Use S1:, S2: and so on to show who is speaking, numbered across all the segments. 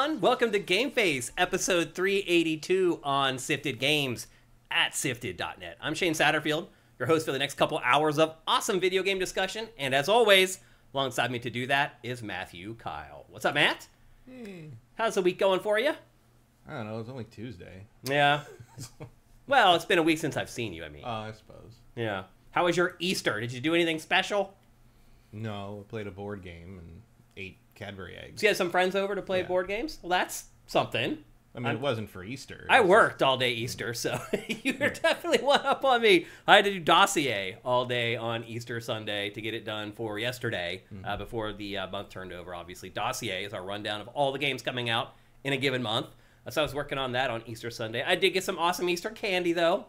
S1: Everyone. Welcome to Game Face, episode 382 on SIFTD Games at siftd.net. I'm Shane Satterfield, your host for the next couple hours of awesome video game discussion. And as always, alongside me to do that is Matthew Keil. What's up, Matt?
S2: Hey,
S1: How's the week going for you?
S2: I don't know. It's only Tuesday.
S1: Yeah. Well, it's been a week since I've seen you, I mean.
S2: Uh, I suppose.
S1: Yeah. How was your Easter? Did you do anything special?
S2: No, I played a board game and Cadbury eggs.
S1: Did you had some friends over to play
S2: Yeah.
S1: board games? Well, that's something.
S2: I mean,
S1: I'm-
S2: it wasn't for Easter.
S1: I worked all day Easter, so you were definitely one up on me. I had to do dossier all day on Easter Sunday to get it done for yesterday uh, before the uh, month turned over. Obviously, dossier is our rundown of all the games coming out in a given month. Uh, So I was working on that on Easter Sunday. I did get some awesome Easter candy though,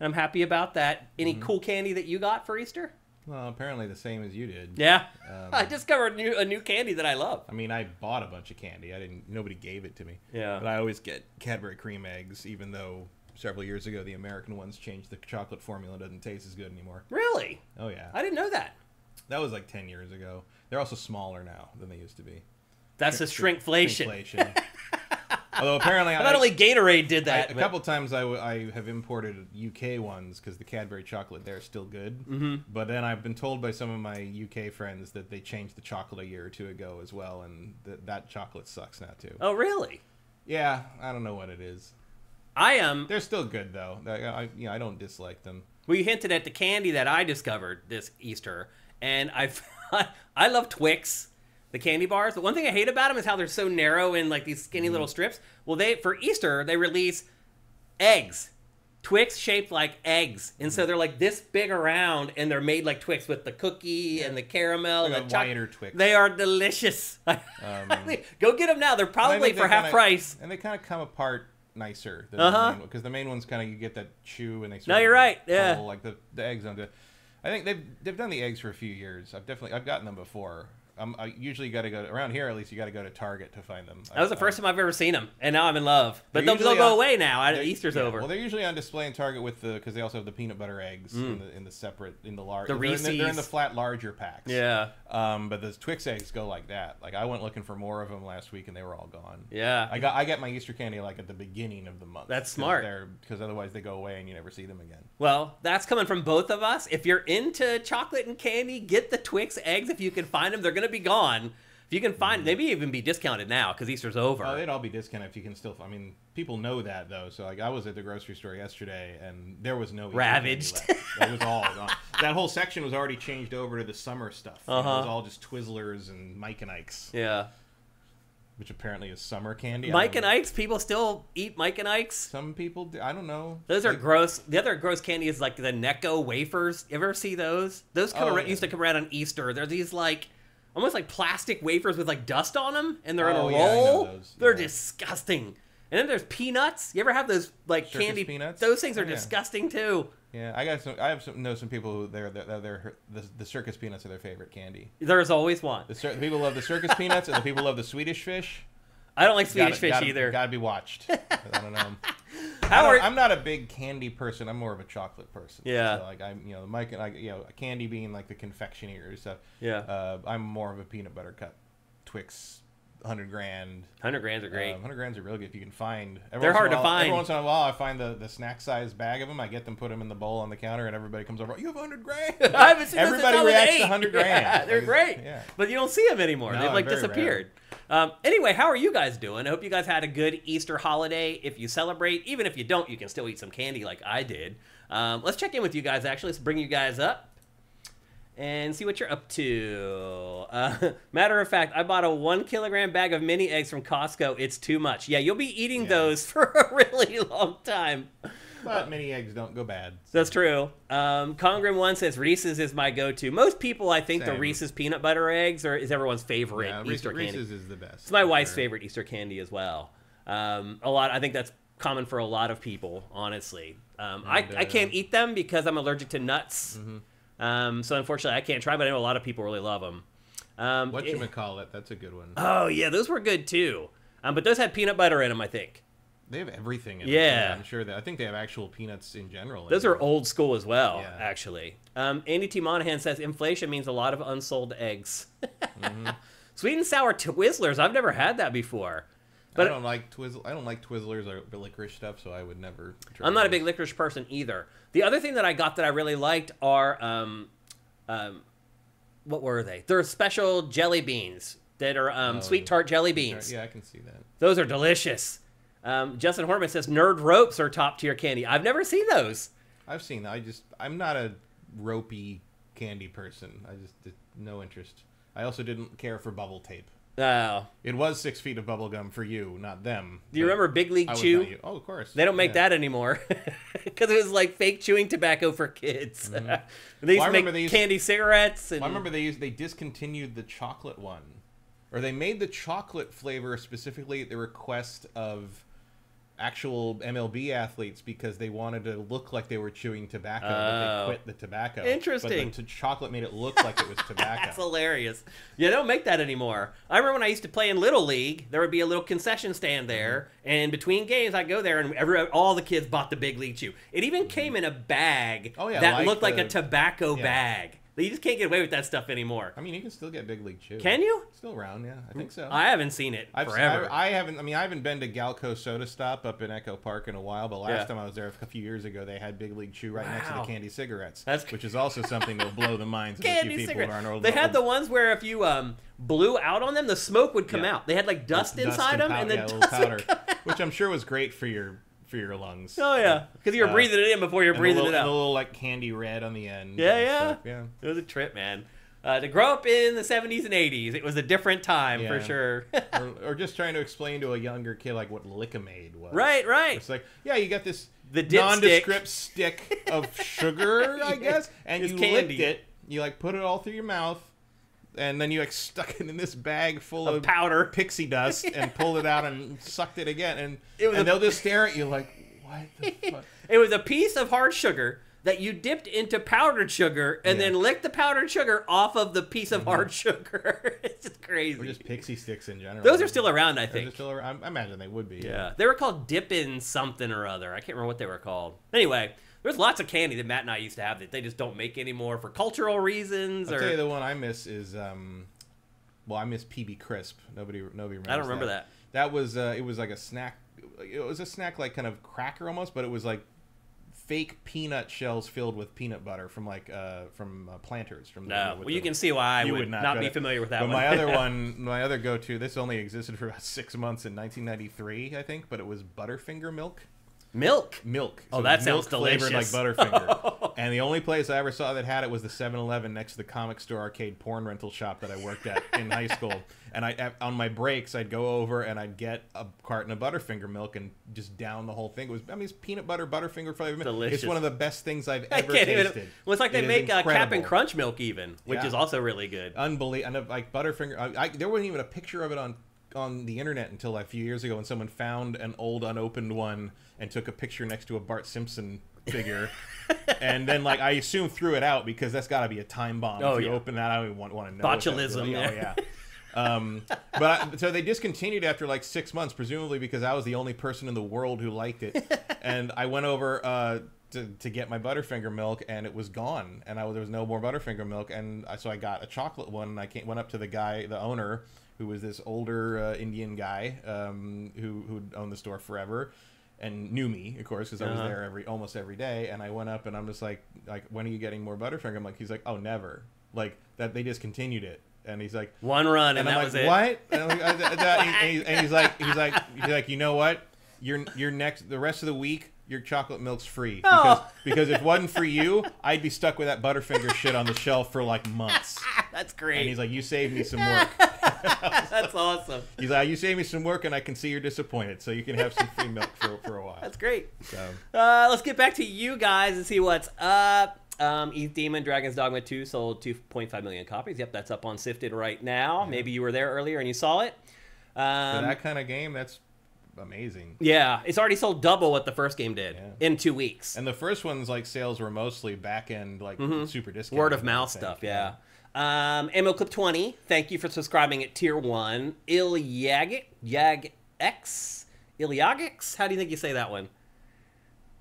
S1: and I'm happy about that. Any cool candy that you got for Easter?
S2: Well, apparently the same as you did.
S1: Yeah,
S2: Um,
S1: I discovered new, a new candy that I love.
S2: I mean, I bought a bunch of candy. I didn't. Nobody gave it to me.
S1: Yeah.
S2: But I always get Cadbury cream eggs, even though several years ago the American ones changed the chocolate formula. Doesn't taste as good anymore.
S1: Really?
S2: Oh yeah.
S1: I didn't know that.
S2: that was like ten years ago. They're also smaller now than they used to be.
S1: That's a shrinkflation.
S2: Shrinkflation. Although apparently,
S1: Not only Gatorade did that,
S2: a
S1: but-
S2: couple times I, w- I have imported UK ones because the Cadbury chocolate there is still good. Mm-hmm. But then I've been told by some of my UK friends that they changed the chocolate a year or two ago as well, and that that chocolate sucks now too.
S1: Oh, really?
S2: Yeah, I don't know what it is.
S1: I am.
S2: They're still good though. I, I, you know, I don't dislike them.
S1: we hinted at the candy that I discovered this Easter, and I I love Twix, the candy bars. The one thing I hate about them is how they're so narrow in like these skinny little mm-hmm. strips. Well, they for Easter they release eggs, Twix shaped like eggs, and so mm-hmm. they're like this big around, and they're made like Twix with the cookie and the caramel
S2: Like
S1: and the choc-
S2: wider Twix.
S1: They are delicious. Um, go get them now. They're probably for half
S2: kinda-
S1: price.
S2: and they kind of come apart nicer than
S1: Uh-huh.
S2: the because the main ones kind of you get that chew and they. Sort
S1: no, you're right, yeah.
S2: like the the eggs on the. I think they've they've done the eggs for a few years. I've definitely I've gotten them before. Um, I usually got to go around here at least. You got to go to Target to find them.
S1: That was the first time I've ever seen them, and now I'm in love. But they'll, they'll go
S2: on-
S1: away now. Easter's
S2: yeah,
S1: over.
S2: Well, they're usually on display in Target with the because they also have the peanut butter eggs in the in the separate in the large.
S1: The
S2: they're, in the- they're in the flat larger packs.
S1: yeah,
S2: Um, but the Twix eggs go like that. Like I went looking for more of them last week and they were all gone.
S1: yeah.
S2: I got I get my Easter candy like at the beginning of the month.
S1: That's smart.
S2: Because otherwise they go away and you never see them again.
S1: Well, that's coming from both of us. If you're into chocolate and candy, get the Twix eggs if you can find them. They're going to be gone. If you can find, they may even be discounted now because Easter's over.
S2: Oh, they'd all be discounted if you can still. I mean, people know that though. So like, I was at the grocery store yesterday and there was no Easter
S1: Ravaged.
S2: That was all gone. That whole section was already changed over to the summer stuff. You know,
S1: Uh-huh.
S2: It was all just Twizzlers and Mike and Ike's,
S1: yeah,
S2: which apparently is summer candy.
S1: Mike and. Ike's. People still eat Mike and Ike's.
S2: Some people, do, I don't know.
S1: Those are
S2: Like,
S1: gross. The other gross candy is like the Necco wafers. You ever see those? Those come
S2: Oh,
S1: around,
S2: yeah.
S1: used to come around on Easter. They're these like almost like plastic wafers with like dust on them, and they're
S2: Oh,
S1: in a oh,
S2: yeah, I know
S1: roll.
S2: those,
S1: They're
S2: yeah.
S1: disgusting. And then there's peanuts. You ever have those like
S2: Circus
S1: candy
S2: peanuts?
S1: Those things are
S2: Oh, yeah.
S1: disgusting too.
S2: Yeah, I got some. I have some, know some people who they're they're, they're the, the circus peanuts are their favorite candy.
S1: There's always one.
S2: The, the people love the circus peanuts, and the people love the Swedish fish.
S1: I don't like Swedish
S2: Gotta-
S1: fish
S2: gotta-
S1: either.
S2: Gotta be watched. I don't know.
S1: How
S2: I I'm not a big candy person. I'm more of a chocolate person.
S1: Yeah.
S2: So like I'm, you know, Mike and I, you know, candy being like the confectionery stuff.
S1: yeah,
S2: Uh, I'm more of a peanut butter cup, Twix, hundred grand.
S1: hundred grands are great.
S2: Um, hundred grands are really good if you can find.
S1: They're hard to
S2: while-
S1: find.
S2: Every once in a while, I find the, the snack size bag of them. I get them, put them in the bowl on the counter, and everybody comes over. You have hundred grand.
S1: I haven't seen
S2: Everybody
S1: was
S2: reacts
S1: eight.
S2: to hundred
S1: Yeah,
S2: grand.
S1: they're
S2: Like,
S1: great.
S2: Yeah.
S1: But you don't see them anymore.
S2: No,
S1: They've like disappeared. Um, anyway, how are you guys doing? I hope you guys had a good Easter holiday. If you celebrate, even if you don't, you can still eat some candy like I did. Um, let's check in with you guys. Actually, let's bring you guys up and see what you're up to. Uh, matter of fact, I bought a one kilogram bag of mini eggs from Costco. It's too much. Yeah, you'll be eating
S2: Yeah.
S1: those for a really long time.
S2: But mini eggs don't go bad.
S1: That's true. Um, Congrim one says Reese's is my go-to. Most people, I think, the Reese's peanut butter eggs are is everyone's favorite
S2: Yeah,
S1: Easter
S2: Reese's,
S1: candy.
S2: Reese's is the best.
S1: It's my wife's
S2: sure.
S1: favorite Easter candy as well. Um, a lot. I think that's common for a lot of people, honestly. Um, I,
S2: And,
S1: I
S2: uh,
S1: can't eat them because I'm allergic to nuts.
S2: Mm-hmm.
S1: Um, so unfortunately, I can't try. But I know a lot of people really love them. Um,
S2: What you call it? That's a good one.
S1: oh yeah, those were good too. Um, but those had peanut butter in them, I think.
S2: They have everything in.
S1: Yeah.
S2: I'm sure that. I think they have actual peanuts in general.
S1: Those are old school as well,
S2: Yeah.
S1: actually. Um, Andy T. Monahan says inflation means a lot of unsold eggs.
S2: Mm-hmm.
S1: Sweet and sour Twizzlers. I've never had that before.
S2: But I don't like Twizzle. I don't like Twizzlers or licorice stuff, so I would never.
S1: I'm not a big licorice person either. The other thing that I got that I really liked are, um, um, what were they? They're special jelly beans that are um,
S2: Oh,
S1: sweet tart jelly beans.
S2: Yeah, I can see that.
S1: Those are delicious. Um, Justin Horman says nerd ropes are top tier candy. I've never seen those.
S2: I've seen. I just. I'm not a ropey candy person. I just no interest. I also didn't care for bubble tape.
S1: Oh,
S2: It was six feet of bubble gum for you, not them.
S1: do you remember Big League Chew?
S2: Oh, of course.
S1: They don't make
S2: Yeah.
S1: that anymore because it was like fake chewing tobacco for kids. Mm-hmm. they used
S2: Well,
S1: to make
S2: used-
S1: candy cigarettes. And
S2: Well, I remember they used they discontinued the chocolate one, or they made the chocolate flavor specifically at the request of actual MLB athletes because they wanted to look like they were chewing tobacco, but
S1: Oh.
S2: they quit the tobacco.
S1: Interesting.
S2: But the t- chocolate made it look like it was tobacco.
S1: That's hilarious. Yeah, they don't make that anymore. I remember when I used to play in Little League, there would be a little concession stand there, mm-hmm. and between games, I'd go there, and every, all the kids bought the Big League Chew. It even mm-hmm. came in a bag
S2: Oh, yeah,
S1: that
S2: like
S1: looked like a tobacco
S2: yeah.
S1: bag. You just can't get away with that stuff anymore.
S2: I mean, you can still get Big League Chew.
S1: Can you?
S2: Still around, yeah. I think so.
S1: I haven't seen it
S2: I've,
S1: forever.
S2: I, I haven't. I mean, I haven't been to Galco Soda Stop up in Echo Park in a while. But last
S1: Yeah.
S2: time I was there a few years ago, they had Big League Chew right next to the candy cigarettes,
S1: That's-
S2: which is also something that'll blow the minds of a few
S1: candy
S2: people aren't old.
S1: They had the ones where if you um, blew out on them, the smoke would come
S2: Yeah.
S1: out. They had like dust,
S2: dust
S1: inside them,
S2: pow-
S1: and then
S2: yeah, powder, which I'm sure was great for your for your lungs.
S1: Oh yeah, because you were
S2: Uh,
S1: breathing it in before you're breathing
S2: little,
S1: it out.
S2: little like candy red on the end.
S1: Yeah, yeah.
S2: stuff, yeah.
S1: It was a trip, man. Uh, to grow up in the 70s and 80s, it was a different time for sure.
S2: or, or just trying to explain to a younger kid like what Lik-M-Aid was.
S1: right, right.
S2: It's like, yeah, you got this
S1: The
S2: nondescript stick of sugar, I guess, and
S1: It's
S2: you
S1: candy.
S2: licked it. You like put it all through your mouth, and then you like stuck it in this bag full
S1: Of
S2: of,
S1: powder.
S2: pixie dust, and pulled it out and sucked it again, and
S1: It was
S2: and
S1: a-
S2: they'll just stare at you like, what the fuck?
S1: It was a piece of hard sugar that you dipped into powdered sugar and
S2: Yeah.
S1: Then licked the powdered sugar off of the piece of mm-hmm. hard sugar. it's just crazy.
S2: Or just pixie sticks in general.
S1: Those are still around, I
S2: They're
S1: think.
S2: still around. I imagine they would be.
S1: Yeah, they were called Dippin' something or other. I can't remember what they were called. Anyway, there's lots of candy that Matt and I used to have that they just don't make anymore for cultural reasons.
S2: I'll
S1: or
S2: tell you the one I miss is um, well, I miss PB Crisp. Nobody, nobody remembers.
S1: I don't remember that.
S2: That was uh, it was like a snack. It was a snack like kind of cracker almost, but it was like fake peanut shells filled with peanut butter from like uh from uh, Planters. From the,
S1: No,
S2: with
S1: well, you
S2: the-
S1: can see why I
S2: you
S1: would,
S2: would
S1: not,
S2: not
S1: be
S2: get
S1: familiar with that
S2: But
S1: one.
S2: my other one, my other go-to, this only existed for about six months in 1993, I think, but it was Butterfinger milk.
S1: Milk.
S2: Milk.
S1: Oh,
S2: So
S1: that
S2: milk
S1: sounds
S2: flavored like. Butterfinger. and the only place I ever saw that had it was the 7-Eleven next to the comic store arcade porn rental shop that I worked at in high school. And I on my breaks I'd go over and I'd get a carton of Butterfinger milk and just down the whole thing. It was I mean it's peanut butter Butterfinger flavor. milk.
S1: Delicious.
S2: It's one of the best things I've ever
S1: can't even.
S2: tasted.
S1: Well, it's like they
S2: It is
S1: make uh, Cap and. Crunch milk even, which
S2: Yeah.
S1: is also really good.
S2: Unbelievable. And uh, like Butterfinger, I, I, there wasn't even a picture of it on on the internet until a few years ago when someone found an old unopened one and took a picture next to a Bart Simpson figure. and then like I assume threw it out because that's got to be a time bomb.
S1: Oh,
S2: if you
S1: yeah.
S2: open that, I don't want, want to know.
S1: Botulism,
S2: really-
S1: yeah.
S2: Oh yeah. Um, but I, so they discontinued after like six months, presumably because I was the only person in the world who liked it. and I went over uh, to, to get my Butterfinger milk, and it was gone, and I, there was no more Butterfinger milk, and I, so I got a chocolate one. And I came, went up to the guy, the owner, who was this older uh, Indian guy um, who who owned the store forever. And knew me, of course, because I was
S1: Uh-huh.
S2: there every almost every day. And I went up, and I'm just like, like, when are you getting more Butterfinger? I'm like, he's like, oh, never. Like that, they discontinued it. And he's like,
S1: One run, and,
S2: and I'm
S1: was
S2: like,
S1: it.
S2: what? And, like, I- that- that- and he- and he's like, he's like, he's like, you know what? You're you're next. The rest of the week, your chocolate milk's free because
S1: Oh.
S2: because if it wasn't for you, I'd be stuck with that Butterfinger shit on the shelf for like months.
S1: That's great.
S2: And he's like, you saved me some work.
S1: That's awesome.
S2: He's like, you saved me some work, and I can see you're disappointed, so you can have some free milk for for a while.
S1: That's great.
S2: So
S1: Uh, let's get back to you guys and see what's up. Um, Eth Demon Dragon's Dogma 2 sold 2.5 million copies. Yep, that's up on SIFTD right now. Maybe you were there earlier and you saw it.
S2: for
S1: Um,
S2: that kind of game, that's amazing.
S1: yeah, it's already sold double what the first game did
S2: Yeah.
S1: in two weeks.
S2: And the first one's like sales were mostly back end, like super discount.
S1: Mm-hmm. Word of mouth stuff, yeah. Um, Ammo Clip 20, thank you for subscribing at Tier 1. Ilyagix, Yag X? Ilyagix? How do you think you say that one?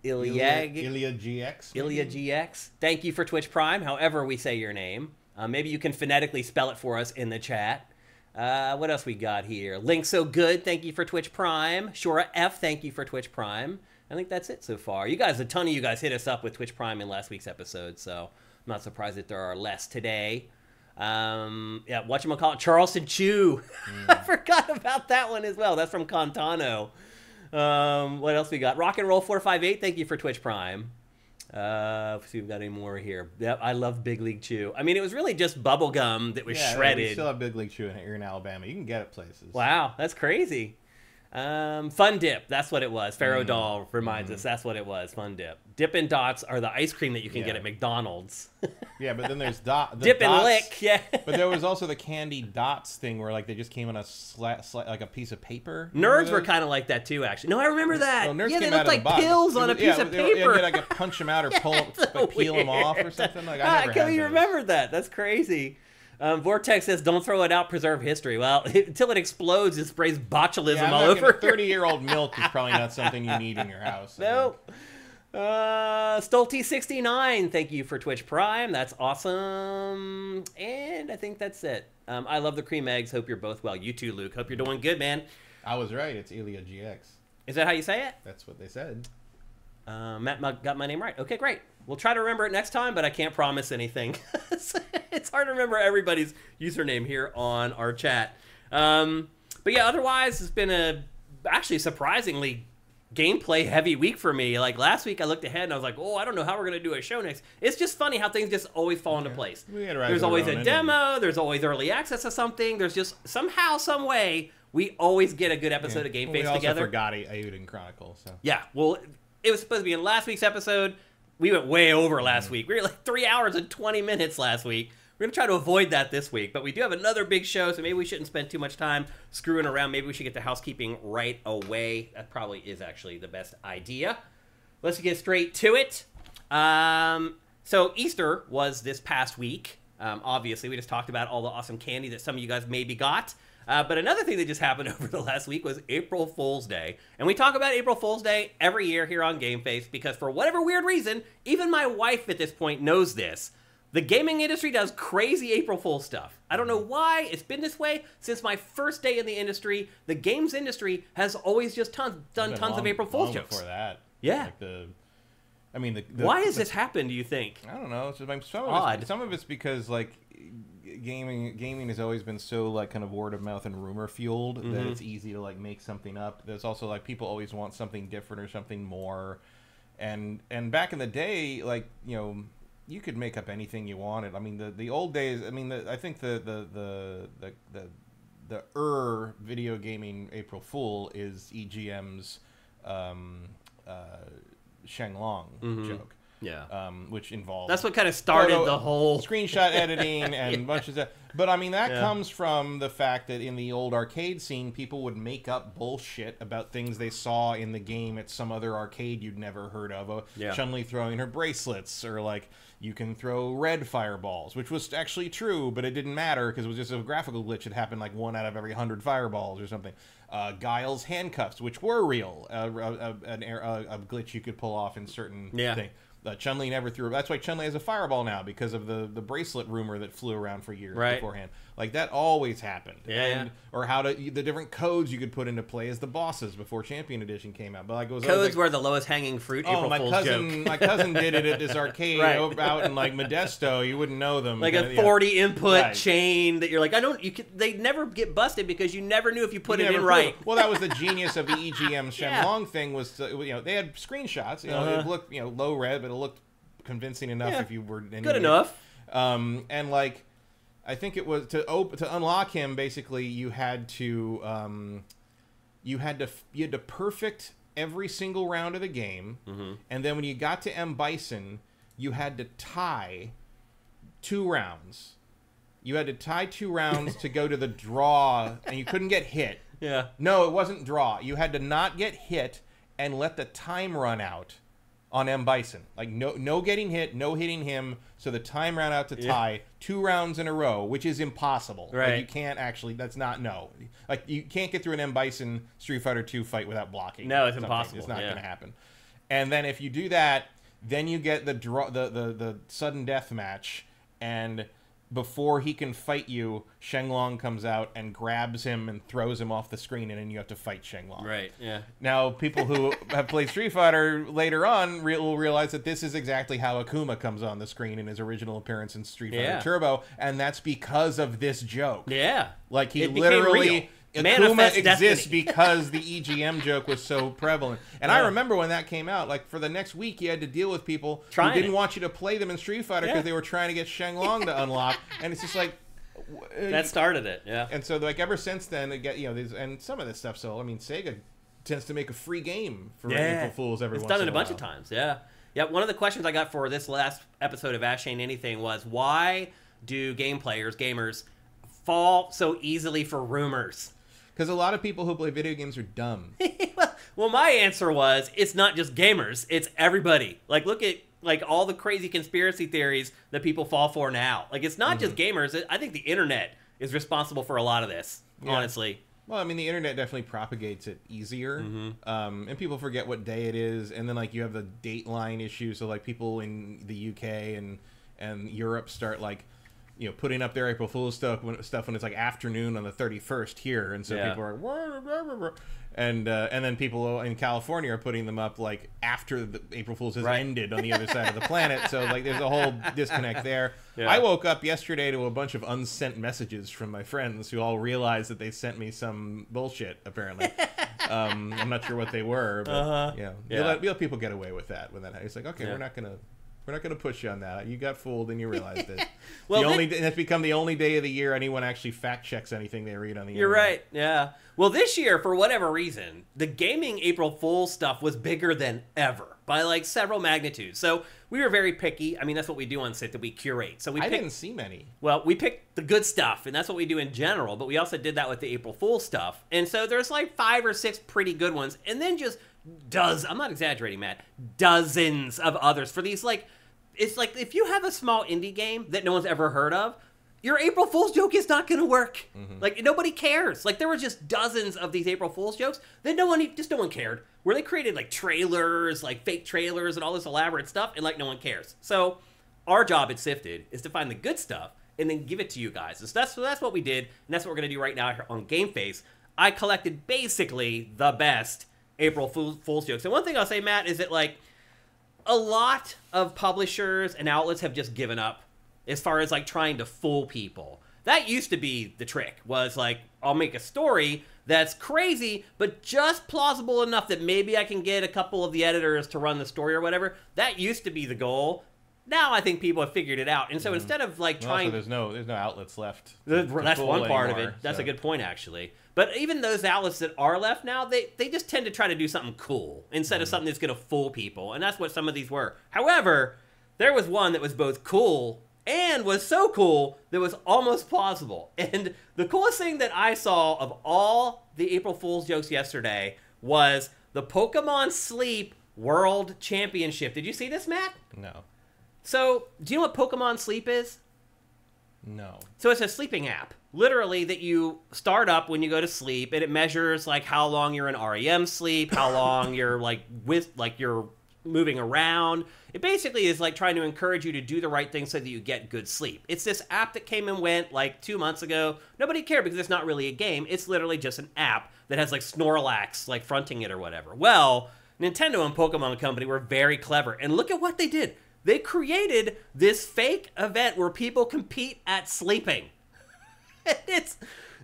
S1: Ilyag.
S2: Ilya GX.
S1: Ilya GX. Thank you for Twitch Prime, however we say your name. Uh, maybe you can phonetically spell it for us in the chat. Uh, what else we got here? Link so good. Thank you for Twitch Prime. Shora F. Thank you for Twitch Prime. I think that's it so far. You guys, a ton of you guys hit us up with Twitch Prime in last week's episode, so I'm not surprised that there are less today. Um, yeah, watch you call it, Charleston Chew. I forgot about that one as well. That's from Contano. Um, what else we got? Rock and Roll Four Five Eight. Thank you for Twitch Prime. Uh, let's see if we've got any more here. Yep, I love Big League Chew. I mean, it was really just bubble gum that was
S2: Yeah,
S1: shredded.
S2: We still have Big League Chew in, here in Alabama. You can get it places.
S1: Wow, that's crazy. Um, Fun Dip, that's what it was.
S2: Mm.
S1: Pharaoh Doll reminds us that's what it was. Fun Dip. Dippin' Dots are the ice cream that you can
S2: Yeah.
S1: get at McDonald's.
S2: Yeah, but then there's dot. The
S1: Dip and lick, yeah.
S2: but there was also the candy dots thing where like they just came on a sla- sla- like a piece of paper.
S1: Nerds were kind of like that too, actually. No, I remember that.
S2: Well, nerds
S1: yeah, they
S2: came out
S1: looked like
S2: the
S1: pills on a piece
S2: yeah,
S1: of
S2: they were-
S1: paper.
S2: Yeah, you like punch them out or pull,
S1: That's
S2: like, peel them off or something. Like I never
S1: can't
S2: had
S1: you
S2: those.
S1: remember that? That's crazy. Um, Vortex says, "Don't throw it out. Preserve history." Well, until it explodes, it sprays botulism
S2: Yeah,
S1: all over.
S2: Thirty-year-old milk is probably not something you need in your house.
S1: No.
S2: think.
S1: Uh, Stolte69, thank you for Twitch Prime. That's awesome. And I think that's it. Um, I love the cream eggs. Hope you're both well. You too, Luke. Hope you're doing good, man.
S2: I was right. It's Elia GX.
S1: Is that how you say it?
S2: That's what they said.
S1: Uh, Matt Mug got my name right. Okay, great. We'll try to remember it next time, but I can't promise anything. it's hard to remember everybody's username here on our chat. Um, but yeah, otherwise, it's been a actually surprisingly gameplay heavy week for me. Like last week, I looked ahead and I was like, oh, I don't know how we're gonna do a show next. It's just funny how things just always fall into place.
S2: We
S1: There's always a demo. There's always early access to something. There's just somehow, some way, we always get a good episode of Game
S2: Well,
S1: Face
S2: we also
S1: together.
S2: forgot A- Eiyuden Chronicle. So
S1: Yeah, well, it was supposed to be in last week's episode. We went way over last week. We were like three hours and 20 minutes last week. We're going to try to avoid that this week, but we do have another big show, so maybe we shouldn't spend too much time screwing around. Maybe we should get the housekeeping right away. That probably is actually the best idea. Let's get straight to it. Um, so, Easter was this past week. Um, obviously, we just talked about all the awesome candy that some of you guys maybe got. Uh, but another thing that just happened over the last week was April Fool's Day. And we talk about April Fool's Day every year here on Game Face because, for whatever weird reason, even my wife at this point knows this. The gaming industry does crazy April Fool's stuff. I don't know why. It's been this way since my first day in the industry. The games industry has always just tons, done tons of April Fool's
S2: long
S1: jokes.
S2: Before that,
S1: Yeah.
S2: Like the, I mean, the, the
S1: Why has this happened, do you think?
S2: I don't know. It's just, like, some of it's, some of it's because like gaming gaming has always been so like kind of word of mouth and rumor fueled
S1: Mm-hmm.
S2: that it's easy to like make something up. There's also like people always want something different or something more, and and back in the day, like you know. You could make up anything you wanted. I mean, the, the old days. I mean, the, I think the the the the the, the er video gaming April Fool is EGM's um, uh, Sheng Long joke
S1: Yeah.
S2: um, which involves
S1: Mm-hmm. That's what kind of started
S2: photo-
S1: the whole.
S2: screenshot editing and a bunch of stuff. But I mean, that
S1: Yeah.
S2: comes from the fact that in the old arcade scene, people would make up bullshit about things they saw in the game at some other arcade you'd never heard of. Uh,
S1: Yeah.
S2: Chun Li throwing her bracelets, or like you can throw red fireballs, which was actually true, but it didn't matter because it was just a graphical glitch. It happened like one out of every hundred fireballs or something. Uh, Guile's handcuffs, which were real, uh, a, a, an, a, a glitch you could pull off in certain
S1: Yeah.
S2: things. Uh, Chun Li never threw. That's why Chun Li has a fireball now because of the the bracelet rumor that flew around for years
S1: Right.
S2: beforehand. Like that always happened.
S1: Yeah,
S2: and,
S1: yeah.
S2: Or how to the different codes you could put into play as the bosses before Champion Edition came out. But like it was
S1: Codes
S2: like,
S1: were the lowest hanging fruit.
S2: Oh,
S1: April
S2: my
S1: Fool's
S2: cousin,
S1: joke.
S2: my cousin did it at this arcade
S1: Right.
S2: over out in like Modesto. You wouldn't know them.
S1: like a
S2: yeah.
S1: 40 input
S2: Right.
S1: chain that you're like, I don't. You could. They never get busted because you never knew if you put
S2: You
S1: it in right.
S2: it. Well, that was the genius of the EGM
S1: Yeah.
S2: Sheng Long thing was, to, you know, they had screenshots. You know,
S1: Uh-huh.
S2: it looked, you know, low red, but it looked convincing enough
S1: Yeah.
S2: if you were
S1: Good enough.
S2: Um, and like, I think it was to op- to unlock him. Basically, you had to um, you had to f- you had to perfect every single round of the game,
S1: Mm-hmm.
S2: and then when you got to M Bison, you had to tie two rounds. You had to tie two rounds to go to the draw, and you couldn't get hit.
S1: Yeah.
S2: No, it wasn't draw. You had to not get hit and let the time run out on M Bison. Like no no getting hit, no hitting him, so the time ran out to
S1: Yeah.
S2: tie two rounds in a row, which is impossible. Like,
S1: Right.
S2: you can't actually that's not no. Like you can't get through an M Bison Street Fighter 2 fight without blocking.
S1: No, it's
S2: something.
S1: impossible,
S2: It's not
S1: yeah.
S2: going to happen. And then if you do that, then you get the draw the the, the sudden death match and before he can fight you, Sheng Long comes out and grabs him and throws him off the screen, and then you have to fight Shenlong.
S1: Right. Yeah.
S2: Now, people who have played Street Fighter later on re- will realize that this is exactly how Akuma comes on the screen in his original appearance in Street Fighter
S1: Yeah.
S2: Turbo, and that's because of this joke.
S1: Yeah.
S2: Like he
S1: It
S2: literally Akuma exists because the EGM joke was so prevalent. And I remember when that came out, like for the next week you had to deal with people
S1: Trying
S2: who didn't
S1: it.
S2: want you to play them in Street Fighter because
S1: Yeah.
S2: they were trying to get Sheng Long to unlock. And it's just like uh,
S1: That started it. Yeah.
S2: and so like ever since then it get you know these, and some of this stuff so I mean Sega tends to make a free game for
S1: Yeah.
S2: April Fools every
S1: it's done it a bunch of times. Yeah. Yeah. One of the questions I got for this last episode of Ash Ain't Anything was why do game players, gamers, fall so easily for rumors?
S2: Because a lot of people who play video games are dumb.
S1: well, my answer was it's not just gamers, it's everybody. Like, look at like all the crazy conspiracy theories that people fall for now. Like, it's not just gamers. I think the internet is responsible for a lot of this.
S2: Yeah.
S1: Honestly,
S2: Well, I mean, the internet definitely propagates it easier,
S1: Mm-hmm.
S2: um, and people forget what day it is, and then like you have the dateline issue. So like people in the UK and and Europe start like you know putting up their April Fool's stuff when stuff when it's like afternoon on the thirty first here, and so
S1: Yeah.
S2: people are like, "Wah, blah, blah, blah." and uh, and then people in California are putting them up like after the April Fool's has
S1: Right.
S2: ended on the other side of the planet. So like there's a whole disconnect there.
S1: Yeah.
S2: I woke up yesterday to a bunch of unsent messages from my friends who all realized that they sent me some bullshit. Apparently, um, I'm not sure what they were, but
S1: Uh-huh.
S2: you know,
S1: Yeah.
S2: You, let, you let people get away with that when that. It's like, okay,
S1: Yeah.
S2: we're not gonna. We're not going to push you on that. You got fooled and you realized it.
S1: Well,
S2: the only and it's become the only day of the year anyone actually fact checks anything they read on the internet.
S1: You're
S2: internet.
S1: right. Yeah. Well, this year, for whatever reason, the gaming April Fool stuff was bigger than ever by like several magnitudes. So we were very picky. I mean, that's what we do on Sit that we curate. So we
S2: I
S1: picked,
S2: didn't see many.
S1: well, we picked the good stuff, and that's what we do in general. But we also did that with the April Fool stuff, and so there's like five or six pretty good ones, and then just does. I'm not exaggerating, Matt. Dozens of others for these like. It's like if you have a small indie game that no one's ever heard of, your April Fool's joke is not going to work. Mm-hmm. Like nobody cares. Like there were just dozens of these April Fool's jokes that no one just no one cared. Where they created like trailers, like fake trailers and all this elaborate stuff and like no one cares. So our job at SIFTD is to find the good stuff and then give it to you guys. And so that's so that's what we did, and that's what we're going to do right now here on Game Face. I collected basically the best April Fool's jokes. And one thing I'll say, Matt, is that like a lot of publishers and outlets have just given up as far as like trying to fool people. That used to be the trick was like I'll make a story that's crazy but just plausible enough that maybe I can get a couple of the editors to run the story or whatever. That used to be the goal. Now I think people have figured it out. And so instead of like
S2: And also,
S1: trying
S2: there's no there's no outlets left.
S1: Th-
S2: to- to
S1: That's one part of it. That's
S2: so.
S1: a good point, actually. But even those outlets that are left now, they, they just tend to try to do something cool instead of
S2: Mm-hmm.
S1: something that's going to fool people. And that's what some of these were. However, there was one that was both cool and was so cool that was almost plausible. And the coolest thing that I saw of all the April Fool's jokes yesterday was the Pokemon Sleep World Championship. Did you see this, Matt?
S2: No,
S1: So, do you know what Pokemon Sleep is?
S2: no.
S1: So it's a sleeping app, literally that you start up when you go to sleep, and it measures like how long you're in REM sleep, how long you're like with like you're moving around. It basically is like trying to encourage you to do the right thing so that you get good sleep. It's this app that came and went like two months ago. Nobody cared because it's not really a game. It's literally just an app that has like Snorlax like fronting it or whatever. Well, Nintendo and Pokemon Company were very clever, and look at what they did. They created this fake event where people compete at sleeping. it's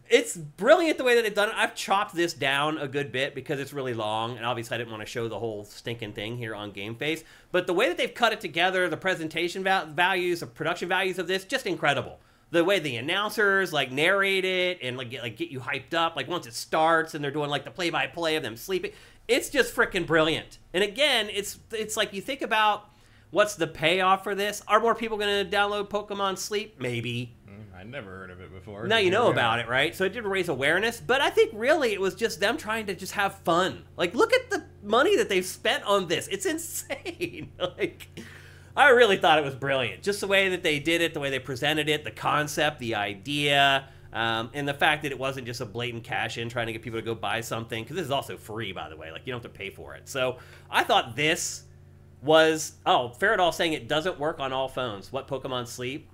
S1: it's brilliant the way that they've done it. I've chopped this down a good bit because it's really long, and obviously I didn't want to show the whole stinking thing here on Game Face. But the way that they've cut it together, the presentation val- values, the production values of this, just incredible. The way the announcers like narrate it and like get, like get you hyped up, like once it starts and they're doing like the play by play of them sleeping, it's just freaking brilliant. And again, it's it's like you think about what's the payoff for this? Are more people going to download Pokemon Sleep? Maybe.
S2: Mm, I never heard of it before.
S1: Now you know about it, right? So it did raise awareness, but I think really it was just them trying to just have fun. Like, look at the money that they've spent on this. It's insane. like, I really thought it was brilliant. Just the way that they did it, the way they presented it, the concept, the idea, um, and the fact that it wasn't just a blatant cash in trying to get people to go buy something. Because this is also free, by the way. Like, you don't have to pay for it. So I thought this was. Oh, Faradol saying it doesn't work on all phones. What Pokemon Sleep?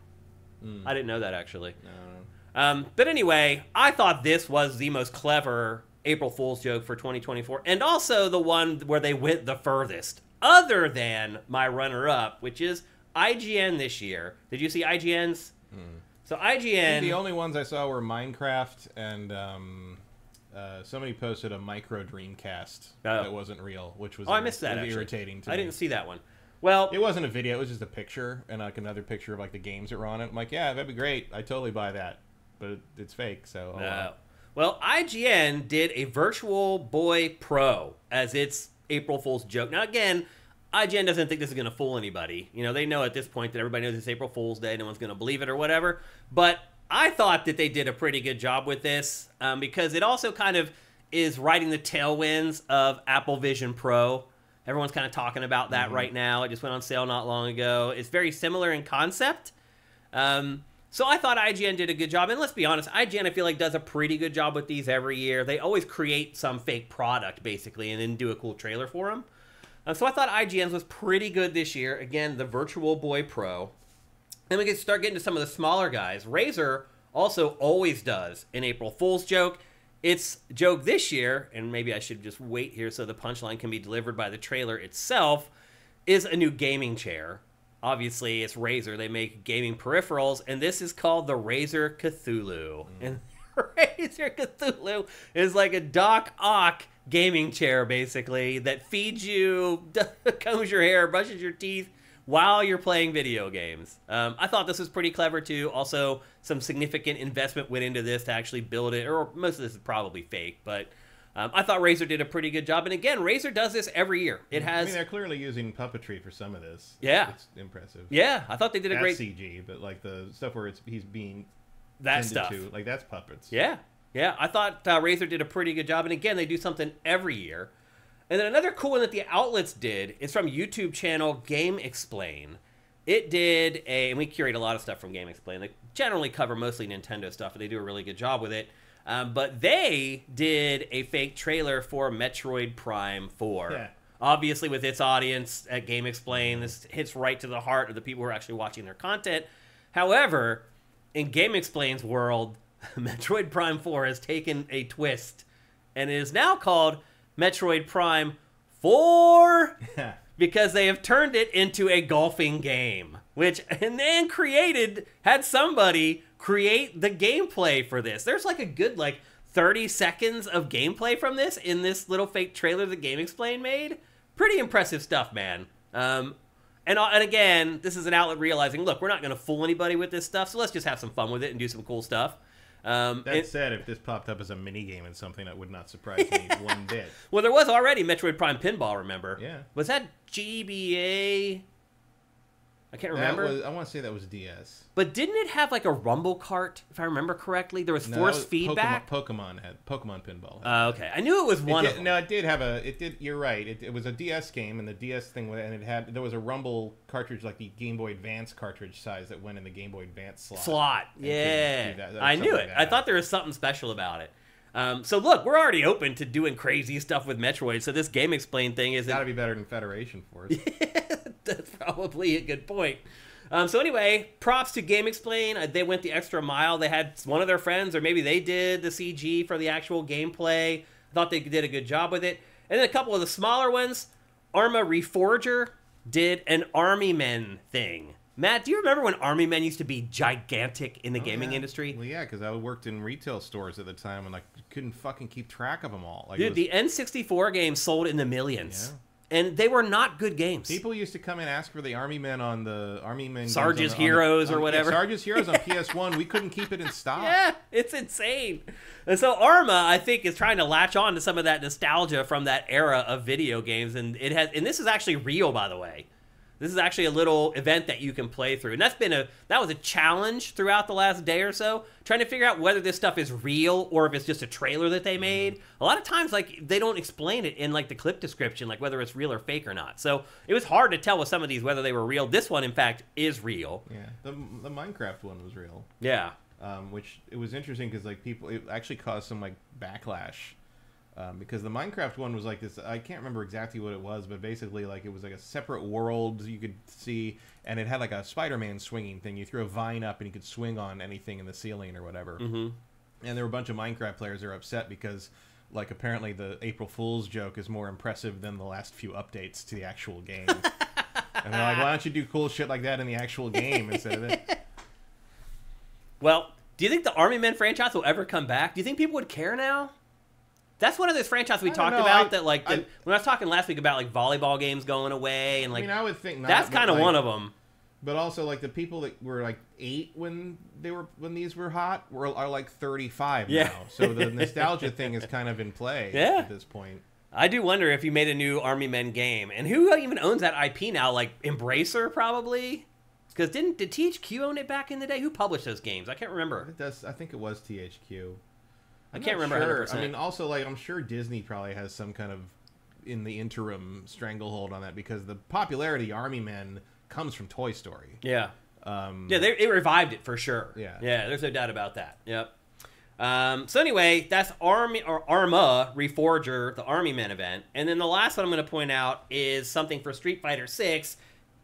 S1: I didn't know that actually.
S2: No.
S1: Um, but anyway, I thought this was the most clever April Fool's joke for 2024, and also the one where they went the furthest, other than my runner-up, which is IGN this year. Did you see IGN's? So
S2: I
S1: IGN.
S2: the only ones I saw were Minecraft and um, uh, somebody posted a micro Dreamcast
S1: Oh.
S2: that wasn't real, which was
S1: oh, I missed that. Actually.
S2: irritating to
S1: I
S2: me.
S1: didn't see that one. Well,
S2: It wasn't a video; it was just a picture and like another picture of like the games that were on it. I'm like, yeah, that'd be great. I totally buy that, but it, it's fake. So oh,
S1: No.
S2: well.
S1: Well, IGN did a Virtual Boy Pro as its April Fool's joke. Now, again, IGN doesn't think this is going to fool anybody. You know, they know at this point that everybody knows it's April Fool's Day. No one's going to believe it or whatever. But I thought that they did a pretty good job with this um, because it also kind of is riding the tailwinds of Apple Vision Pro. Everyone's kind of talking about that right now. It just went on sale not long ago. It's very similar in concept. Um, so I thought IGN did a good job, and let's be honest, IGN I feel like does a pretty good job with these every year. They always create some fake product basically, and then do a cool trailer for them. Uh, so I thought IGN's was pretty good this year. Again, the Virtual Boy Pro. Then we can start getting to some of the smaller guys. Razer also always does an April Fool's joke. Its joke this year, and maybe I should just wait here so the punchline can be delivered by the trailer itself, is a new gaming chair. Obviously, it's Razer. They make gaming peripherals, and this is called the Razer Cthulhu. Mm. And Razer Cthulhu is like a Doc Ock gaming chair, basically, that feeds you, combs your hair, brushes your teeth while you're playing video games. Um, I thought this was pretty clever too. Also, some significant investment went into this to actually build it, or most of this is probably fake, but. Um, I thought Razer did a pretty good job, and again, Razer does this every year. It has.
S2: I mean, they're clearly using puppetry for some of this.
S1: Yeah.
S2: it's impressive.
S1: yeah. I thought they did a
S2: That's
S1: great
S2: CG, but like the stuff where it's he's being
S1: that stuff.
S2: to, like that's puppets.
S1: Yeah, yeah. I thought uh, Razer did a pretty good job, and again, they do something every year. And then another cool one that the outlets did is from YouTube channel GameXplain. It did a, and we curate a lot of stuff from GameXplain. They generally cover mostly Nintendo stuff, and they do a really good job with it. Um, but they did a fake trailer for Metroid Prime 4.
S2: Yeah.
S1: Obviously, with its audience at GameXplain, this hits right to the heart of the people who are actually watching their content. However, in GameXplain's world, Metroid Prime 4 has taken a twist and it is now called Metroid Prime 4 because they have turned it into a golfing game, which and then created had somebody create the gameplay for this. There's like a good like 30 seconds of gameplay from this in this little fake trailer that GameXplain made. Pretty impressive stuff, man. Um, and uh, and again, this is an outlet realizing, look, we're not going to fool anybody with this stuff, so let's just have some fun with it and do some cool stuff. Um,
S2: That
S1: and-
S2: said, if this popped up as a mini game and something that would not surprise me one bit.
S1: well, there was already Metroid Prime Pinball. Remember?
S2: Yeah.
S1: Was that GBA? I can't remember.
S2: was- I want to say that was DS.
S1: But didn't it have like a rumble cart, if I remember correctly? There was
S2: No, that
S1: force
S2: was
S1: feedback.
S2: Pokemon, Pokemon had Pokemon Pinball. had
S1: Uh, okay, I knew it was
S2: It
S1: one
S2: did-
S1: of them.
S2: No, it did have a. It did. You're right. It, it was a DS game, and the DS thing, with- and it had there was a Rumble cartridge, like the Game Boy Advance cartridge size, that went in the Game Boy Advance slot.
S1: slot. Yeah,
S2: do that-
S1: I knew
S2: like
S1: it. I thought there was something special about it. Um, so look, we're already open to doing crazy stuff with Metroid. So this GameXplain thing is
S2: got to be better than Federation Force.
S1: That's probably a good point. Um, so anyway, props to GameXplain. Uh, they went the extra mile. They had one of their friends, or maybe they did the CG for the actual gameplay. I thought they did a good job with it. And then a couple of the smaller ones, Arma Reforger did an Army Men thing. Matt, do you remember when Army Men used to be gigantic in the gaming
S2: Oh, Yeah.
S1: industry?
S2: Well, yeah, because I worked in retail stores at the time, and like couldn't fucking keep track of them all. Like,
S1: Dude,
S2: was-
S1: the N64 games sold in the millions. And they were not good games.
S2: People used to come and ask for the Army Men on the Army Men.
S1: Sarge's
S2: on the- on the-
S1: Heroes or
S2: on- yeah,
S1: whatever.
S2: Sarge's Heroes on PS1. We couldn't keep it in stock.
S1: Yeah, it's insane. And so Arma, I think, is trying to latch on to some of that nostalgia from that era of video games, and it has. And this is actually real, by the way. This is actually a little event that you can play through, and that's been a that was a challenge throughout the last day or so, trying to figure out whether this stuff is real or if it's just a trailer that they made. A lot of times, like they don't explain it in like the clip description, like whether it's real or fake or not. So it was hard to tell with some of these whether they were real. This one, in fact, is real.
S2: Yeah, the the Minecraft one was real.
S1: Yeah.
S2: um, which it was interesting because like people it actually caused some like backlash Um, because the Minecraft one was like this. I can't remember exactly what it was, but basically, like it was like a separate world you could see, and it had like a Spider-Man swinging thing. You threw a vine up, and you could swing on anything in the ceiling or whatever.
S1: Mm-hmm.
S2: And there were a bunch of Minecraft players that are upset because, like, apparently the April Fool's joke is more impressive than the last few updates to the actual game. and they're like, why don't you do cool shit like that in the actual game instead of it?
S1: Well, do you think the Army Men franchise will ever come back? Do you think people would care now? That's one of those franchises we
S2: I
S1: talked
S2: know,
S1: about
S2: I-
S1: that, like, the,
S2: I-
S1: when I was talking last week about like volleyball games going away and
S2: I
S1: like
S2: mean, I would think not.
S1: that's kind of
S2: like-
S1: one of them.
S2: But also, like the people that were like eight when they were when these were hot were are like thirty five
S1: Yeah.
S2: now. So the nostalgia thing is kind of in play
S1: Yeah.
S2: at this point.
S1: I do wonder if you made a new Army Men game, and who even owns that IP now? Like Embracer, probably. Because didn't did THQ own it back in the day? Who published those games? I can't remember.
S2: It does. I think it was THQ.
S1: I
S2: I'm
S1: can't remember
S2: Sure.
S1: 100%.
S2: I mean, also like I'm sure Disney probably has some kind of in the interim stranglehold on that because the popularity Army Men comes from Toy Story.
S1: Yeah,
S2: Um,
S1: yeah, they, it revived it for sure.
S2: Yeah.
S1: yeah. There's no doubt about that. Yep. Um, so anyway, that's Army or Arma Reforger, the Army Men event, and then the last one I'm going to point out is something for Street Fighter Six.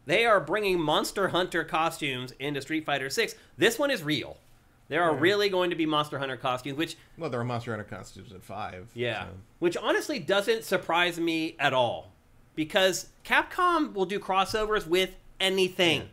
S1: They are bringing Monster Hunter costumes into Street Fighter Six. This one is real. There are
S2: Yeah.
S1: really going to be Monster Hunter costumes, which
S2: well, there are Monster Hunter costumes at five.
S1: Yeah.
S2: so-
S1: Which honestly doesn't surprise me at all. Because Capcom will do crossovers with anything.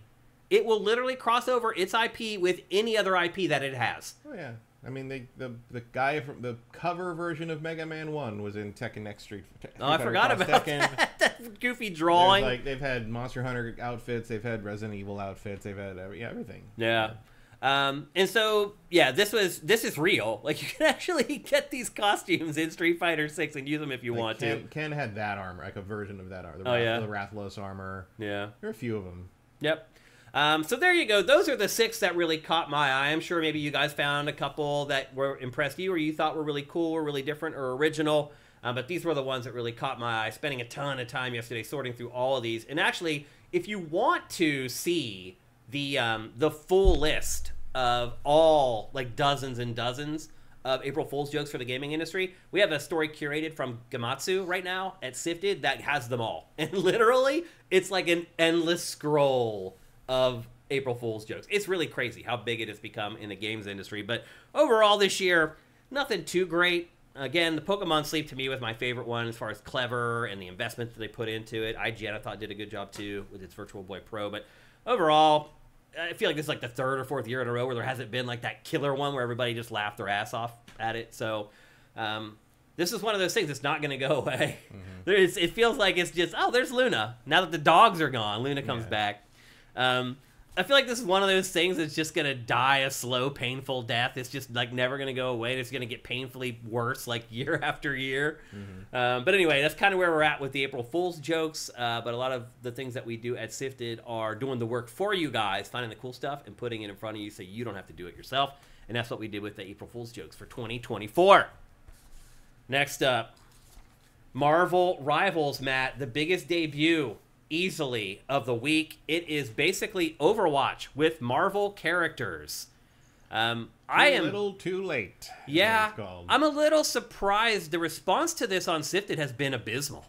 S1: It will literally cross over its IP with any other IP that it has.
S2: Oh yeah. I mean, they, the the guy from the cover version of Mega Man One was in Tekken Next Street. Street
S1: Oh, I forgot about
S2: Tekken.
S1: that. that goofy drawing.
S2: Like they've had Monster Hunter outfits, they've had Resident Evil outfits, they've had yeah, everything.
S1: yeah. Um, and so yeah, this was this is real. Like you can actually get these costumes in Street Fighter Six and use them if you
S2: Like,
S1: want
S2: Ken,
S1: to.
S2: Ken had that armor, like a version of that armor. The
S1: Oh,
S2: Rath-
S1: yeah?
S2: the Rathalos armor.
S1: Yeah.
S2: There are a few of them.
S1: Yep. Um, so there you go. Those are the six that really caught my eye. I'm sure maybe you guys found a couple that were impressed you or you thought were really cool or really different or original. Um, but these were the ones that really caught my eye. Spending a ton of time yesterday sorting through all of these. And actually, if you want to see the um, the full list of all like dozens and dozens of April Fool's jokes for the gaming industry, we have a story curated from Gematsu right now at SIFTD that has them all. And literally, it's like an endless scroll of April Fool's jokes. It's really crazy how big it has become in the games industry. But overall, this year, nothing too great. Again, the Pokemon Sleep to me was my favorite one as far as clever and the investment that they put into it. IGN I thought did a good job too with its Virtual Boy Pro. But overall, I feel like this is like the third or fourth year in a row where there hasn't been like that killer one where everybody just laughed their ass off at it. So um, this is one of those things that's not going to go away. There's, it feels like it's just oh, there's Luna. Now that the dogs are gone, Luna comes
S2: Yeah.
S1: back. Um, I feel like this is one of those things that's just gonna die a slow, painful death. It's just like never gonna go away. It's gonna get painfully worse, like year after year. Um, but anyway, that's kind of where we're at with the April Fool's jokes. Uh, but a lot of the things that we do at SIFTD are doing the work for you guys, finding the cool stuff and putting it in front of you so you don't have to do it yourself. And that's what we did with the April Fool's jokes for 2024. Next up, Marvel Rivals, Matt, the biggest debut easily of the week. It is basically Overwatch with Marvel characters. Um, I am
S2: little, too late.
S1: yeah. I'm a little surprised. The response to this on SIFTD has been abysmal.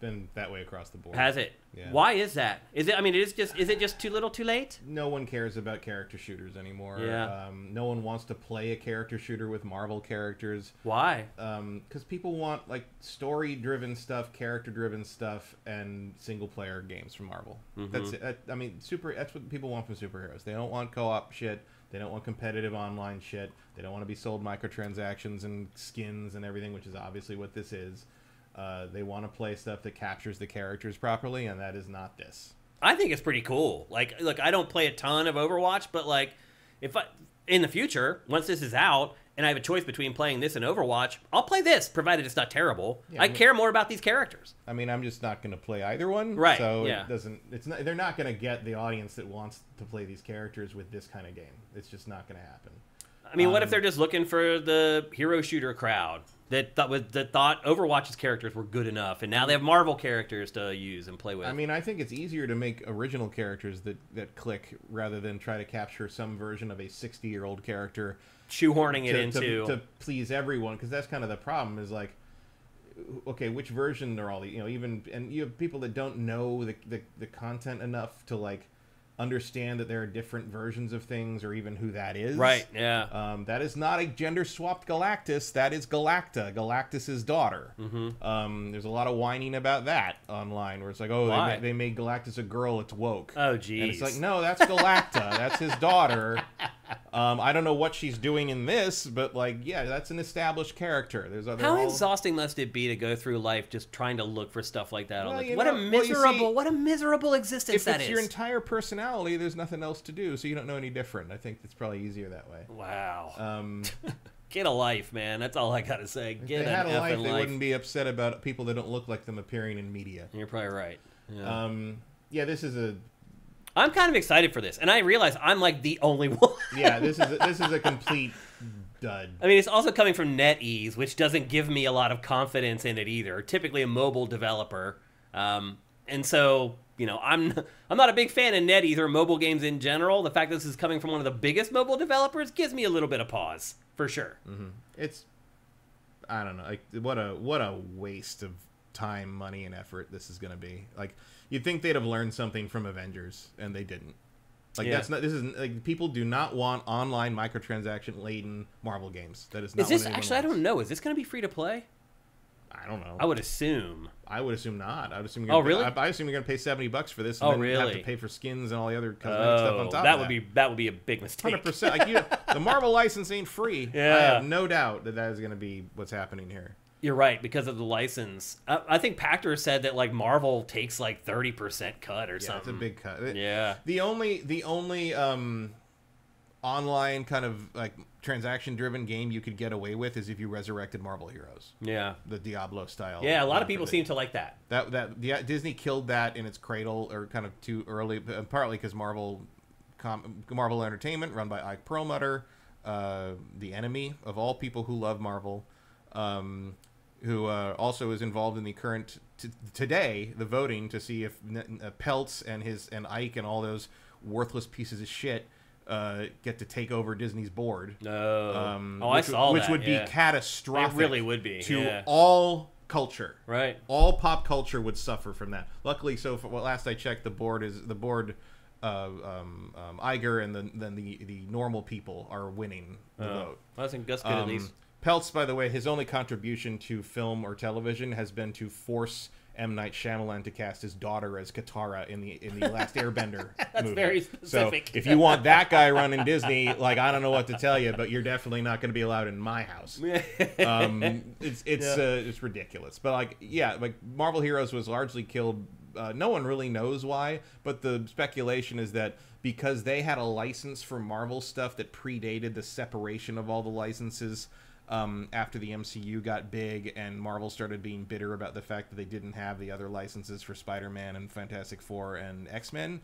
S2: Been that way across the board.
S1: Has it?
S2: Yeah.
S1: Why is that? Is it? I mean, it is just. Is it just too little, too late?
S2: No one cares about character shooters anymore.
S1: Yeah.
S2: Um, no one wants to play a character shooter with Marvel characters.
S1: Why?
S2: because people want like story-driven stuff, character-driven stuff, and single-player games from Marvel.
S1: Mm-hmm.
S2: That's it. I mean, super. That's what people want from superheroes. They don't want co-op shit. They don't want competitive online shit. They don't want to be sold microtransactions and skins and everything, which is obviously what this is. Uh, they want to play stuff that captures the characters properly, and that is not this.
S1: I think it's pretty cool. Like, look, I don't play a ton of Overwatch, but like, if I in the future, once this is out, and I have a choice between playing this and Overwatch, I'll play this, provided it's not terrible.
S2: Yeah,
S1: I
S2: I mean-
S1: care more about these characters.
S2: I mean, I'm just not going to play either one,
S1: Right,
S2: So
S1: yeah.
S2: it doesn't. It's not. They're not going to get the audience that wants to play these characters with this kind of game. It's just not going to happen.
S1: I mean, what if
S2: Um,
S1: they're just looking for the hero shooter crowd that thought was- that thought Overwatch's characters were good enough, and now they have Marvel characters to use and play with?
S2: I mean, I think it's easier to make original characters that that click rather than try to capture some version of a 60 year old character
S1: shoehorning it
S2: to,
S1: into
S2: to, to please everyone because that's kind of the problem is like okay, which version are all the you know even and you have people that don't know the the, the content enough to like understand that there are different versions of things or even who that is.
S1: Right. Yeah.
S2: Um, that is not a gender swapped Galactus. That is Galacta, Galactus's daughter.
S1: Mm-hmm.
S2: Um, there's a lot of whining about that online, where it's like, oh, they, ma- they made Galactus a girl. It's woke.
S1: oh, geez.
S2: And it's like, no, that's Galacta. that's his daughter. Um, I don't know what she's doing in this, but like, yeah, that's an established character. There's other.
S1: How
S2: all-
S1: exhausting must it be to go through life just trying to look for stuff like that?
S2: Well, you
S1: what
S2: know-
S1: a
S2: well,
S1: miserable,
S2: see,
S1: what a miserable existence that is.
S2: If
S1: that
S2: it's
S1: is.
S2: your entire personality, there's nothing else to do, so you don't know any different. I think it's probably easier that way.
S1: wow.
S2: Um,
S1: Get a life, man. That's all I gotta say.
S2: if
S1: Get
S2: they
S1: an
S2: had a life,
S1: life.
S2: they wouldn't be upset about people that don't look like them appearing in media.
S1: You're probably right. Yeah.
S2: Um, yeah, this is a
S1: I'm kind of excited for this, and I realize I'm like the only one.
S2: yeah, this is a, this is a complete dud.
S1: I mean, it's also coming from NetEase, which doesn't give me a lot of confidence in it either. Typically, a mobile developer, um, and so you know, I'm I'm not a big fan of NetEase or mobile games in general. The fact that this is coming from one of the biggest mobile developers gives me a little bit of pause for sure.
S2: It's I don't know, like what a what a waste of time, money, and effort this is going to be. Like you'd think they'd have learned something from Avengers, and they didn't. Like
S1: Yeah.
S2: that's not. This is like people do not want online microtransaction laden Marvel games. That is not.
S1: Is this actually? I don't know. Is this going to be free to play?
S2: I don't know.
S1: I would assume.
S2: I would assume not. I would assume. You're
S1: Oh,
S2: gonna
S1: really?
S2: Pay, I, I assume you're going to pay seventy bucks for this. And
S1: Oh,
S2: then Have to pay for skins and all the other cosmetic oh, stuff on
S1: Oh,
S2: top.
S1: that
S2: of
S1: would be that would be a big mistake.
S2: Hundred percent. Like you, the Marvel license ain't free.
S1: Yeah.
S2: I have no doubt that that is going to be what's happening here.
S1: You're right because of the license. I, I think Pachter said that like Marvel takes like thirty percent cut or something.
S2: Yeah, it's a big cut.
S1: Yeah.
S2: The only the only um online kind of like transaction driven game you could get away with is if you resurrected Marvel Heroes,
S1: Yeah.
S2: the Diablo style.
S1: Yeah, a lot of people seem to like that.
S2: that that yeah, Disney killed that in its cradle or kind of too early, uh, partly because Marvel com, Marvel Entertainment run by Ike Perlmutter, uh, the enemy of all people who love Marvel. Um, who uh, also is involved in the current t- today the voting to see if N- uh, Peltz and his and Ike and all those worthless pieces of shit uh, get to take over Disney's board.
S1: No.
S2: Um,
S1: oh, I
S2: which, would-
S1: saw
S2: which
S1: that.
S2: would be
S1: yeah.
S2: catastrophic.
S1: It really would be,
S2: to
S1: yeah.
S2: all culture.
S1: Right.
S2: All pop culture would suffer from that. Luckily, so far, well, last I checked, the board is the board. Uh, um, um, Iger and then then the the normal people are winning the
S1: Oh,
S2: vote.
S1: I think that's good at
S2: Um,
S1: least.
S2: Peltz, by the way, his only contribution to film or television has been to force M Night Shyamalan to cast his daughter as Katara in the in the Last Airbender movie.
S1: very specific.
S2: So if you want that guy running Disney, like I don't know what to tell you, but you're definitely not going to be allowed in my house. um, it's it's
S1: Yeah.
S2: uh, it's ridiculous. But like yeah, like Marvel Heroes was largely killed. Uh, no one really knows why, but the speculation is that because they had a license for Marvel stuff that predated the separation of all the licenses. Um, after the MCU got big and Marvel started being bitter about the fact that they didn't have the other licenses for Spider-Man and Fantastic Four and X-Men,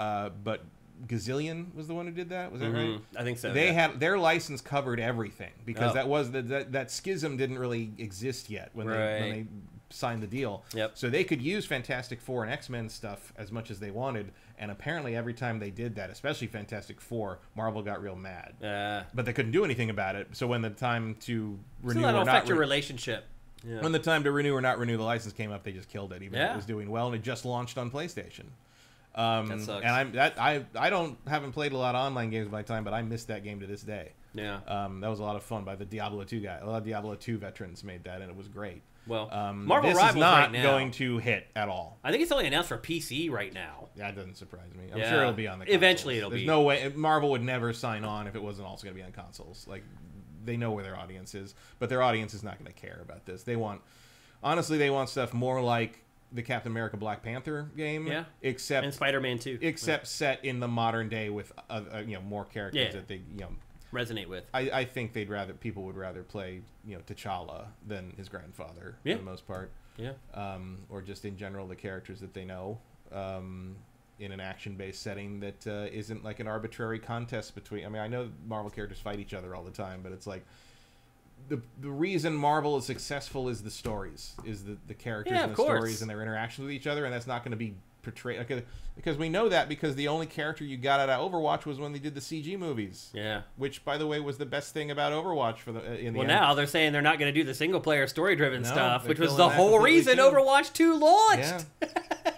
S2: uh, but Gazillion was the one who did that. Was that right?
S1: Mhm, I think so.
S2: they
S1: yeah.
S2: had their license covered everything because
S1: Oh.
S2: that was the, that that schism didn't really exist yet when they when they signed the deal.
S1: Yep.
S2: So they could use Fantastic Four and X Men stuff as much as they wanted, and apparently every time they did that, especially Fantastic Four, Marvel got real mad.
S1: Uh,
S2: But they couldn't do anything about it. So when the time to renew or not
S1: affect your
S2: re-
S1: relationship. Yeah.
S2: when the time to renew or not renew the license came up, they just killed it, even though
S1: Yeah.
S2: it was doing well, and it just launched on PlayStation. Um,
S1: That sucks.
S2: And I'm that I I don't haven't played a lot of online games my time, but I missed that game to this day.
S1: yeah.
S2: Um, that was a lot of fun by the Diablo 2 guy. A lot of Diablo 2 veterans made that, and it was great.
S1: Well,
S2: Um,
S1: Marvel
S2: this
S1: Rivals
S2: is not
S1: right now.
S2: going to hit at all.
S1: I think it's only announced for PC right now.
S2: Yeah, that doesn't surprise me. I'm
S1: Yeah.
S2: sure it'll be on the.
S1: Eventually it'll
S2: There's
S1: be.
S2: no way Marvel would never sign on if it wasn't also going to be on consoles. Like they know where their audience is, but their audience is not going to care about this. They want, honestly, they want stuff more like the Captain America Black Panther game.
S1: Yeah.
S2: Except
S1: And Spider-Man 2.
S2: except set in the modern day with uh, uh, you know more characters
S1: Yeah.
S2: that they you know
S1: resonate with.
S2: I, I think they'd rather people would rather play you know T'Challa than his grandfather
S1: Yeah.
S2: for the most part,
S1: Yeah.
S2: um, or just in general the characters that they know um, in an action-based setting that uh, isn't like an arbitrary contest between. I mean, I know Marvel characters fight each other all the time, but it's like the the reason Marvel is successful is the stories, is the the characters
S1: Yeah,
S2: and the
S1: course.
S2: stories and their interactions with each other, and that's not going to be portrayed uh, because we know that because the only character you got out of Overwatch was when they did the CG movies.
S1: Yeah.
S2: Which, by the way, was the best thing about Overwatch for the uh, in the
S1: Well,
S2: end.
S1: now they're saying they're not going to do the single player story driven
S2: No,
S1: stuff, which was the whole reason
S2: too.
S1: Overwatch 2 launched.
S2: Yeah.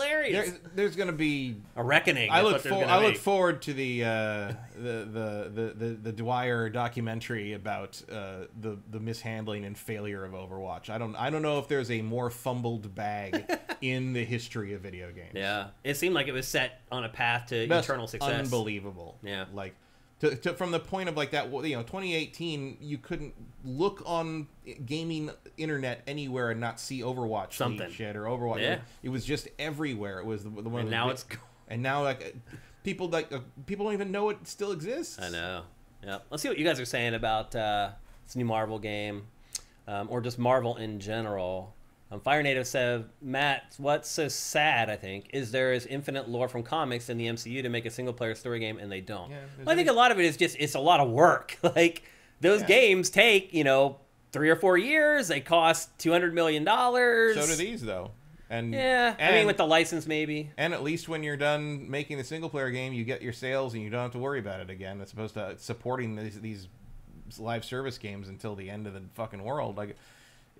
S1: it's hilarious.
S2: There, there's going to be
S1: a reckoning.
S2: I look for, I look forward to the, uh, the, the the the the Dwyer documentary about uh, the the mishandling and failure of Overwatch. I don't I don't know if there's a more fumbled bag in the history of video games.
S1: Yeah, it seemed like it was set on a path to
S2: That's
S1: eternal success.
S2: Unbelievable.
S1: Yeah.
S2: Like to, to, from the point of like that, you know, 2018, you couldn't look on gaming internet anywhere and not see Overwatch
S1: Something.
S2: shit or Overwatch.
S1: Yeah.
S2: It was just everywhere. It was the, the one.
S1: And now
S2: big-
S1: it's.
S2: and now like people like uh, people don't even know it still exists.
S1: I know. Yeah. Let's see what you guys are saying about uh, this new Marvel game, um, or just Marvel in general. Um, Fire Native said, Matt, what's so sad, I think, is there is infinite lore from comics in the MCU to make a single player story game, and they don't.
S2: Yeah,
S1: well, I think a lot of it is just, it's a lot of work. like, those
S2: Yeah.
S1: games take, you know, three or four years. They cost $200 million.
S2: So do these though. And
S1: Yeah. I mean, with the license, maybe.
S2: And at least when you're done making the single player game, you get your sales and you don't have to worry about it again. As opposed to supporting these, these live service games until the end of the fucking world. Like,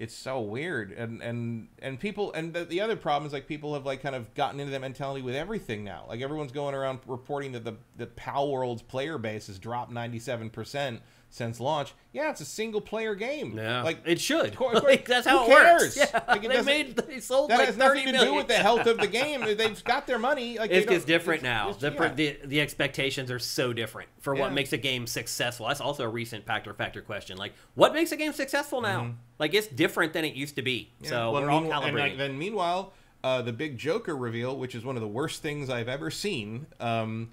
S2: it's so weird. And and and people and the, the other problem is like people have like kind of gotten into that mentality with everything now. Like everyone's going around reporting that the the Palworld's player base has dropped 97 percent since launch. Yeah, it's a single player game.
S1: Yeah.
S2: like
S1: it should.
S2: of course-
S1: like, that's how it works.
S2: cares?
S1: Yeah.
S2: Like, it
S1: they made, they sold
S2: that
S1: like
S2: has
S1: 30
S2: nothing to
S1: million.
S2: do with the health of the game. They've got their money. Like
S1: It's just different
S2: it's-
S1: now.
S2: it's-
S1: The,
S2: yeah.
S1: the the expectations are so different for what
S2: Yeah.
S1: makes a game successful. That's also a recent Pachter Factor question. Like, what makes a game successful now? Like, it's different than it used to be.
S2: Mm-hmm. Yeah.
S1: So
S2: Well,
S1: we're all
S2: and,
S1: calibrating.
S2: like, then meanwhile, uh, the big Joker reveal, which is one of the worst things I've ever seen. Um,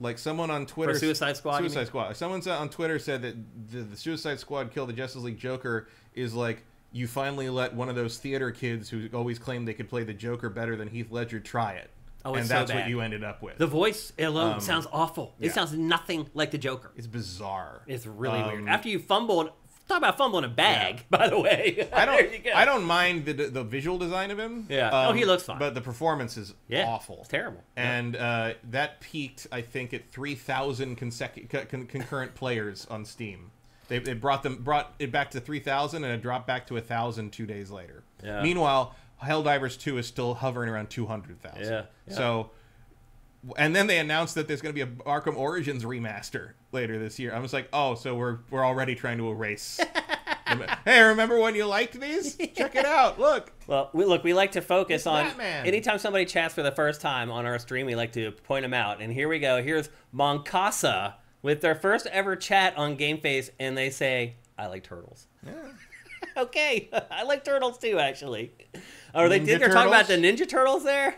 S2: like someone on Twitter,
S1: Suicide Squad,
S2: Suicide? Squad. Someone said on Twitter said that the, the Suicide Squad kill the Justice League Joker is like you finally let one of those theater kids who always claimed they could play the Joker better than Heath Ledger try it.
S1: Oh,
S2: and
S1: it's so
S2: that's what you ended up with.
S1: the voice alone
S2: Um,
S1: sounds awful. It
S2: yeah.
S1: sounds nothing like the Joker.
S2: it's bizarre.
S1: It's really
S2: Um,
S1: weird. After you fumbled, talk about fumbling a bag, by the way.
S2: I don't. I don't mind the the visual design of him.
S1: Yeah. Oh, he looks fine.
S2: But the performance is
S1: Yeah,
S2: awful.
S1: It's terrible.
S2: And uh, that peaked, I think, at three thousand consecutive con- concurrent players on Steam. They, they brought them brought it back to three thousand, and it dropped back to a thousand two days later.
S1: Yeah.
S2: Meanwhile, Helldivers two is still hovering around two hundred thousand.
S1: Yeah, yeah.
S2: So. And then they announced that there's going to be a Arkham Origins remaster later this year. I was like, oh, so we're we're already trying to erase. hey, remember when you liked these? Check it out. Look.
S1: Well, we, look, we like to focus
S2: It's
S1: on
S2: Batman.
S1: anytime somebody chats for the first time on our stream, we like to point them out. And here we go. Here's Moncasa with their first ever chat on Game Face, and they say, "I like turtles." Yeah. okay, I like turtles too, actually. Or they did. They're talking about the Ninja Turtles there.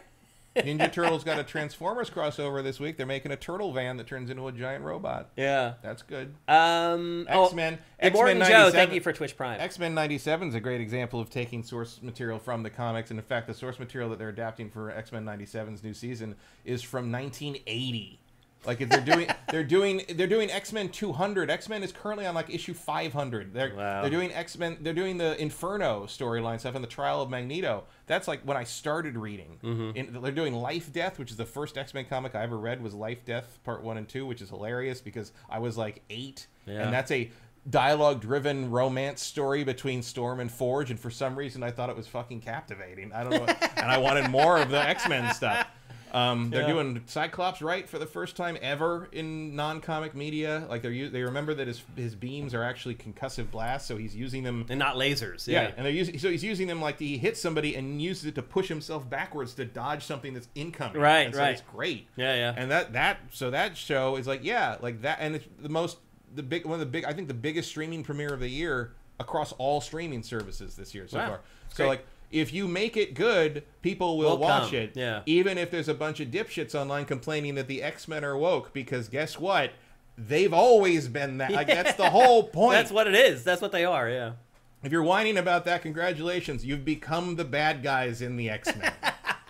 S2: Ninja Turtles got a Transformers crossover this week. They're making a turtle van that turns into a giant robot.
S1: Yeah.
S2: That's good.
S1: Um.
S2: X-Men-
S1: Oh, Good
S2: X-Men
S1: Joe. Thank you for Twitch Prime.
S2: X Men '97 is a great example of taking source material from the comics, and in fact, the source material that they're adapting for X Men '97's new season is from 1980. Like if they're doing, they're doing, they're doing X Men 200. X Men is currently on like issue 500. They're
S1: Wow.
S2: they're doing X Men. They're doing the Inferno storyline stuff and the Trial of Magneto. That's like when I started reading.
S1: Mm-hmm.
S2: In, they're doing Life Death, which is the first X Men comic I ever read. Was Life Death Part One and Two, which is hilarious because I was like eight,
S1: Yeah.
S2: and that's a dialogue driven romance story between Storm and Forge and for some reason I thought it was fucking captivating. I don't know and I wanted more of the X-Men stuff. Um, they're
S1: Yeah.
S2: doing Cyclops right for the first time ever in non-comic media. Like they're they remember that his his beams are actually concussive blasts, so he's using them
S1: and not lasers.
S2: yeah,
S1: Yeah.
S2: and they're using so he's using them like he hits somebody and uses it to push himself backwards to dodge something that's incoming.
S1: Right,
S2: and so
S1: right.
S2: It's great.
S1: Yeah, yeah.
S2: And that that so that show is like yeah, like that, and it's the most the big one of the big I think the biggest streaming premiere of the year across all streaming services this year so
S1: Wow.
S2: far. So
S1: great.
S2: like. If you make it good, people will
S1: Will
S2: watch
S1: come,
S2: it.
S1: yeah.
S2: Even if there's a bunch of dipshits online complaining that the X Men are woke, because guess what? They've always been that. Like that's the whole point.
S1: That's what it is. That's what they are. Yeah.
S2: If you're whining about that, congratulations. You've become the bad guys in the X Men.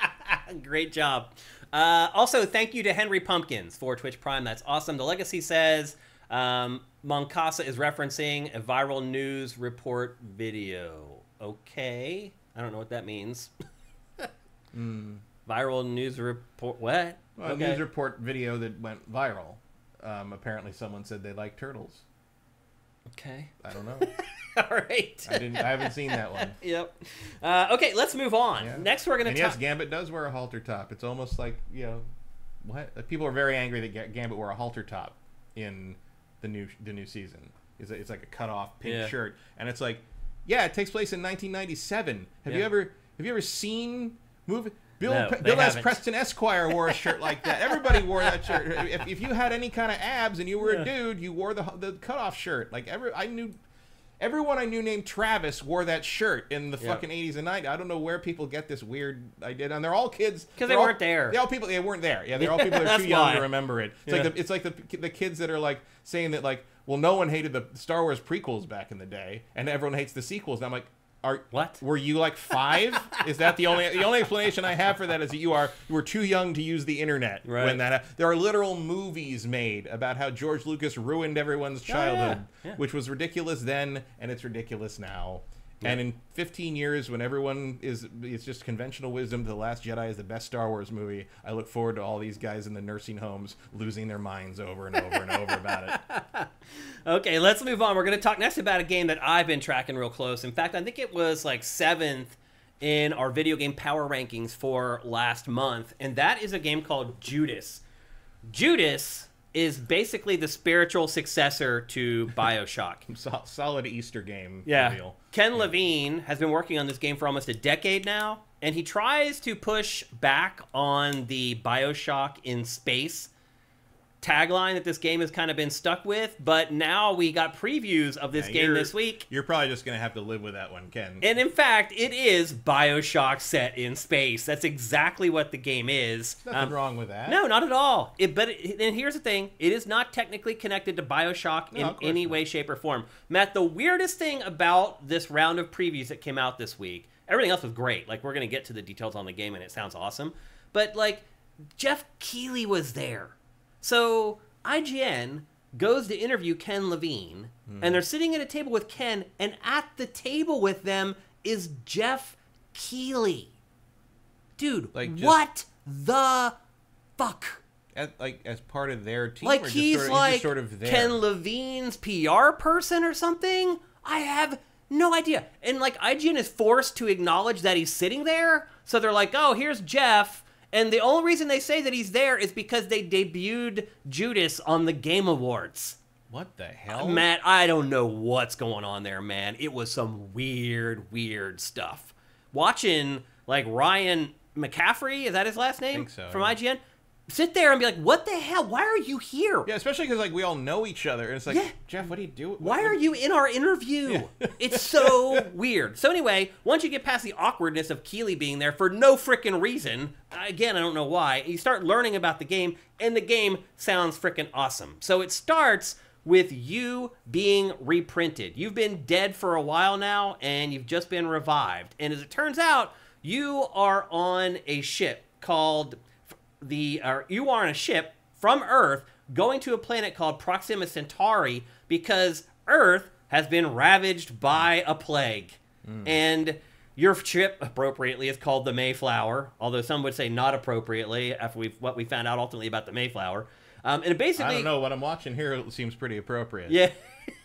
S1: Great job. Uh, also, thank you to Henry Pumpkins for Twitch Prime. That's awesome. The Legacy says, um, Moncasa is referencing a viral news report video. Okay. I don't know what that means. Viral news report. What?
S2: Well,
S1: okay.
S2: A news report video that went viral. Um, apparently, someone said they like turtles.
S1: okay.
S2: I don't know.
S1: All right.
S2: I didn't. I haven't seen that one.
S1: yep. Uh, okay, let's move on.
S2: Yeah.
S1: Next, we're going
S2: And
S1: to
S2: yes,
S1: talk.
S2: Gambit does wear a halter top. It's almost like you know, what people are very angry that Gambit wore a halter top in the new the new season. It's, a, it's like a cut off pink
S1: Yeah.
S2: shirt, and it's like, yeah, it takes place in 1997. Have you ever have you ever seen movie? Bill,
S1: No,
S2: Bill S. Preston Esquire wore a shirt like that. Everybody wore that shirt. If, if you had any kind of abs and you were
S1: Yeah.
S2: a dude, you wore the the cutoff shirt. Like every I knew, everyone I knew named Travis wore that shirt in the
S1: Yeah.
S2: fucking 80s and 90s. I don't know where people get this weird idea, and they're all kids
S1: 'Cause
S2: they're
S1: they
S2: all-
S1: weren't there.
S2: They're all people. They weren't there. Yeah, they're all people that are too young
S1: why.
S2: to remember it. It's
S1: Yeah.
S2: like the, it's like the the kids that are like saying that like, well, no one hated the Star Wars prequels back in the day, and everyone hates the sequels. And I'm like. Are,
S1: What?
S2: were you like five? is that the only the only explanation I have for that is that you are you were too young to use the internet
S1: Right.
S2: when that there are literal movies made about how George Lucas ruined everyone's
S1: Oh, yeah.
S2: childhood,
S1: Yeah.
S2: which was ridiculous then and it's ridiculous now. And in 15 years, when everyone is, it's just conventional wisdom. The Last Jedi is the best Star Wars movie. I look forward to all these guys in the nursing homes losing their minds over and over and over about it.
S1: Okay, let's move on. We're going to talk next about a game that I've been tracking real close. In fact, I think it was like seventh in our video game power rankings for last month, and that is a game called Judas. Judas is basically the spiritual successor to Bioshock.
S2: Sol- solid Easter game.
S1: Yeah.
S2: reveal.
S1: Ken Levine has been working on this game for almost a decade now, and he tries to push back on the Bioshock in space tagline that this game has kind of been stuck with. But now we got previews of this
S2: Yeah,
S1: game this week.
S2: You're probably just gonna have to live with that one, Ken.
S1: And in fact, it is Bioshock set in space. That's exactly what the game is.
S2: Nothing
S1: Um,
S2: wrong with that.
S1: no, not at all. It, but it, and here's the thing: it is not technically connected to Bioshock
S2: No,
S1: in any
S2: not.
S1: way, shape, or form. Matt, the weirdest thing about this round of previews that came out this week, everything else was great. Like we're gonna get to the details on the game, and it sounds awesome. But like Geoff Keighley was there, so IGN goes to interview Ken Levine,
S2: Hmm.
S1: and they're sitting at a table with Ken, and at the table with them is Geoff Keighley. Dude,
S2: Like, just-
S1: what the fuck?
S2: As, like as part of their team,
S1: Like he's
S2: sort of,
S1: like
S2: just sort of there.
S1: Ken Levine's PR person or something? I have no idea. And like IGN is forced to acknowledge that he's sitting there. So they're like, oh, here's Geoff. And the only reason they say that he's there is because they debuted Judas on the Game Awards.
S2: what the uh, hell?
S1: Matt, I don't know what's going on there, man. It was some weird, weird stuff. Watching like Ryan McCaffrey, is that his last name?
S2: think so,
S1: From
S2: yeah.
S1: IGN, sit there and be like, "What the hell? Why are you here?
S2: Yeah, especially because like we all know each other, and it's like,
S1: Yeah.
S2: Geoff, what do you do?
S1: Why are you in our interview? it's so weird. So anyway, once you get past the awkwardness of Keighley being there for no freaking reason, again, I don't know why, you start learning about the game, and the game sounds freaking awesome. So it starts with you being reprinted. You've been dead for a while now, and you've just been revived. And as it turns out, you are on a ship called the or you are on a ship from Earth going to a planet called Proxima Centauri because Earth has been ravaged by a plague. And your ship appropriately is called the Mayflower, although some would say not appropriately after we what we found out ultimately about the Mayflower. Um, and basically
S2: I don't know what I'm watching here. seems pretty appropriate.
S1: yeah.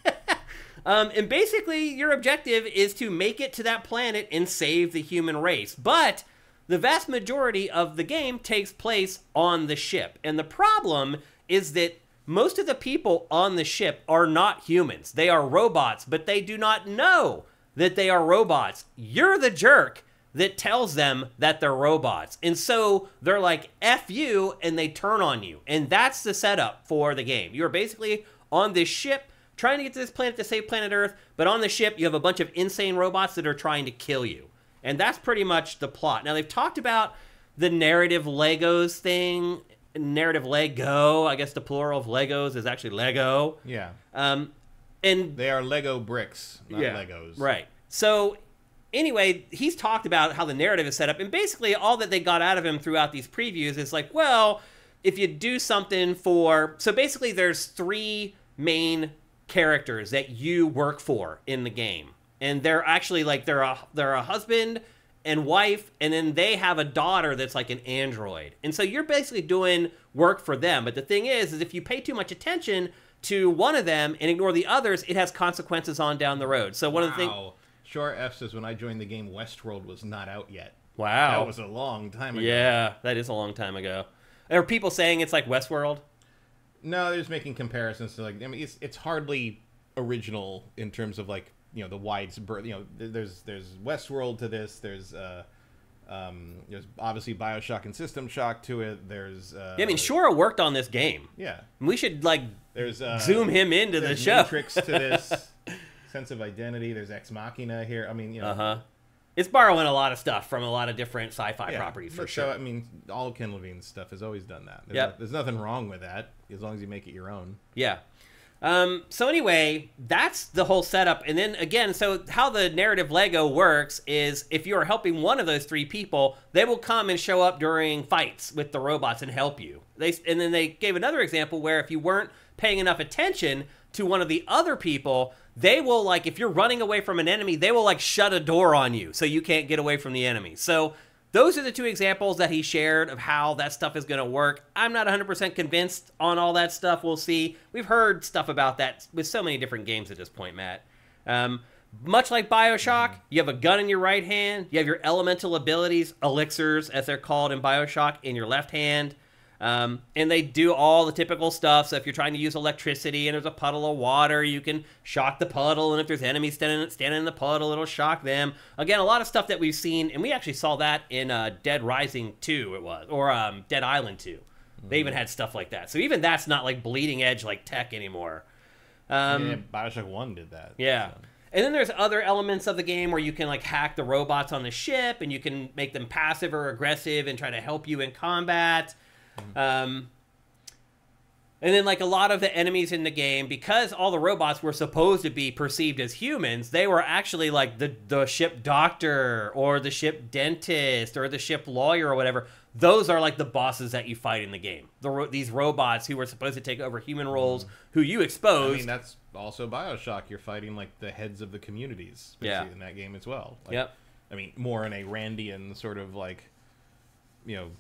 S1: um, and basically, your objective is to make it to that planet and save the human race. But the vast majority of the game takes place on the ship. And the problem is that most of the people on the ship are not humans. They are robots, but they do not know that they are robots. You're the jerk that tells them that they're robots. And so they're like, F you, and they turn on you. And that's the setup for the game. You're basically on this ship trying to get to this planet to save planet Earth, but on the ship, you have a bunch of insane robots that are trying to kill you. And that's pretty much the plot. Now, they've talked about the narrative Legos thing. Narrative Lego, I guess the plural of Legos is actually Lego.
S2: Yeah.
S1: Um, and
S2: They are Lego bricks, not Legos.
S1: Right. So anyway, he's talked about how the narrative is set up, and basically all that they got out of him throughout these previews is like, well, if you do something for so basically there's three main characters that you work for in the game, and they're actually like they're a they're a husband and wife, and then they have a daughter that's like an android, and so you're basically doing work for them. But the thing is, is if you pay too much attention to one of them and ignore the others, it has consequences on down the road. So one of the things.
S2: Wow. Shore F says when I joined the game, Westworld was not out yet.
S1: Wow.
S2: That was a long time ago.
S1: yeah, that is a long time ago. Are people saying it's like Westworld?
S2: No, they're just making comparisons to like. I mean, it's it's hardly original in terms of like you know the widespread. You know, there's there's Westworld to this. There's uh, um, there's obviously Bioshock and System Shock to it. There's uh,
S1: Yeah, I mean, Shora worked on this game.
S2: Yeah,
S1: We should like
S2: there's uh,
S1: zoom him into the show.
S2: Matrix to this. Sense of identity. There's Ex Machina here. I mean, you know.
S1: Uh huh. It's borrowing a lot of stuff from a lot of different sci-fi
S2: yeah,
S1: properties for sure.
S2: So I mean, all Ken Levine's stuff has always done that. There's,
S1: Yep.
S2: no- there's nothing wrong with that as long as you make it your own.
S1: Yeah. Um, so anyway, that's the whole setup. And then again, so how the narrative Lego works is if you are helping one of those three people, they will come and show up during fights with the robots and help you. They and then they gave another example where if you weren't paying enough attention to one of the other people, they will like if you're running away from an enemy, they will like shut a door on you so you can't get away from the enemy. So those are the two examples that he shared of how that stuff is going to work. I'm not 100% convinced on all that stuff. We'll see. We've heard stuff about that with so many different games at this point, Matt. Um, much like Bioshock, you have a gun in your right hand, you have your elemental abilities, elixirs, as they're called in Bioshock, in your left hand. Um, and they do all the typical stuff. So if you're trying to use electricity and there's a puddle of water, you can shock the puddle. And if there's enemies standing, standing in the puddle, it'll shock them. Again, a lot of stuff that we've seen, and we actually saw that in uh, Dead Rising 2, it was, or um, Dead Island 2. They even had stuff like that. So even that's not like bleeding edge like tech anymore. Um,
S2: yeah, Bioshock One did that.
S1: yeah.
S2: so.
S1: And then there's other elements of the game where you can like hack the robots on the ship and you can make them passive or aggressive and try to help you in combat. Um, and then like a lot of the enemies in the game, because all the robots were supposed to be perceived as humans, they were actually like the the ship doctor or the ship dentist or the ship lawyer or whatever. Those are like the bosses that you fight in the game. The ro- these robots who were supposed to take over human roles, who you
S2: expose.
S1: I
S2: mean, that's also Bioshock. You're fighting like the heads of the communities,
S1: Yeah.
S2: in that game as well. Like,
S1: Yep.
S2: I mean, more in a Randian sort of like, you know,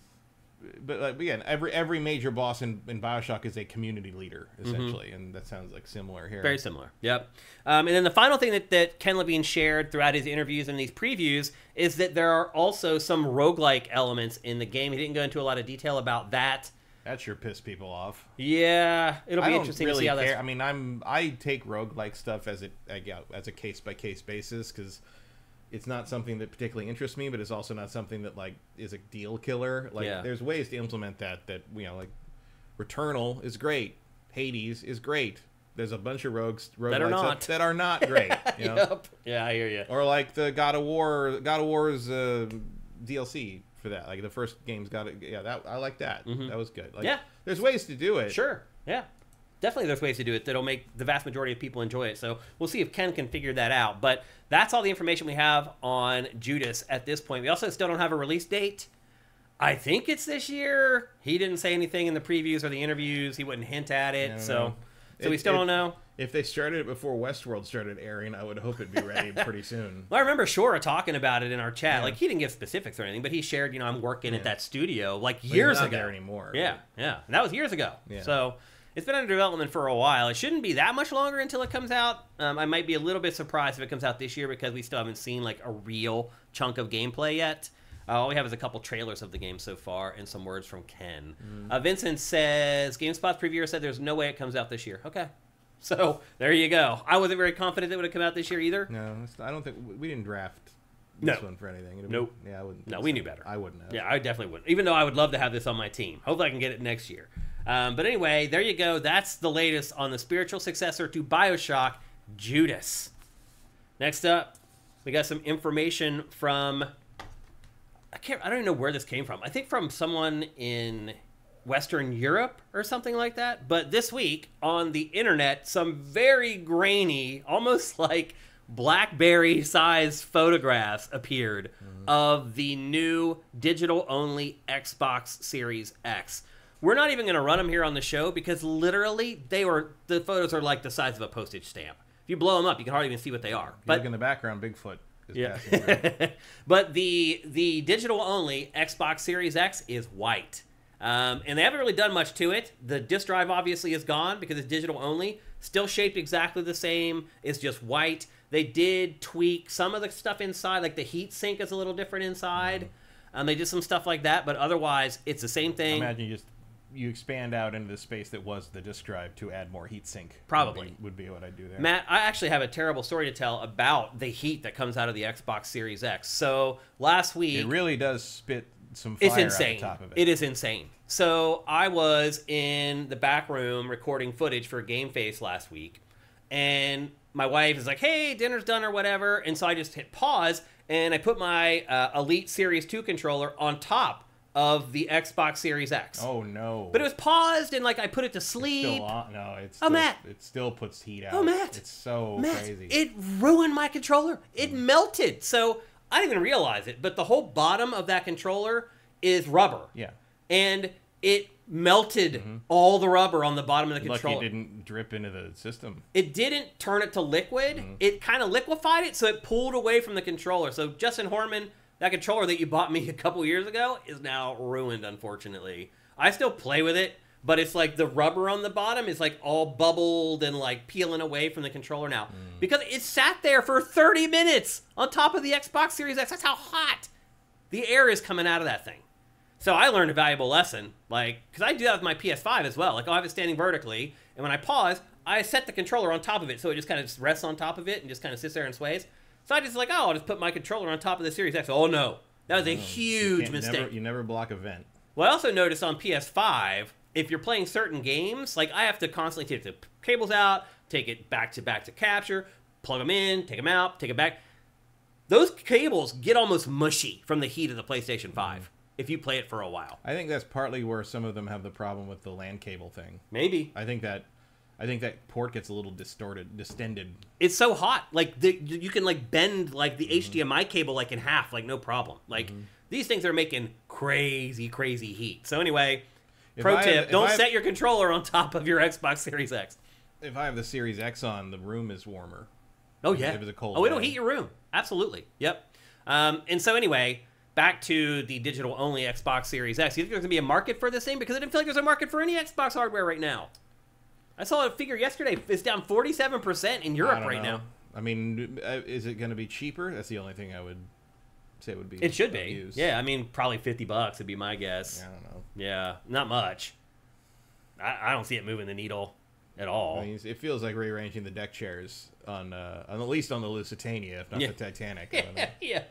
S2: but like, again, every every major boss in, in Bioshock is a community leader essentially, and that sounds like similar here.
S1: Mm-hmm. Very similar. Yep. Um, and then the final thing that, that Ken Levine shared throughout his interviews and these previews is that there are also some roguelike elements in the game. He didn't go into a lot of detail about that.
S2: That sure pissed people off.
S1: Yeah, it'll be interesting
S2: really
S1: to see how
S2: care.
S1: that's.
S2: I mean, I'm I take roguelike stuff as it as a case by case basis because it's not something that particularly interests me, but it's also not something that like is a deal killer. Like
S1: Yeah.
S2: there's ways to implement that that you know like Returnal is great, Hades is great. There's a bunch of rogues
S1: That are not.
S2: that are not great. You know?
S1: Yep. Yeah, I hear you.
S2: Or like the God of War, God of War's uh, DLC for that. Like the first game's got it. Yeah, that I like that. That was good. Like,
S1: Mm-hmm. Yeah.
S2: there's ways to do it.
S1: Sure. Yeah. Definitely, there's ways to do it that'll make the vast majority of people enjoy it. So we'll see if Ken can figure that out. But that's all the information we have on Judas at this point. We also still don't have a release date. I think it's this year. He didn't say anything in the previews or the interviews. He wouldn't hint at it. so,
S2: know.
S1: so we still
S2: it-
S1: don't know.
S2: If they started it before Westworld started airing, I would hope it'd be ready pretty soon.
S1: Well, I remember Shora talking about it in our chat.
S2: Yeah.
S1: Like he didn't give specifics or anything, but he shared, you know, I'm working at that studio like
S2: But
S1: years
S2: not
S1: ago.
S2: there anymore.
S1: Yeah, yeah. And that was years ago.
S2: Yeah.
S1: So it's been under development for a while. It shouldn't be that much longer until it comes out. Um, I might be a little bit surprised if it comes out this year because we still haven't seen like a real chunk of gameplay yet. Uh, all we have is a couple trailers of the game so far and some words from Ken.
S2: Mm-hmm.
S1: Uh, Vincent says GameSpot's previewer said there's no way it comes out this year. Okay. So there you go. I wasn't very confident it would have come out this year either.
S2: No, I don't think we didn't draft this
S1: No.
S2: one for anything. It'd
S1: Nope.
S2: Be, yeah, I wouldn't.
S1: No,
S2: think
S1: we knew better.
S2: I wouldn't have.
S1: Yeah, I definitely wouldn't. Even though I would love to have this on my team. Hopefully, I can get it next year. Um, but anyway, there you go. That's the latest on the spiritual successor to Bioshock, Judas. Next up, we got some information from. I can't. I don't even know where this came from. I think from someone in Western Europe or something like that. But this week on the internet, some very grainy, almost like BlackBerry size photographs appeared of the new digital only Xbox Series X. we're not even going to run them here on the show because literally they were the photos are like the size of a postage stamp. If you blow them up, you can hardly even see what they are. But
S2: look in the background, Bigfoot is
S1: yeah.
S2: passing
S1: but the the digital only Xbox Series X is white. Um, and they haven't really done much to it. The disk drive obviously is gone because it's digital only. Still shaped exactly the same. It's just white. They did tweak some of the stuff inside, like the heat sink is a little different inside. Um, they did some stuff like that, but otherwise it's the same thing.
S2: Imagine you just you expand out into the space that was the disk drive to add more heat sink.
S1: Probably.
S2: would be, would be what I'd do there.
S1: Matt, I actually have a terrible story to tell about the heat that comes out of the Xbox Series X. So last week,
S2: it really does spit some fire
S1: it's insane.
S2: top of it.
S1: It is insane. So I was in the back room recording footage for Game Face last week, and my wife is like, "Hey, dinner's done or whatever," and so I just hit pause and I put my uh, Elite Series Two controller on top of the Xbox Series X.
S2: Oh no!
S1: But it was paused and like I put it to
S2: It's
S1: sleep.
S2: still on. No, it's
S1: Oh,
S2: still,
S1: Matt.
S2: It still puts heat out.
S1: Oh, Matt.
S2: It's so
S1: Matt,
S2: crazy.
S1: it ruined my controller. It melted. So I didn't even realize it, but the whole bottom of that controller is rubber.
S2: yeah.
S1: and it melted all the rubber on the bottom of the
S2: Mm-hmm. Lucky
S1: controller.
S2: it didn't drip into the system.
S1: It didn't turn it to liquid.
S2: Mm-hmm.
S1: It kind of liquefied it, so it pulled away from the controller. So Justin Horman, that controller that you bought me a couple years ago, is now ruined. Unfortunately, I still play with it, but it's like the rubber on the bottom is like all bubbled and like peeling away from the controller now
S2: Mm.
S1: because it sat there for 30 minutes on top of the Xbox Series X. That's how hot the air is coming out of that thing. So I learned a valuable lesson, like because I do that with my PS5 as well. Like I'll have it standing vertically, and when I pause, I set the controller on top of it, so it just kind of just rests on top of it and just kind of sits there and sways. So I just like, oh, I'll just put my controller on top of the Series X. Oh no, that was a
S2: You
S1: huge
S2: can't-
S1: mistake.
S2: Never, you never block a vent.
S1: Well, I also noticed on PS5, if you're playing certain games, like I have to constantly take the cables out, take it back to back to capture, plug them in, take them out, take it back. Those cables get almost mushy from the heat of the PlayStation 5 mm-hmm. if you play it for a while.
S2: I think that's partly where some of them have the problem with the LAN cable thing.
S1: Maybe.
S2: I think that I think that port gets a little distorted, distended.
S1: It's so hot. Like the, you can like bend like the HDMI cable like in half, like no problem. Like these things are making crazy, crazy heat. So anyway,
S2: If
S1: pro
S2: I
S1: tip:
S2: if
S1: don't
S2: have-
S1: set your controller on top of your Xbox Series X.
S2: If I have the Series X on, the room is warmer.
S1: Oh yeah.
S2: it was a cold
S1: oh, it'll
S2: day.
S1: heat your room. Absolutely. Yep. Um, and so anyway, back to the digital only Xbox Series X. You think there's gonna be a market for this thing? Because I didn't feel like there's a market for any Xbox hardware right now. I saw a figure yesterday. It's down 47% in Europe right
S2: know.
S1: now.
S2: I mean, uh, is it going to be cheaper? That's the only thing I would say would be.
S1: It should be.
S2: use.
S1: Yeah, I mean, probably 50 bucks would be my guess.
S2: I don't know.
S1: Yeah, not much. I, I don't see it moving the needle at all.
S2: I mean, it feels like rearranging the deck chairs on, uh, on at least on the Lusitania, if not
S1: Yeah.
S2: the Titanic. I don't know.
S1: yeah.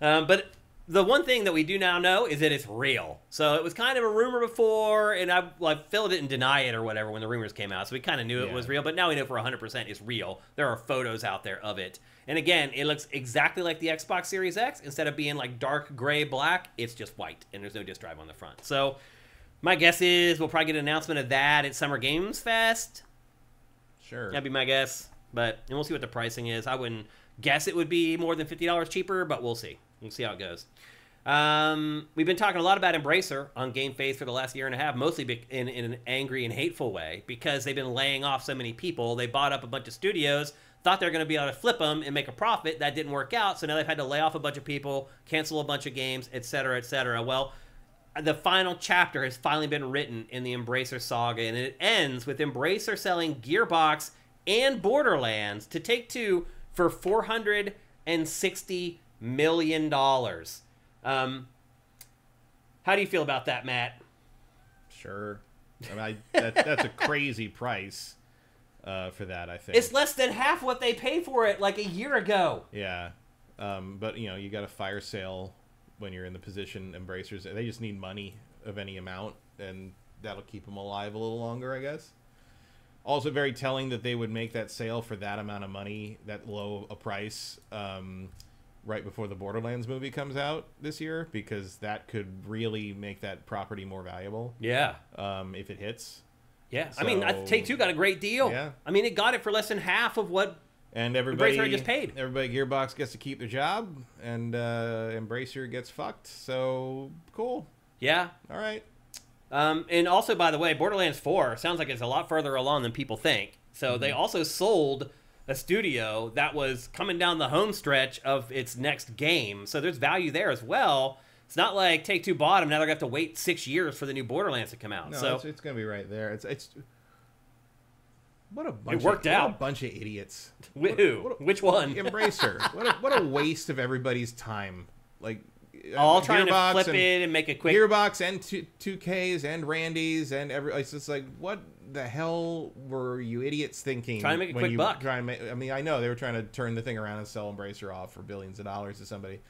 S1: Um, but the one thing that we do now know is that it's real. So it was kind of a rumor before, and I, well, Phil didn't deny it or whatever when the rumors came out. So we kind of knew it was real, but now we know for 100% it's real. There are photos out there of it. And again, it looks exactly like the Xbox Series X. Instead of being like dark gray black, it's just white, and there's no disk drive on the front. So my guess is we'll probably get an announcement of that at Summer Games Fest.
S2: Sure.
S1: That'd be my guess. But and we'll see what the pricing is. I wouldn't guess it would be more than fifty dollars cheaper, but we'll see. We'll see how it goes. Um, we've been talking a lot about Embracer on Game Face for the last year and a half, mostly in, in an angry and hateful way because they've been laying off so many people. They bought up a bunch of studios, thought they were going to be able to flip them and make a profit. That didn't work out, so now they've had to lay off a bunch of people, cancel a bunch of games, et cetera, et cetera. Well, the final chapter has finally been written in the Embracer saga, and it ends with Embracer selling Gearbox and Borderlands to Take Two for four hundred and sixty million dollars. Um, how do you feel about that, Matt?
S2: Sure. I mean, I, that, that's a crazy price uh, for that. I think.
S1: It's less than half what they paid for it like a year ago.
S2: Yeah. Um, but you know, you got a fire sale when you're in the position embracers. They just need money of any amount, and that'll keep them alive a little longer, I guess. Also, very telling that they would make that sale for that amount of money, that low a price, um, right before the Borderlands movie comes out this year, because that could really make that property more valuable
S1: Yeah.
S2: um, if it hits.
S1: Yeah. I mean, I-
S2: So-
S1: Take Two got a great deal.
S2: Yeah.
S1: I mean, it got it for less than half of what.
S2: And everybody
S1: Embracer just paid.
S2: Everybody Gearbox gets to keep their job, and uh, Embracer gets fucked. So cool.
S1: Yeah.
S2: All right.
S1: Um, and also, by the way, Borderlands 4 sounds like it's a lot further along than people think. So they also sold a studio that was coming down the home stretch of its next game. So there's value there as well. It's not like Take Two bought them. Now they're to have to wait six years for the new Borderlands to come out.
S2: No,
S1: so
S2: it's, it's gonna be right there. It's it's. What a bunch
S1: worked
S2: of,
S1: out.
S2: A bunch of idiots.
S1: wh-
S2: What-
S1: who?
S2: what a-
S1: Which one?
S2: Embracer. what a what a waste of everybody's time. Like
S1: All
S2: uh,
S1: trying to
S2: Gearbox
S1: flip
S2: and-
S1: it and make a quick.
S2: Gearbox and two two Ks and Randy's and every. It's just like what the hell were you idiots thinking?
S1: Trying to make a quick buck.
S2: Trying to make, I mean, I know they were trying to turn the thing around and sell Embracer off for billions of dollars to somebody,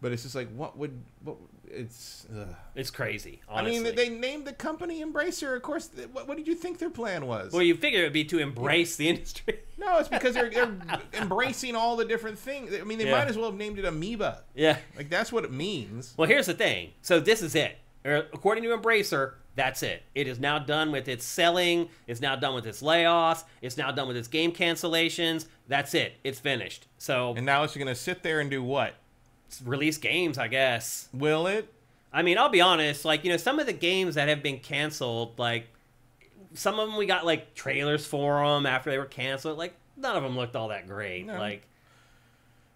S2: but it's just like what would what it's. Ugh.
S1: It's crazy.
S2: I mean, they named the company Embracer. Of course, what, what did you think their plan was?
S1: Well, you figure it would be to embrace the industry.
S2: no, it's because they're, they're embracing all the different things. I mean, they
S1: Yeah.
S2: might as well have named it Amoeba.
S1: yeah.
S2: Like that's what it means.
S1: Well, here's the thing. So this is it. Er, According to Embracer, that's it. It is now done with its selling. It's now done with its layoffs. It's now done with its game cancellations. That's it. It's finished. So
S2: And now it's going to sit there and do what?
S1: release games, I guess.
S2: Will it?
S1: I mean, I'll be honest. Like you know, some of the games that have been canceled, like some of them we got like trailers for them after they were canceled. Like none of them looked all that great.
S2: No.
S1: Like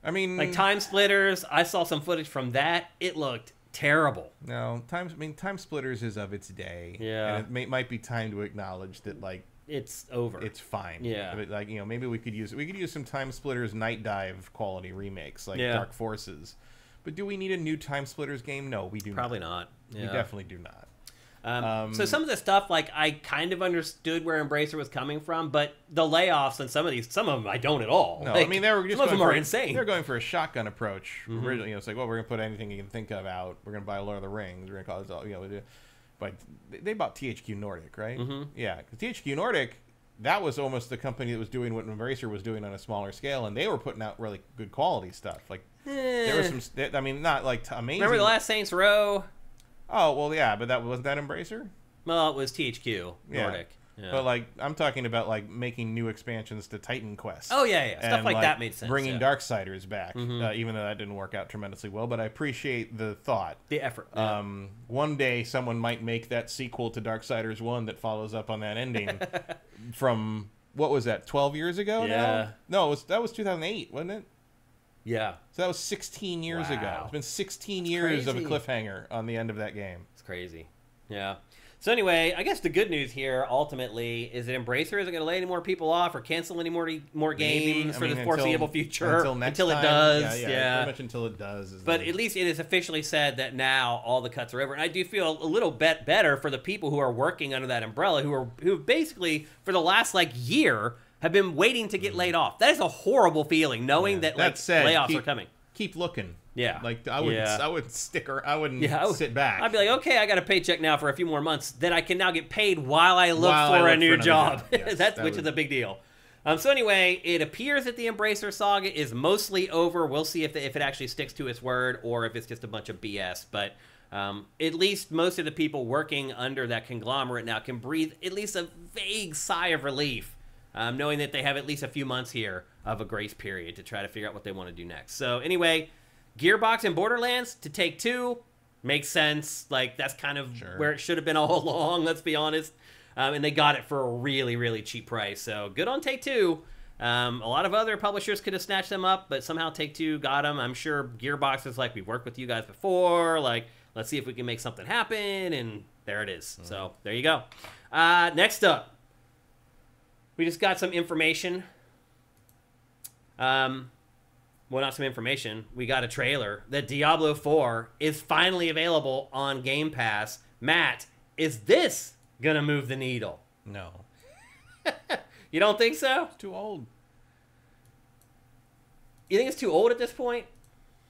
S2: I mean,
S1: like Time Splitters. I saw some footage from that. It looked terrible.
S2: No, time. I mean, Time Splitters is of its day.
S1: Yeah.
S2: and it may, might be time to acknowledge that, like,
S1: It's over.
S2: it's fine.
S1: Yeah.
S2: but, like you know, maybe we could use we could use some Time Splitters Night Dive quality remakes, like
S1: Yeah.
S2: Dark Forces. But do we need a new Time Splitters game? No, we do
S1: Probably
S2: not.
S1: not.
S2: We definitely do not.
S1: Um,
S2: Um,
S1: so some of the stuff, like I kind of understood where Embracer was coming from, but the layoffs and some of these, some of them I don't at all.
S2: No,
S1: Like,
S2: I mean they were just
S1: some of them are insane. Mm-hmm.
S2: They're going for a shotgun approach. Originally, you know, it's like, well, we're gonna put anything you can think of out. We're gonna buy Lord of the Rings. We're gonna call this all, you know. we do- But they- bought THQ Nordic, right?
S1: Mhm.
S2: Yeah, THQ Nordic, that was almost the company that was doing what Embracer was doing on a smaller scale, and they were putting out really good quality stuff. Like there was
S1: Eh.
S2: some, I mean, not like amazing.
S1: Remember the last Saints Row?
S2: Oh well, yeah, but that wasn't that Embracer.
S1: Well, it was THQ Nordic. Yeah.
S2: But like, I'm talking about like making new expansions to Titan Quest.
S1: oh yeah, yeah, stuff
S2: and,
S1: like, that made sense.
S2: Bringing
S1: yeah.
S2: Darksiders back,
S1: Mhm.
S2: uh, even though that didn't work out tremendously well. But I appreciate the thought.
S1: the effort. yeah.
S2: Um, one day, someone might make that sequel to Darksiders One that follows up on that ending from what was that? Twelve years ago? now?
S1: Yeah.
S2: No, it was that was 2008, wasn't it?
S1: Yeah,
S2: So that was 16 years ago. It's been 16 years of a cliffhanger on the end of that game.
S1: it's crazy. Yeah. So anyway, I guess the good news here ultimately is that Embracer isn't going to lay any more people off or cancel any more more games
S2: I
S1: for
S2: mean,
S1: the
S2: until-
S1: foreseeable future
S2: until, next
S1: it
S2: time.
S1: does.
S2: Yeah, yeah, pretty much until it does.
S1: But
S2: the-
S1: at least it is officially said that now all the cuts are over, and I do feel a little bit better for the people who are working under that umbrella, who are who basically for the last like year have been waiting to get laid off. That is a horrible feeling, knowing
S2: Yeah.
S1: that
S2: That
S1: like
S2: said,
S1: layoffs
S2: keep-
S1: are coming.
S2: keep looking.
S1: Yeah.
S2: Like I would,
S1: Yeah.
S2: I would stick or I wouldn't
S1: Yeah, I would-
S2: sit back.
S1: I'd be like, okay, I got a paycheck now for a few more months. Then I can now get paid while I look
S2: While I
S1: for
S2: look
S1: a new
S2: another
S1: job.
S2: Yes,
S1: That's
S2: that
S1: which is a big deal. Um, so anyway, it appears that the Embracer saga is mostly over. We'll see if if it actually sticks to its word or if it's just a bunch of BS. But um, at least most of the people working under that conglomerate now can breathe at least a vague sigh of relief, um, knowing that they have at least a few months here of a grace period to try to figure out what they want to do next. So anyway, Gearbox and Borderlands to take two makes sense. Like that's kind of
S2: Sure.
S1: where it should have been all along. Let's be honest. Um, and they got it for a really, really cheap price. So good on Take Two. Um, a lot of other publishers could have snatched them up, but somehow Take Two got them. I'm sure Gearbox is like, we've worked with you guys before. Like, let's see if we can make something happen. And there it is. So there you go. Uh, next up, we just got some information. Um, well, not some information. We got a trailer that Diablo 4 is finally available on Game Pass. Matt, is this gonna move the needle?
S2: no,
S1: You don't think so?
S2: it's too old.
S1: You think it's too old at this point?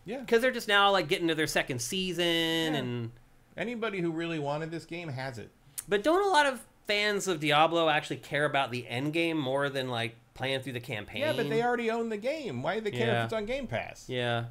S2: Yeah.
S1: Because they're just now like getting to their second season,
S2: Yeah.
S1: and
S2: Anybody who really wanted this game has it.
S1: but don't a lot of fans of Diablo actually care about the end game more than like playing through the campaign?
S2: Yeah, but they already own the game. Why do they care
S1: Yeah.
S2: if it's on Game Pass?
S1: Yeah.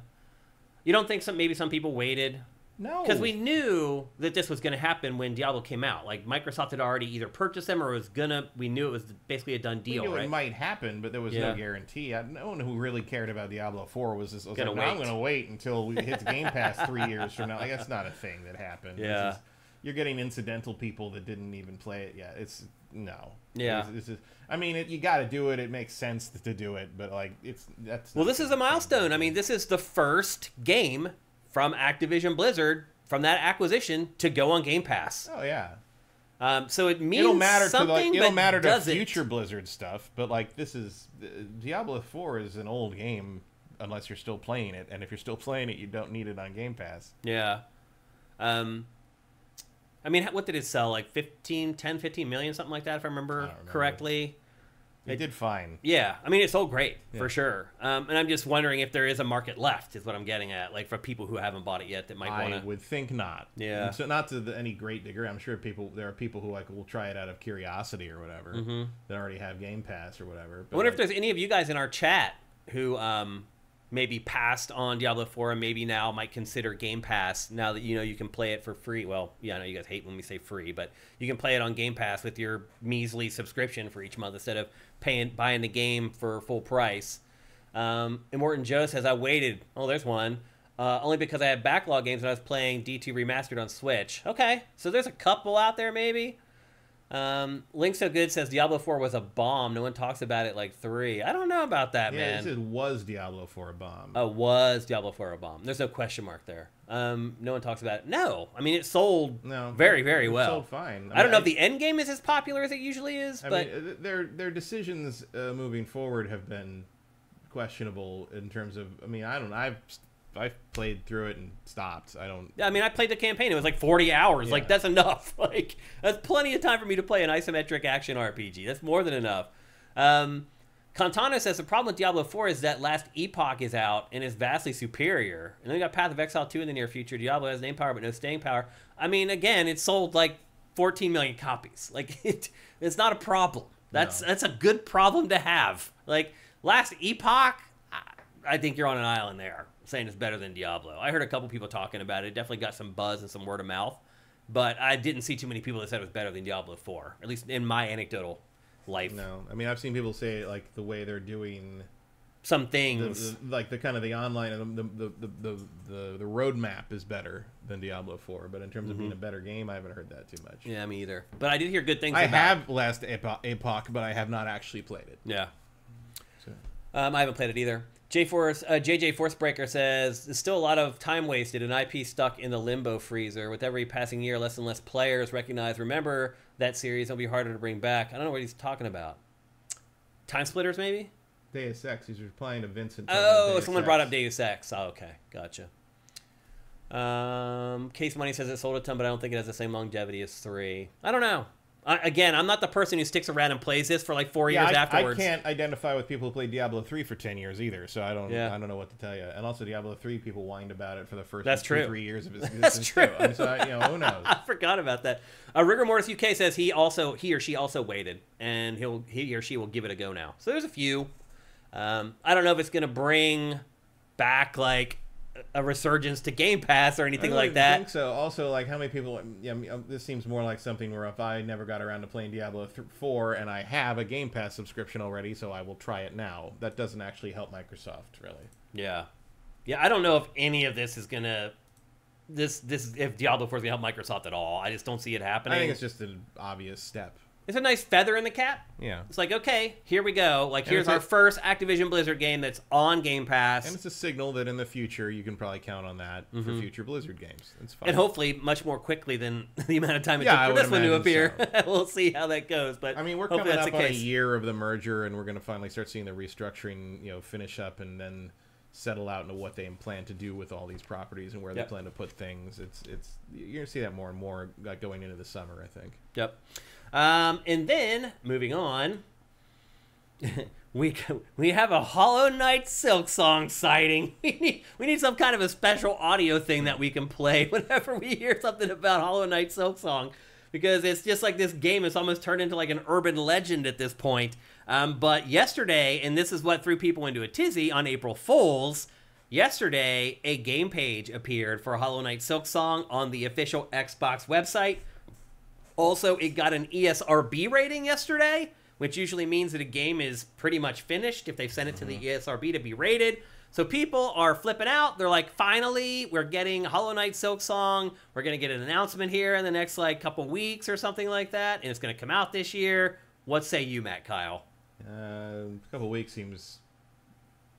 S1: You don't think some maybe some people waited
S2: No,
S1: because we knew that this was going to happen when Diablo came out. Like Microsoft had already either purchased them or was gonna. We knew it was basically a done
S2: We
S1: deal,
S2: knew
S1: right?
S2: it might happen, but there was
S1: Yeah.
S2: no guarantee. I, no one who really cared about Diablo Four was just was
S1: Gonna
S2: like, "No, I'm going to wait until it hits Game Pass three years from now. Like that's not a thing that happened.
S1: Yeah.
S2: You're getting incidental people that didn't even play it yet. It's no.
S1: Yeah.
S2: It's, it's I mean, it, you got to do it. It makes sense to do it, but like it's that's.
S1: Well, this is a milestone. I mean, this is the first game from Activision Blizzard from that acquisition to go on Game Pass.
S2: Oh yeah.
S1: Um, so it means
S2: It'll matter to like it'll matter to
S1: does it?
S2: future Blizzard stuff, but like this is uh, Diablo Four is an old game unless you're still playing it, and if you're still playing it, you don't need it on Game Pass.
S1: Yeah. Um, I mean, what did it sell? Like 15, 10, 15 million, something like that, if I remember,
S2: I remember.
S1: correctly.
S2: It,
S1: It-
S2: did fine.
S1: Yeah, I mean, it sold great for sure. Um, and I'm just wondering if there is a market left, is what I'm getting at. Like for people who haven't bought it yet that might want to.
S2: would think not.
S1: Yeah.
S2: And So not to the, any great degree. I'm sure people there are people who like will try it out of curiosity or whatever that already have Game Pass or whatever.
S1: I wonder if there's any of you guys in our chat who um, maybe passed on Diablo 4 and maybe now might consider Game Pass now that you know you can play it for free. Well, yeah, I know you guys hate when we say free, but you can play it on Game Pass with your measly subscription for each month instead of paying buying the game for full price. Um, and Morton Joe says, I waited. Oh, there's one. Uh, only because I had backlog games when I was playing D2 Remastered on Switch. Okay, so there's a couple out there maybe. Um, Link So Good says Diablo 4 was a bomb. No one talks about it like 3. I don't know about that,
S2: yeah,
S1: man.
S2: this is, was Diablo Four a bomb?
S1: Oh, was Diablo 4 a bomb? There's no question mark there. Um, no one talks about it. No, I mean it sold
S2: no,
S1: very, very
S2: it
S1: well.
S2: Sold fine.
S1: I, don't
S2: mean,
S1: know if the end game is as popular as it usually is,
S2: I
S1: but
S2: mean, uh, their their decisions uh, moving forward have been questionable in terms of. I mean, I don't. I've I've played through it and stopped. I don't.
S1: I mean, I played the campaign. It was like 40 hours. Like that's enough. Like that's plenty of time for me to play an isometric action RPG. That's more than enough. Um, Cantana says the problem with Diablo 4 is that last Epoch is out and is vastly superior. And then we got Path of Exile 2 in the near future. Diablo has name power but no staying power. I mean, again, it sold like 14 million copies. Like it, it's not a problem. That's
S2: No.
S1: that's a good problem to have. Like last Epoch, I, I think you're on an island there saying it's better than Diablo. I heard a couple people talking about it. It definitely got some buzz and some word of mouth, but I didn't see too many people that said it was better than Diablo 4. At least in my anecdotal life.
S2: No, I mean I've seen people say like the way they're doing
S1: Some things.
S2: the like the kind of the online and the the, the the the the roadmap is better than Diablo Four, but in terms of being a better game, I haven't heard that too much.
S1: Mm-hmm. yeah, me either. But I did hear good things
S2: I
S1: about
S2: have last Epo- Epoch, but I have not actually played it.
S1: Yeah.
S2: So.
S1: Um, I haven't played it either. J Force, uh, JJ Forcebreaker says there's still a lot of time wasted and IP stuck in the limbo freezer. With every passing year, less and less players recognize, remember that series. It'll be harder to bring back. I don't know what he's talking about. Time splitters, maybe?
S2: Deus Ex. He's replying to Vincent.
S1: Oh, someone brought up Deus Ex. Oh, okay, gotcha. Um, Case Money says it sold a ton, but I don't think it has the same longevity as three. I don't know. I, again, I'm not the person who sticks around and plays this for like four
S2: Yeah,
S1: years
S2: I,
S1: afterwards.
S2: I can't identify with people who played Diablo three for ten years either, so I don't.
S1: Yeah.
S2: I don't know what to tell you. And also, Diablo three people whined about it for the first
S1: That's
S2: two,
S1: true.
S2: three years of its
S1: That's true.
S2: I mean, so I, you know, who knows?
S1: I forgot about that. Uh, Rigor Mortis UK says he also he or she also waited, and he'll he or she will give it a go now. So there's a few. Um, I don't know if it's gonna bring back like a resurgence to Game Pass or anything
S2: I
S1: like that.
S2: think so. Also, like how many people? Yeah, um, this seems more like something where if I never got around to playing Diablo four and I have a Game Pass subscription already, so I will try it now. That doesn't actually help Microsoft really.
S1: Yeah, yeah. I don't know if any of this is gonna this this if Diablo 4 is gonna help Microsoft at all. I just don't see it happening.
S2: I think it's just an obvious step.
S1: It's a nice feather in the cap.
S2: Yeah.
S1: It's like okay, here we go. Like
S2: And
S1: here's our
S2: a-
S1: first Activision Blizzard game that's on Game Pass.
S2: And it's a signal that in the future you can probably count on that for future Blizzard games. It's fine.
S1: Mm-hmm. and hopefully much more quickly than the amount of time it
S2: Yeah,
S1: took for this one to appear. we'll see how that goes, but
S2: I mean, we're coming up on a
S1: case.
S2: year of the merger, and we're going to finally start seeing the restructuring, you know, finish up, and then settle out into what they plan to do with all these properties and where
S1: Yep.
S2: they plan to put things. It's it's you're going to see that more and more going into the summer, I think.
S1: Yep. Um, and then moving on, we we have a Hollow Knight Silksong sighting. We need we need some kind of a special audio thing that we can play whenever we hear something about Hollow Knight Silksong, because it's just like this game is almost turned into like an urban legend at this point. Um, but yesterday, and this is what threw people into a tizzy on April Fools. Yesterday, a game page appeared for Hollow Knight Silksong on the official Xbox website. Also, it got an E ESRB rating yesterday, which usually means that a game is pretty much finished if they've sent it to the E ESRB to be rated. So people are flipping out. They're like, finally, we're getting Hollow Knight Silksong. We're gonna get an announcement here in the next like couple weeks or something like that, and it's gonna come out this year. What say you, Matt Keil?
S2: Uh, a couple weeks seems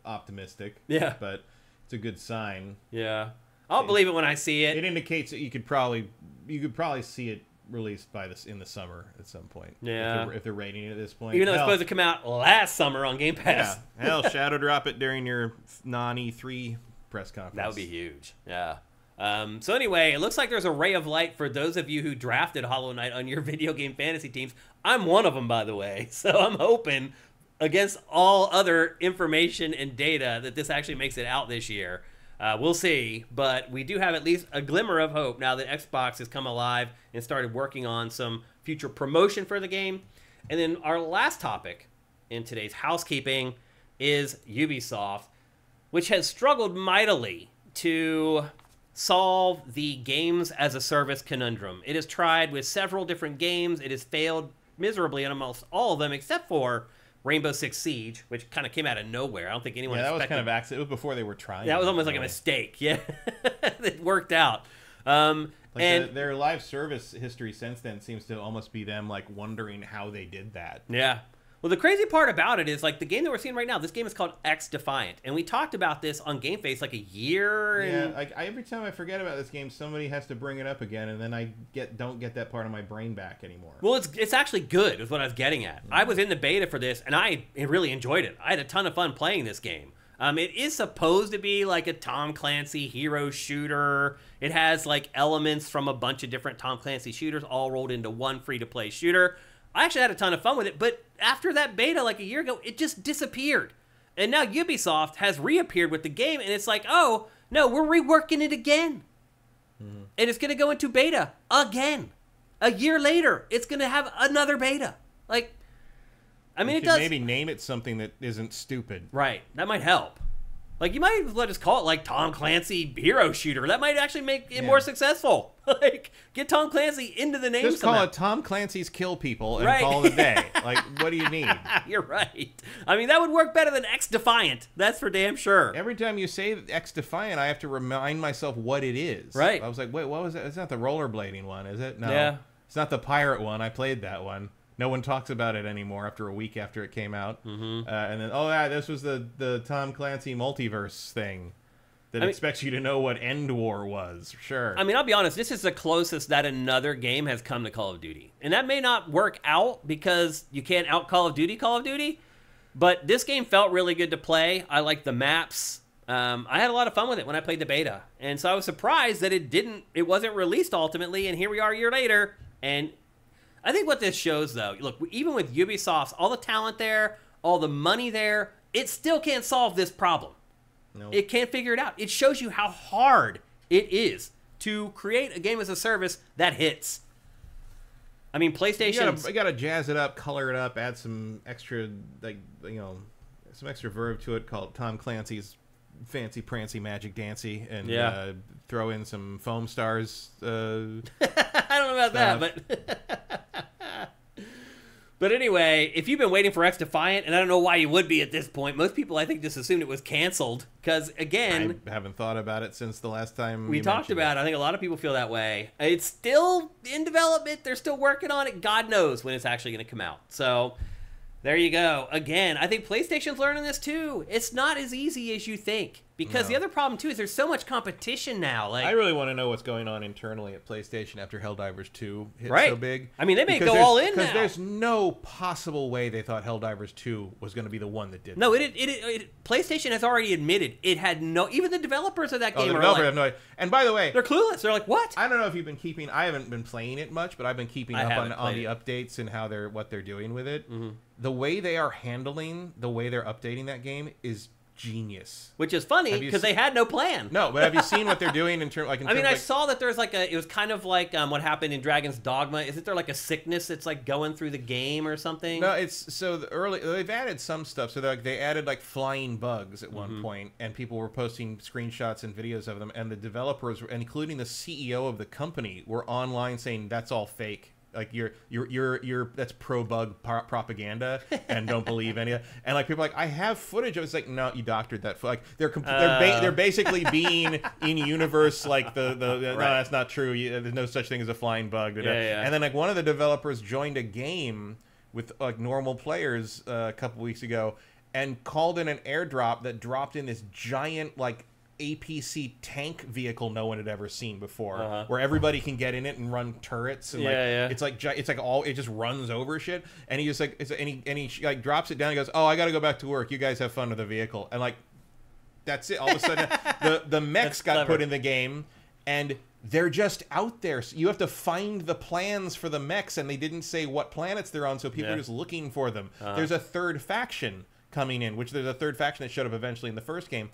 S2: optimistic.
S1: Yeah.
S2: but it's a good sign.
S1: Yeah, I'll believe it when I see it.
S2: It indicates that you could probably you could probably see it released by this in the summer at some point.
S1: Yeah.
S2: if they're, if they're rating it at this point.
S1: Even though it's supposed to come out last summer on Game Pass.
S2: yeah, hell, shadow drop it during your non E3 press conference.
S1: That would be huge. Yeah. Um, so anyway, it looks like there's a ray of light for those of you who drafted Hollow Knight on your video game fantasy teams. I'm one of them, by the way. So I'm hoping, against all other information and data, that this actually makes it out this year. Uh, we'll see, but we do have at least a glimmer of hope now that Xbox has come alive and started working on some future promotion for the game. And then our last topic in today's housekeeping is Ubisoft which has struggled mightily to solve the games as a service conundrum. It has tried with several different games. It has failed miserably in almost all of them, except for Rainbow Six Siege, which kind of came out of nowhere. I don't think anyone
S2: Yeah, that was
S1: expected
S2: kind of accident. It was before they were trying.
S1: that was almost like a mistake. Yeah, it worked out. Um,
S2: Like
S1: and
S2: the, their live service history since then seems to almost be them like wondering how they did that.
S1: Yeah. Well, the crazy part about it is like the game that we're seeing right now. This game is called XDefiant, and we talked about this on GameFace like a year.
S2: Yeah, like every time I forget about this game, somebody has to bring it up again, and then I get don't get that part of my brain back anymore.
S1: Well, it's it's actually good. Is what I was getting at. I was in the beta for this, and I really enjoyed it. I had a ton of fun playing this game. Um, it is supposed to be like a Tom Clancy hero shooter. It has like elements from a bunch of different Tom Clancy shooters all rolled into one free to play shooter. I actually had a ton of fun with it, but after that beta like a year ago, it just disappeared. And now Ubisoft has reappeared with the game, and it's like, oh no, we're reworking it again, mm-hmm. and it's gonna go into beta again. A year later, it's gonna have another beta. Like, I mean, it does.
S2: maybe name it something that isn't stupid.
S1: Right. That might help. Like you might let us call it like Tom Clancy hero shooter. That might actually make it
S2: Yeah.
S1: more successful. like get Tom Clancy into the name
S2: Just call it Tom Clancy's Kill People and
S1: Right.
S2: call it a day. like, what do you need?
S1: You're right. I mean, that would work better than XDefiant. That's for damn sure.
S2: Every time you say XDefiant, I have to remind myself what it is.
S1: Right.
S2: I was like, wait, what was that? It's not the rollerblading one, is it? No.
S1: Yeah.
S2: It's not the pirate one. I played that one. No one talks about it anymore after a week after it came out. Mm-hmm. Uh, and then, oh yeah, this was the the Tom Clancy multiverse thing that
S1: I mean-
S2: expects you to know what EndWar was. Sure.
S1: I mean, I'll be honest, this is the closest that another game has come to Call of Duty. And that may not work out because you can't out Call of Duty Call of Duty, but this game felt really good to play. I like the maps. Um, I had a lot of fun with it when I played the beta. And so I was surprised that it didn't it wasn't released ultimately and here we are a year later and I think what this shows though, look, even with Ubisoft's all the talent there, all the money there, it still can't solve this problem.
S2: no.
S1: It can't figure it out. It shows you how hard it is to create a game as a service that hits. I mean,
S2: you
S1: PlayStation.
S2: gotta, you gotta jazz it up, color it up, add some extra, like you know, some extra verb to it called Tom Clancy's fancy prancy magic dancy, and
S1: Yeah.
S2: uh, throw in some foam stars. Uh,
S1: I don't know about that, but. But anyway, if you've been waiting for XDefiant, and I don't know why you would be at this point, most people I think just assumed it was canceled. Because again,
S2: I haven't thought about it since the last time
S1: we talked about it. I think a lot of people feel that way. It's still in development. They're still working on it. God knows when it's actually going to come out. So there you go. Again, I think PlayStation's learning this too. It's not as easy as you think. Because
S2: No.
S1: the other problem too is there's so much competition now. Like
S2: I really want to know what's going on internally at PlayStation after Helldivers 2 hit
S1: Right.
S2: so big.
S1: I mean, they may go all in
S2: Because there's no possible way they thought Helldivers 2 was going to be the one that did
S1: No,
S2: that.
S1: it, it, it, it PlayStation has already admitted it had no. Even the developers of that game Oh,
S2: the
S1: are
S2: developer
S1: like,
S2: have no idea. And by the way,
S1: they're clueless. They're like, what?
S2: I don't know if you've been keeping. I haven't been playing it much, but I've been keeping
S1: I
S2: up on, on the
S1: it.
S2: updates and how they're what they're doing with it.
S1: Mm-hmm.
S2: The way they are handling the way they're updating that game is genius.
S1: Which is funny because they had no plan.
S2: No, but have you seen what they're doing in terms like? In
S1: I mean, I
S2: like,
S1: saw that there's like a. It was kind of like um, what happened in Dragon's Dogma. Isn't there like a sickness that's like going through the game or something?
S2: No, it's so the early. They've added some stuff. So like they added like flying bugs at
S1: Mm-hmm.
S2: one point, and people were posting screenshots and videos of them. And the developers, including the CEO of the company, were online saying that's all fake. Like you're you're you're you're that's pro bug pro- propaganda, and don't believe any of. it. And like people are like I have footage. I was like, no, you doctored that. fo-" Like they're comp- they're ba-
S1: Uh.
S2: they're basically being in universe like the the, the- no that's not true. You, there's no such thing as a flying bug.
S1: Yeah, yeah.
S2: And then like one of the developers joined a game with like normal players uh, a couple weeks ago and called in an airdrop that dropped in this giant like APC tank vehicle no one had ever seen before,
S1: Uh-huh.
S2: where everybody can get in it and run turrets. And like,
S1: Yeah, yeah.
S2: It's like it's like all it just runs over shit. And he just like it's and he and he like drops it down. and goes, "Oh, I got to go back to work. You guys have fun with the vehicle." And like that's it. All of a sudden, the the mechs
S1: That's
S2: got
S1: clever.
S2: put in the game, and they're just out there. So you have to find the plans for the mechs, and they didn't say what planets they're on, so people
S1: Yeah.
S2: are just looking for them.
S1: Uh-huh.
S2: There's a third faction coming in, which there's a third faction that showed up eventually in the first game,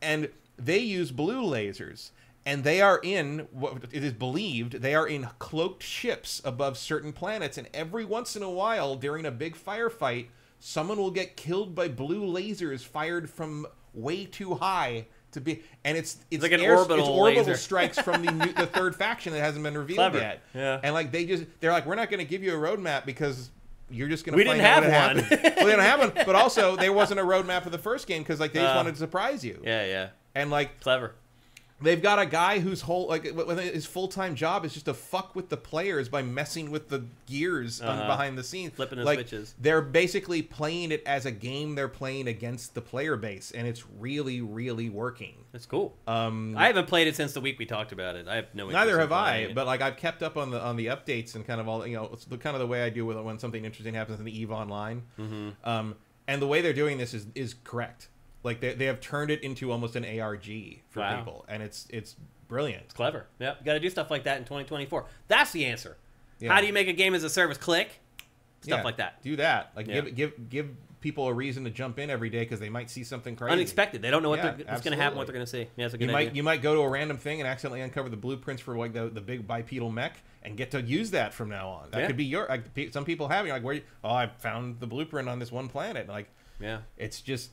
S2: and they use blue lasers. And they are in what it is believed they are in cloaked ships above certain planets, and every once in a while during a big firefight, someone will get killed by blue lasers fired from way too high to be and it's it's,
S1: like an
S2: air-
S1: orbital
S2: it's orbital strikes from the new, the third faction that hasn't been revealed
S1: Clever.
S2: yet
S1: Yeah.
S2: and like they just they're like we're not going to give you a roadmap because you're just going to
S1: We didn't have one.
S2: well they don't have one but also there wasn't a roadmap for the first game because like they just
S1: Uh,
S2: wanted to surprise you
S1: Yeah, yeah.
S2: And like
S1: Clever.
S2: They've got a guy whose whole like his full time job is just to fuck with the players by messing with the gears
S1: Uh-huh.
S2: behind the scenes,
S1: Flipping the
S2: like,
S1: switches.
S2: They're basically playing it as a game they're playing against the player base, and it's really, really working.
S1: That's cool.
S2: Um,
S1: I haven't played it since the week we talked about it. I have no.
S2: Neither have I,
S1: it.
S2: but like I've kept up on the on the updates and kind of all you know it's the kind of the way I do with it when something interesting happens in the Eve Online.
S1: Mm-hmm.
S2: Um, and the way they're doing this is is correct. Like they, they have turned it into almost an ARG for
S1: Wow.
S2: people, and it's it's brilliant.
S1: It's clever. Yep. You got to do stuff like that in 2024. That's the answer.
S2: Yeah.
S1: How do you make a game as a service click? Stuff
S2: Yeah,
S1: like that.
S2: Do that. Like
S1: Yeah.
S2: give give give people a reason to jump in every day because they might see something crazy.
S1: Unexpected. They don't know what
S2: Yeah,
S1: what's going to happen, what they're going to see. Yeah, that's a good
S2: You might
S1: idea.
S2: you might go to a random thing and accidentally uncover the blueprints for like the, the big bipedal mech and get to use that from now on. That
S1: Yeah.
S2: could be your like some people have you're like where you- oh I found the blueprint on this one planet like
S1: yeah.
S2: it's just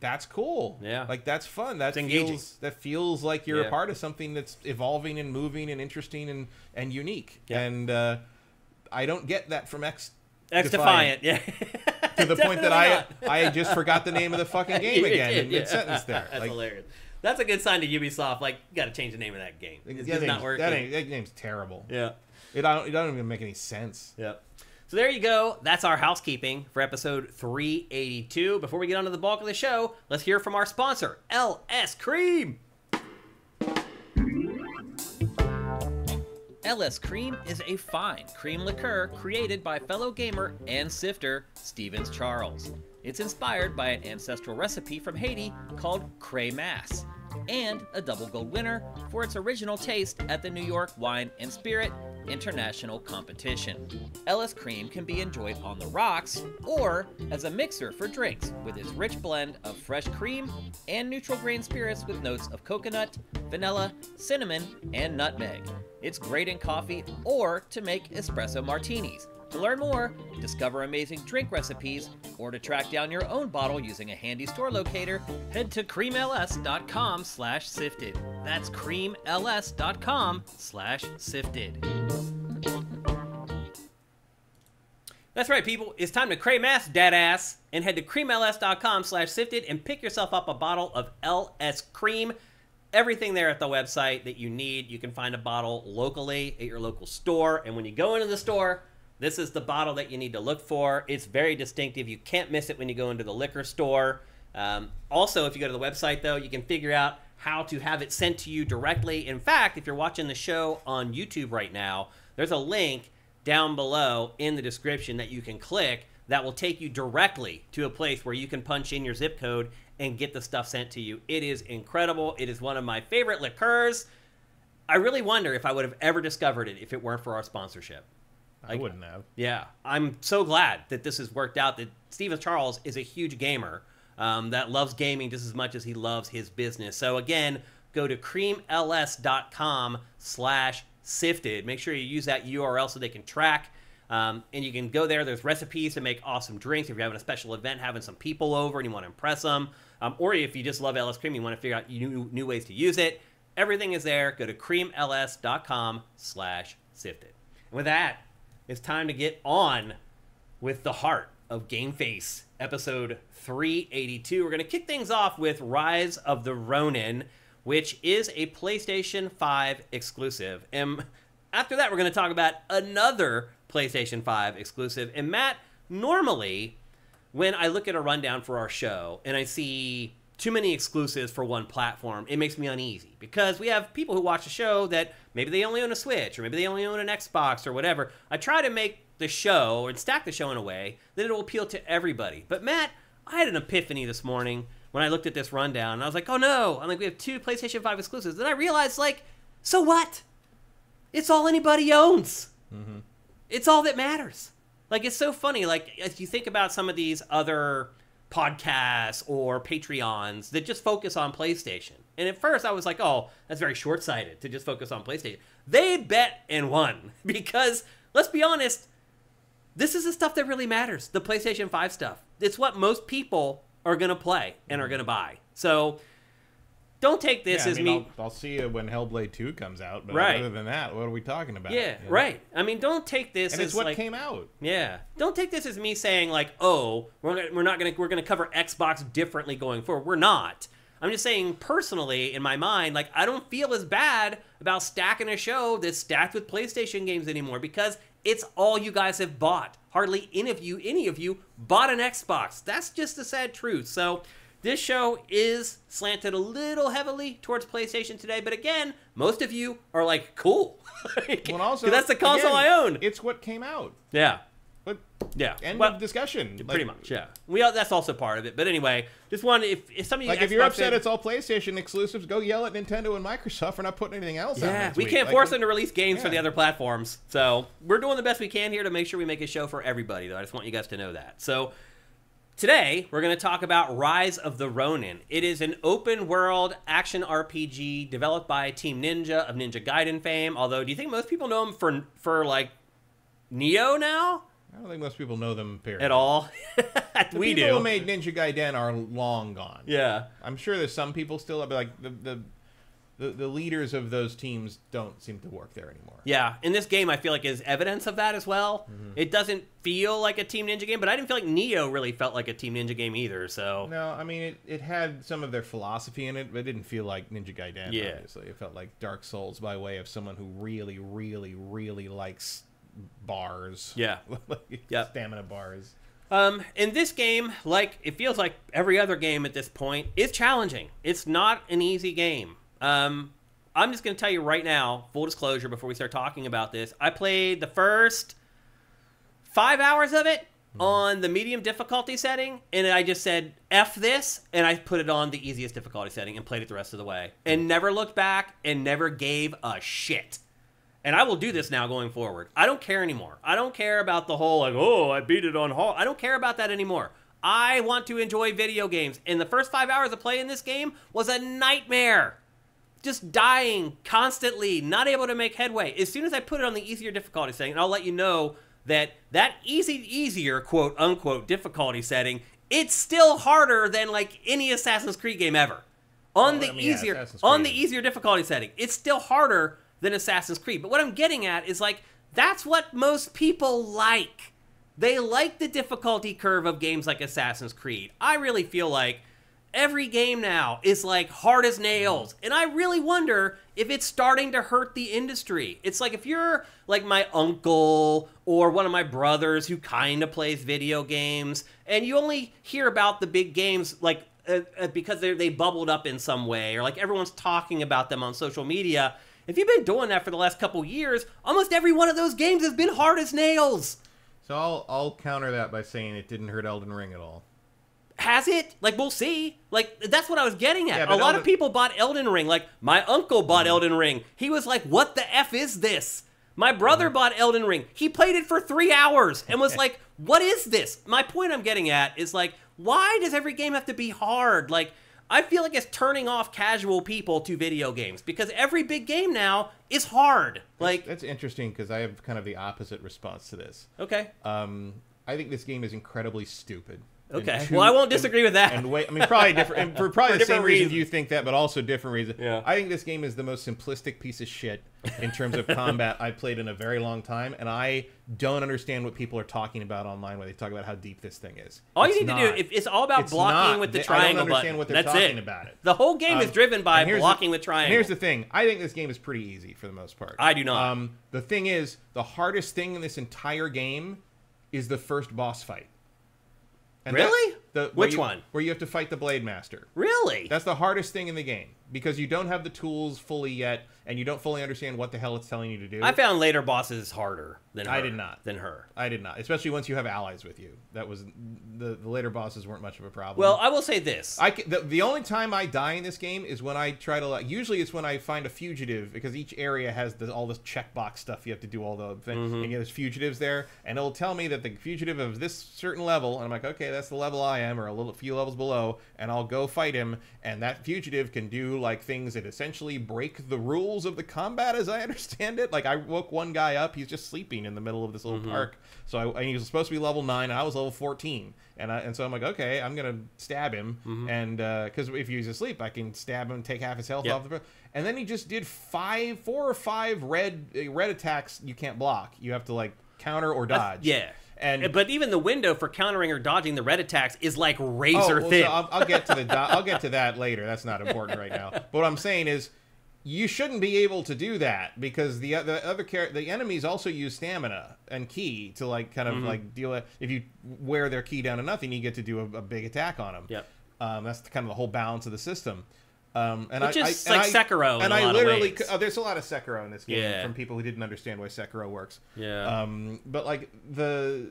S2: that's cool.
S1: Yeah.
S2: Like that's fun. That
S1: It's engaging.
S2: feels that feels like you're
S1: Yeah.
S2: a part of something that's evolving and moving and interesting and and unique.
S1: Yeah.
S2: And uh, I don't get that from X.
S1: XDefiant. Yeah.
S2: to the point that I I just forgot the name of the fucking game
S1: You
S2: again
S1: did,
S2: in
S1: yeah.
S2: mid sentence there.
S1: That's
S2: Like,
S1: hilarious. That's a good sign to Ubisoft. Like, you got to change the name of that game. It's
S2: that
S1: not working.
S2: That, that name's terrible.
S1: Yeah.
S2: It don't, it don't even make any sense.
S1: Yeah. So there you go. That's our housekeeping for episode 382. Before we get on to the bulk of the show, let's hear from our sponsor, LS Cream.
S3: LS Cream is a fine cream liqueur created by fellow gamer and sifter Stevens Charles. It's inspired by an ancestral recipe from Haiti called Kremas, and a double gold winner for its original taste at the New York Wine and Spirit International Competition. LS Cream can be enjoyed on the rocks or as a mixer for drinks with its rich blend of fresh cream and neutral grain spirits with notes of coconut, vanilla, cinnamon, and nutmeg. It's great in coffee or to make espresso martinis. To learn more, discover amazing drink recipes, or to track down your own bottle using a handy store locator, head to creamls.com slash sifted. That's creamls.com slash sifted.
S1: That's right, people. It's time to kremas, dead ass, and head to creamls.com slash sifted and pick yourself up a bottle of LS Cream. Everything there at the website that you need. You can find a bottle locally at your local store. And when you go into the store, this is the bottle that you need to look for. It's very distinctive. You can't miss it when you go into the liquor store. Um, also, if you go to the website, though, you can figure out how to have it sent to you directly. In fact, if you're watching the show on YouTube right now, there's a link down below in the description that you can click that will take you directly to a place where you can punch in your zip code and get the stuff sent to you. It is incredible. It is one of my favorite liqueurs. I really wonder if I would have ever discovered it if it weren't for our sponsorship.
S2: I wouldn't have.
S1: Yeah, I'm so glad that this has worked out. That Steven Charles is a huge gamer um, that loves gaming just as much as he loves his business. So again, go to creamls.com slash sifted. Make sure you use that URL so they can track. Um, and you can go there. There's recipes to make awesome drinks. If you're having a special event, having some people over and you want to impress them, um, or if you just love LS Cream, you want to figure out new, new ways to use it. Everything is there. Go to creamls.com slash sifted. And with that, it's time to get on with the heart of GameFace, episode 382. We're going to kick things off with Rise of the Ronin, which is a PlayStation 5 exclusive. And after that, we're going to talk about another PlayStation 5 exclusive. And Matt, normally, when I look at a rundown for our show and I see too many exclusives for one platform, it makes me uneasy because we have people who watch the show that maybe they only own a Switch or maybe they only own an Xbox or whatever. I try to make the show and stack the show in a way that it'll appeal to everybody. But Matt, I had an epiphany this morning when I looked at this rundown and I was like, oh no, I'm like, we have two PlayStation 5 exclusives. Then I realized, like, so what? It's all anybody owns.
S2: Mm-hmm.
S1: It's all that matters. Like, it's so funny. Like, if you think about some of these other podcasts or Patreons that just focus on PlayStation. And at first I was like, oh, that's very short sighted to just focus on PlayStation. They bet and won because, let's be honest, this is the stuff that really matters the PlayStation 5 stuff. It's what most people are going to play and are going to buy. So don't take this
S2: Yeah, I
S1: as
S2: mean,
S1: me.
S2: I'll, I'll see you when Hellblade 2 comes out, but
S1: Right.
S2: other than that, what are we talking about?
S1: Yeah, right. I mean, don't take this
S2: And
S1: as
S2: it's what
S1: like,
S2: came out.
S1: Yeah. Don't take this as me saying like, "Oh, we're gonna, we're not going to we're going to cover Xbox differently going forward." We're not. I'm just saying personally in my mind, like I don't feel as bad about stacking a show that's stacked with PlayStation games anymore because it's all you guys have bought. Hardly any of you any of you bought an Xbox. That's just the sad truth. So, this show is slanted a little heavily towards PlayStation today, but again, most of you are like, "Cool."
S2: Well, also,
S1: that's the console
S2: again,
S1: I own.
S2: It's what came out.
S1: Yeah.
S2: But
S1: Yeah.
S2: end
S1: Well,
S2: of discussion.
S1: Pretty
S2: Like-
S1: much, yeah. We all, that's also part of it. But anyway, just wanted if, if some of you
S2: Like if you're upset
S1: fans-
S2: it's all PlayStation exclusives, go yell at Nintendo and Microsoft for not putting anything else out.
S1: yeah, we
S2: week.
S1: can't
S2: Like,
S1: force them to release games for the other platforms. So we're doing the best we can here to make sure we make a show for everybody. Though I just want you guys to know that. So today we're going to talk about Rise of the Ronin. It is an open-world action RPG developed by Team Ninja of Ninja Gaiden fame. Although, do you think most people know them for for like Nioh now
S2: I don't think most people know them. Period.
S1: at all?
S2: The
S1: we
S2: people
S1: do.
S2: who made Ninja Gaiden are long gone.
S1: yeah.
S2: I'm sure there's some people still, but like the the, the the leaders of those teams don't seem to work there anymore.
S1: Yeah, in this game, I feel like is evidence of that as well.
S2: Mm-hmm.
S1: It doesn't feel like a Team Ninja game, but I didn't feel like Nioh really felt like a Team Ninja game either. So
S2: No, I mean it, it had some of their philosophy in it, but it didn't feel like Ninja Gaiden.
S1: Yeah.
S2: Obviously, it felt like Dark Souls by way of someone who really, really, really likes bars.
S1: Yeah.
S2: like
S1: Yep.
S2: stamina bars.
S1: Um, in this game, like it feels like every other game at this point, is challenging. It's not an easy game. Um, I'm just gonna tell you right now, full disclosure, before we start talking about this, I played the first five hours of it on the medium difficulty setting, and I just said "f this," and I put it on the easiest difficulty setting and played it the rest of the way, and never looked back and never gave a shit. And I will do this now going forward. I don't care anymore. I don't care about the whole like, oh, I beat it on hard. I don't care about that anymore. I want to enjoy video games. And the first five hours of playing this game was a nightmare. Just dying constantly, not able to make headway. As soon as I put it on the easier difficulty setting, and I'll let you know that that easy, easier quote unquote difficulty setting, it's still harder than like any Assassin's Creed game ever. On
S2: Well,
S1: the
S2: I mean,
S1: easier,
S2: Assassin's
S1: on the easier difficulty setting, it's still harder than Assassin's Creed. But what I'm getting at is like that's what most people like. They like the difficulty curve of games like Assassin's Creed. I really feel like every game now is like hard as nails. And I really wonder if it's starting to hurt the industry. It's like if you're like my uncle or one of my brothers who kind of plays video games and you only hear about the big games like uh, uh, because they they bubbled up in some way or like everyone's talking about them on social media. If you've been doing that for the last couple years, almost every one of those games has been hard as nails.
S2: So I'll I'll counter that by saying it didn't hurt Elden Ring at all.
S1: Has it? Like we'll see. Like that's what I was getting at.
S2: Yeah,
S1: a lot
S2: Elden-
S1: of people bought Elden Ring. Like my uncle bought Elden Ring. He was like, "What the f is this?" My brother bought Elden Ring. He played it for three hours and was like, "What is this?" My point I'm getting at is like, why does every game have to be hard? Like, I feel like it's turning off casual people to video games because every big game now is hard. Like,
S2: That's interesting because I have kind of the opposite response to this.
S1: okay,
S2: Um, I think this game is incredibly stupid. And
S1: Okay. Well, I won't
S2: and-
S1: disagree with that.
S2: And wait, I mean, probably different, and for probably
S1: For
S2: the same reason you think that, but also different reason.
S1: Yeah.
S2: I think this game is the most simplistic piece of shit in terms of combat I've played in a very long time, and I don't understand what people are talking about online when they talk about how deep this thing is.
S1: All you need
S2: not.
S1: to do if it's all about
S2: It's
S1: blocking
S2: not.
S1: with the
S2: They- I don't
S1: triangle
S2: understand
S1: button.
S2: what they're
S1: That's
S2: talking
S1: it.
S2: about it.
S1: The whole game is
S2: Um,
S1: driven by
S2: and
S1: blocking
S2: the,
S1: with triangle.
S2: and Here's the thing. I think this game is pretty easy for the most part.
S1: I do not.
S2: Um, the thing is, the hardest thing in this entire game is the first boss fight. And that-
S1: Really?
S2: the,
S1: Which
S2: you-
S1: one?
S2: Where you have to fight the Blade Master.
S1: really?
S2: That's the hardest thing in the game because you don't have the tools fully yet, and you don't fully understand what the hell it's telling you to do.
S1: I found later bosses harder than her.
S2: I did not.
S1: Than her.
S2: I did not, especially once you have allies with you. That was the, the later bosses weren't much of a problem.
S1: Well, I will say this.
S2: I the, the only time I die in this game is when I try to like. Usually, it's when I find a fugitive because each area has the, all this checkbox stuff you have to do all the thing,
S1: Mm-hmm.
S2: and you there's fugitives there, and it'll tell me that the fugitive of this certain level, and I'm like, okay, that's the level I am, or a little few levels below, and I'll go fight him, and that fugitive can do like things that essentially break the rules of the combat as I understand it. Like I woke one guy up, he's just sleeping in the middle of this little
S1: Mm-hmm.
S2: park, so I, and he was supposed to be level nine, and I was level fourteen. And, I, and so I'm like, okay, I'm gonna stab him,
S1: Mm-hmm.
S2: and because if he's asleep, I can stab him, take half his health
S1: Yep.
S2: off the. And then he just did five, four or five red uh, red attacks. You can't block. You have to like counter or dodge.
S1: yeah.
S2: And
S1: but even the window for countering or dodging the red attacks is like
S2: oh,
S1: razor
S2: well,
S1: thin.
S2: so I'll, I'll get to the do- I'll get to that later. That's not important right now. But what I'm saying is. You shouldn't be able to do that because the the other char- the enemies also use stamina and ki to like kind of
S1: Mm-hmm.
S2: like deal with. If you wear their ki down to nothing, you get to do a, a big attack on them.
S1: Yep.
S2: Um, that's kind of the whole balance of the system. Um, and
S1: Which
S2: I,
S1: is
S2: I, and
S1: like
S2: I-
S1: Sekiro in
S2: and I literally, oh, there's a lot of Sekiro in this game
S1: Yeah.
S2: from people who didn't understand why Sekiro works.
S1: Yeah.
S2: Um, but like the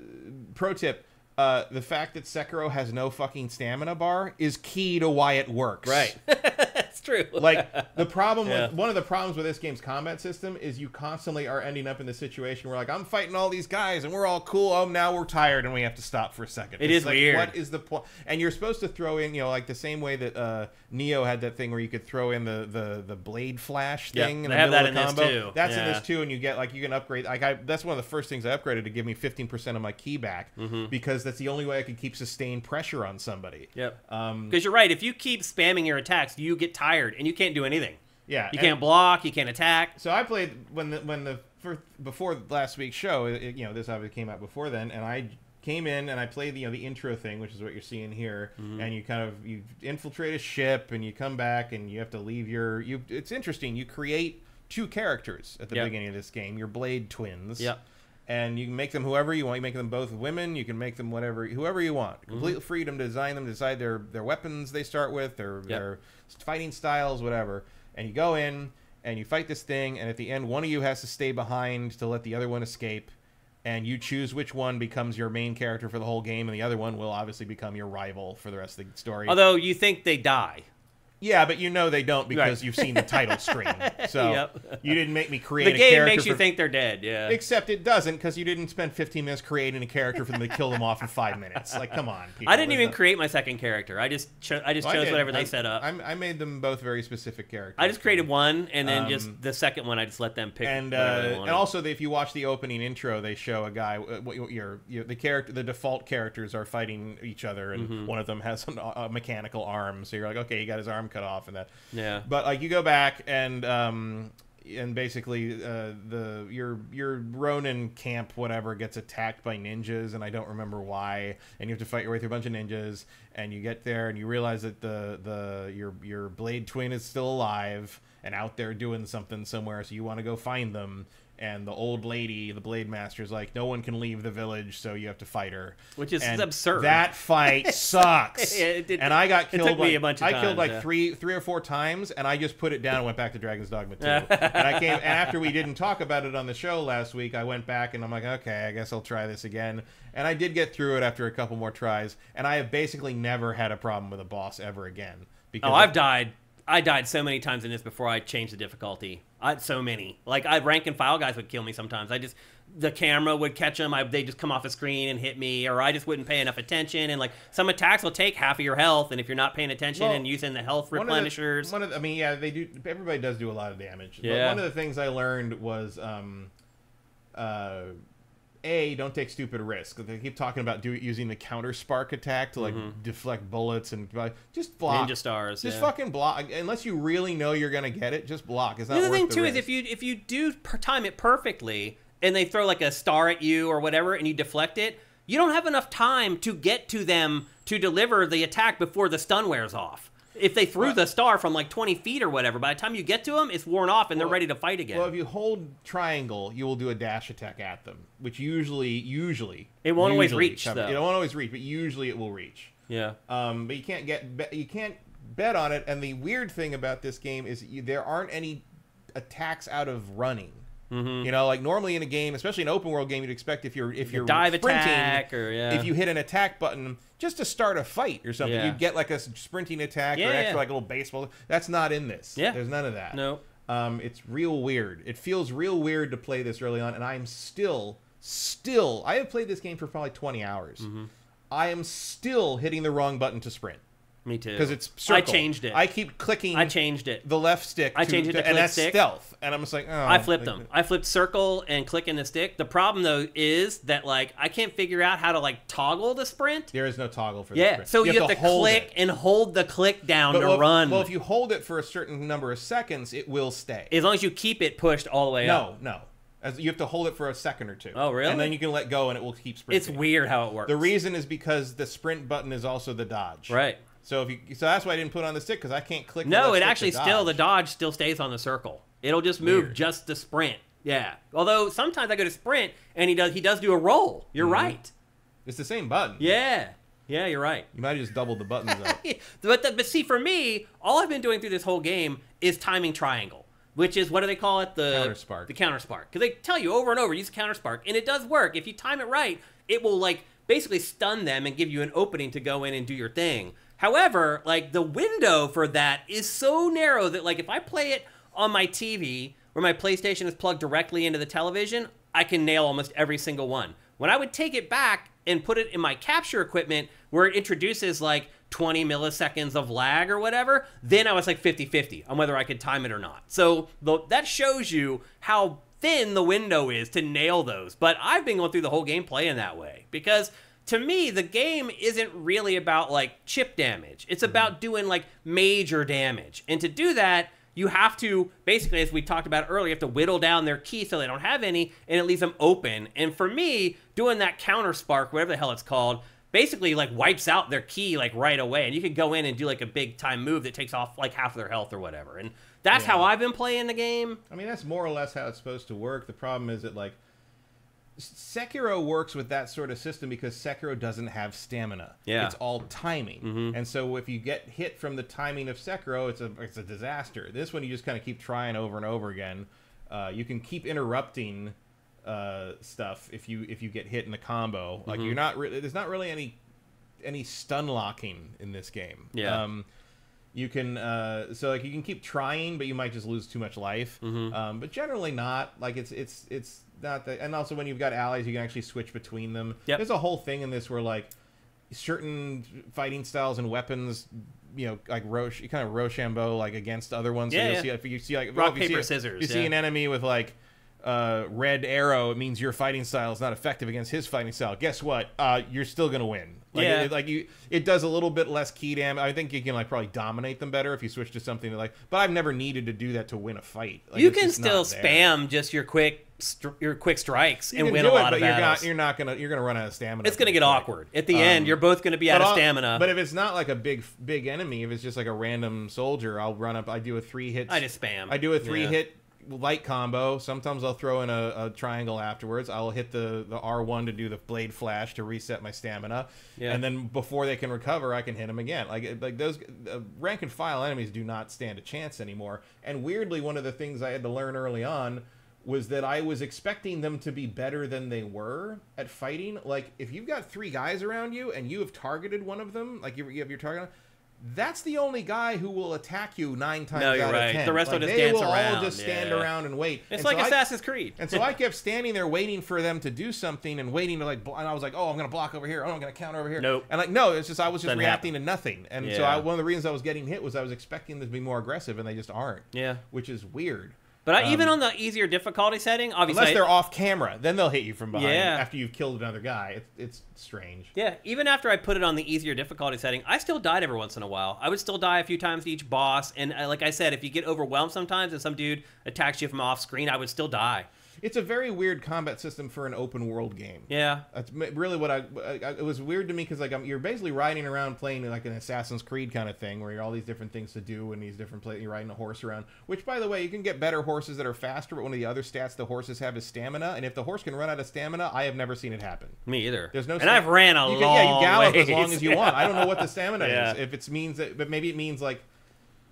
S2: pro tip, uh, the fact that Sekiro has no fucking stamina bar is key to why it works.
S1: right. True.
S2: Like the problem
S1: Yeah.
S2: with one of the problems with this game's combat system is you constantly are ending up in the situation where like I'm fighting all these guys and we're all cool. Oh, now we're tired and we have to stop for a second.
S1: It
S2: It's
S1: is
S2: like,
S1: weird.
S2: What is the point? And you're supposed to throw in, you know, like the same way that uh, Nioh had that thing where you could throw in the the the blade flash
S1: Yeah,
S2: thing. in
S1: they
S2: the
S1: have
S2: middle
S1: that
S2: of the
S1: in this
S2: combo.
S1: too.
S2: That's in this too, and you get like you can upgrade. Like I, that's one of the first things I upgraded to give me 15% of my ki back
S1: Mm-hmm.
S2: because that's the only way I could keep sustained pressure on somebody.
S1: Yep.
S2: Um,
S1: Because you're right. If you keep spamming your attacks, you get tired and you can't do anything.
S2: yeah.
S1: You can't block. You can't attack.
S2: So I played when the when the first, before last week's show. It, you know, this obviously came out before then, and I came in and I played the you know the intro thing, which is what you're seeing here,
S1: Mm-hmm.
S2: and you kind of you infiltrate a ship and you come back and you have to leave your you. It's interesting. You create two characters at the
S1: Yep.
S2: beginning of this game. Your blade twins.
S1: Yep.
S2: And you can make them whoever you want. You make them both women. You can make them whatever, whoever you want.
S1: Mm-hmm.
S2: Complete freedom to design them, decide their their weapons they start with, their their fighting styles, whatever. And you go in and you fight this thing, and at the end, one of you has to stay behind to let the other one escape. And you choose which one becomes your main character for the whole game, and the other one will obviously become your rival for the rest of the story.
S1: Although you think they die.
S2: Yeah, but you know they don't because
S1: Right.
S2: you've seen the title screen. So
S1: Yep.
S2: you didn't make me create
S1: The
S2: a
S1: game makes you
S2: for-
S1: think they're dead. Yeah.
S2: Except it doesn't because you didn't spend 15 minutes creating a character for them to kill them off in five minutes. Like, come on. People.
S1: I didn't even
S2: There's no-
S1: create my second character. I just cho- I just
S2: Well,
S1: chose
S2: did.
S1: whatever they
S2: I'm-
S1: set up.
S2: I'm, I made them both very specific characters.
S1: I just created one, and then
S2: Um,
S1: just the second one, I just let them pick.
S2: and uh,
S1: they
S2: and also if you watch the opening intro, they show a guy. uh, What your, the character, the default characters are fighting each other, and
S1: Mm-hmm.
S2: one of them has an, a mechanical arm. So you're like, okay, he got his arm cut off, and that.
S1: yeah.
S2: But like you go back and um and basically uh, the your your Ronin camp whatever gets attacked by ninjas and I don't remember why and you have to fight your way through a bunch of ninjas and you get there and you realize that the the your your blade twin is still alive and out there doing something somewhere so you want to go find them and the old lady the blade master is like no one can leave the village so you have to fight her
S1: Which is
S2: And
S1: absurd.
S2: that fight sucks
S1: it did-
S2: and I got
S1: it
S2: killed
S1: took me
S2: like,
S1: a bunch of
S2: I killed like
S1: yeah.
S2: three three or four times and I just put it down and went back to Dragon's Dogma 2. and I came and after we didn't talk about it on the show last week, I went back and I'm like, okay, I guess I'll try this again. And I did get through it after a couple more tries, and I have basically never had a problem with a boss ever again. Oh, because
S1: Oh, I've died. I died so many times in this before I changed the difficulty. I so many. Like I rank and file guys would kill me sometimes. I just the camera would catch them. I, they just come off the screen and hit me, or I just wouldn't pay enough attention. And like some attacks will take half of your health, and if you're not paying attention
S2: Well,
S1: and using the health
S2: one of the-
S1: replenishers,
S2: One of the, I mean, yeah, they do. Everybody does do a lot of damage. But
S1: Yeah.
S2: one of the things I learned was um, uh, a don't take stupid risks. They keep talking about do, using the counter spark attack to like mm-hmm. deflect bullets and just block.
S1: Ninja stars,
S2: Just
S1: yeah.
S2: fucking block. Unless you really know you're gonna get it, just block. It's not
S1: The other thing
S2: the
S1: too
S2: risk.
S1: is if you if you do per- time it perfectly and they throw like a star at you or whatever and you deflect it, you don't have enough time to get to them to deliver the attack before the stun wears off. If they threw the star from like 20 feet or whatever, by the time you get to them, it's worn off and they're ready to fight again.
S2: Well, if you hold triangle, you will do a dash attack at them, which usually, usually
S1: It won't always reach, though.
S2: It won't always reach, but usually it will reach.
S1: yeah.
S2: Um, but you can't get you can't bet on it. And the weird thing about this game is you, there aren't any attacks out of running.
S1: Mm-hmm.
S2: You know, like normally in a game, especially an open world game, you'd expect if you're if you're
S1: dive
S2: sprinting,
S1: attack or, yeah.
S2: if you hit an attack button just to start a fight or something,
S1: Yeah.
S2: you'd get like a sprinting attack
S1: Yeah,
S2: or extra like a little baseball. That's not in this.
S1: Yeah.
S2: there's none of that.
S1: No.
S2: Um, it's real weird. It feels real weird to play this early on, and I'm still, still. I have played this game for probably 20 hours.
S1: Mm-hmm.
S2: I am still hitting the wrong button to sprint
S1: Me too.
S2: because it's circle.
S1: I changed it.
S2: I keep clicking.
S1: I changed it.
S2: the left stick.
S1: I changed it to
S2: and
S1: click
S2: that's
S1: stick.
S2: stealth. And I'm just like, oh.
S1: I flipped
S2: like-
S1: them. I flipped circle and click in the stick. The problem though is that like I can't figure out how to like toggle the sprint.
S2: There is no toggle for the
S1: Yeah,
S2: sprint.
S1: so you, have, to,
S2: hold
S1: click
S2: it.
S1: and hold the click down
S2: But
S1: to
S2: well, if-
S1: run.
S2: Well, if you hold it for a certain number of seconds, it will stay.
S1: as long as you keep it pushed all the way up.
S2: no, no. As you have to hold it for a second or two.
S1: Oh, really?
S2: And then you can let go, and it will keep sprinting.
S1: It's weird how it works.
S2: The reason is because the sprint button is also the dodge.
S1: right?
S2: So if you, so that's why I didn't put it on the stick because I can't click.
S1: No, it actually still the
S2: dodge.
S1: dodge still stays on the circle. It'll just move
S2: Weird.
S1: just to sprint. Yeah. Although sometimes I go to sprint and he does he does do a roll. You're
S2: Mm-hmm.
S1: right.
S2: It's the same button.
S1: Yeah. Yeah, you're right.
S2: You might have just doubled the buttons up.
S1: but the, but see for me, all I've been doing through this whole game is timing triangle, which is what do they call it? The
S2: Counter spark.
S1: The counter spark. Because they tell you over and over use counter spark, and it does work. If you time it right, it will like basically stun them and give you an opening to go in and do your thing. However, like the window for that is so narrow that like if I play it on my TV where my PlayStation is plugged directly into the television, I can nail almost every single one. When I would take it back and put it in my capture equipment where it introduces like 20 milliseconds of lag or whatever, then I was like 50 50 on whether I could time it or not. So the, that shows you how thin the window is to nail those. But I've been going through the whole game playing that way because to me, the game isn't really about like chip damage. It's mm-hmm. about doing like major damage. And to do that, you have to basically, as we talked about earlier, you have to whittle down their ki so they don't have any, and it leaves them open. And for me, doing that counter spark, whatever the hell it's called, basically like wipes out their ki like right away. And you can go in and do like a big time move that takes off like half of their health or whatever. And that's
S2: Yeah.
S1: how I've been playing the game.
S2: I mean, that's more or less how it's supposed to work. The problem is that like Sekiro works with that sort of system because Sekiro doesn't have stamina.
S1: Yeah.
S2: it's all timing,
S1: Mm-hmm.
S2: and so if you get hit from the timing of Sekiro, it's a it's a disaster. This one you just kind of keep trying over and over again. Uh, you can keep interrupting uh, stuff if you if you get hit in the combo. Like
S1: Mm-hmm.
S2: you're not really there's not really any any stun locking in this game.
S1: Yeah.
S2: Um, you can uh, so like you can keep trying, but you might just lose too much life.
S1: Mm-hmm.
S2: Um, but generally not. Like it's it's it's not that. And also when you've got allies, you can actually switch between them.
S1: Yep.
S2: There's a whole thing in this where like certain fighting styles and weapons. You know, like Roche, kind of Rochambeau, like against other ones.
S1: Yeah,
S2: so you'll
S1: yeah.
S2: see if you see like
S1: Rock,
S2: if you see
S1: paper,
S2: a-
S1: scissors,
S2: You see an enemy with like uh, red arrow, it means your fighting style is not effective against his fighting style. Guess what? Uh, you're still gonna win. Like,
S1: Yeah.
S2: it, like you, it does a little bit less ki damage. I think you can like probably dominate them better if you switch to something like. But I've never needed to do that to win a fight. Like,
S1: you can still spam just your quick str- your quick strikes
S2: You
S1: and win a lot
S2: it,
S1: of
S2: but you're not. You're not gonna. You're gonna run out of stamina.
S1: it's gonna get
S2: quick.
S1: awkward at the end.
S2: Um,
S1: You're both gonna be out of
S2: I'll-
S1: stamina.
S2: But if it's not like a big big enemy, if it's just like a random soldier, I'll run up. I do a three hit.
S1: I just spam.
S2: I do a three
S1: Yeah.
S2: hit light combo. Sometimes I'll throw in a, a triangle afterwards. I'll hit the the R one to do the blade flash to reset my stamina.
S1: Yeah.
S2: And then before they can recover, I can hit them again. Like like those uh, rank and file enemies do not stand a chance anymore. And weirdly, one of the things I had to learn early on was that I was expecting them to be better than they were at fighting. Like if you've got three guys around you and you have targeted one of them, like you, you have your target. That's the only guy who will attack you nine times
S1: No, you're
S2: out
S1: right.
S2: of ten.
S1: The rest will
S2: Like,
S1: just
S2: they
S1: dance
S2: will all
S1: around,
S2: just stand
S1: yeah.
S2: around and wait.
S1: It's
S2: And
S1: like
S2: so I-
S1: Assassin's Creed.
S2: and so I kept standing there waiting for them to do something and waiting to like, and I was like, oh, I'm gonna block over here. Oh, I'm gonna counter over here.
S1: Nope.
S2: And like, no, it's just I was just
S1: Doesn't
S2: reacting to nothing. And so I, one of the reasons I was getting hit was I was expecting them to be more aggressive, and they just aren't.
S1: Yeah.
S2: Which is weird.
S1: But I, even on the easier difficulty setting, obviously,
S2: Unless they're off camera, then they'll hit you from behind
S1: Yeah.
S2: after you've killed another guy. It's, it's strange.
S1: Yeah, even after I put it on the easier difficulty setting, I still died every once in a while. I would still die a few times to each boss, and uh, like I said, if you get overwhelmed sometimes and some dude attacks you from off screen, I would still die.
S2: It's a very weird combat system for an open world game.
S1: Yeah,
S2: That's really what I, I. It was weird to me because like I'm, you're basically riding around playing like an Assassin's Creed kind of thing, where you're all these different things to do and these different places. You're riding a horse around. Which, by the way, you can get better horses that are faster. But one of the other stats the horses have is stamina, and if the horse can run out of stamina, I have never seen it happen.
S1: me either.
S2: There's no.
S1: and
S2: sta-
S1: I've ran a
S2: you
S1: long
S2: Yeah, you gallop as long as you want. I don't know what the stamina
S1: Yeah.
S2: is. If it means that, but maybe it means like,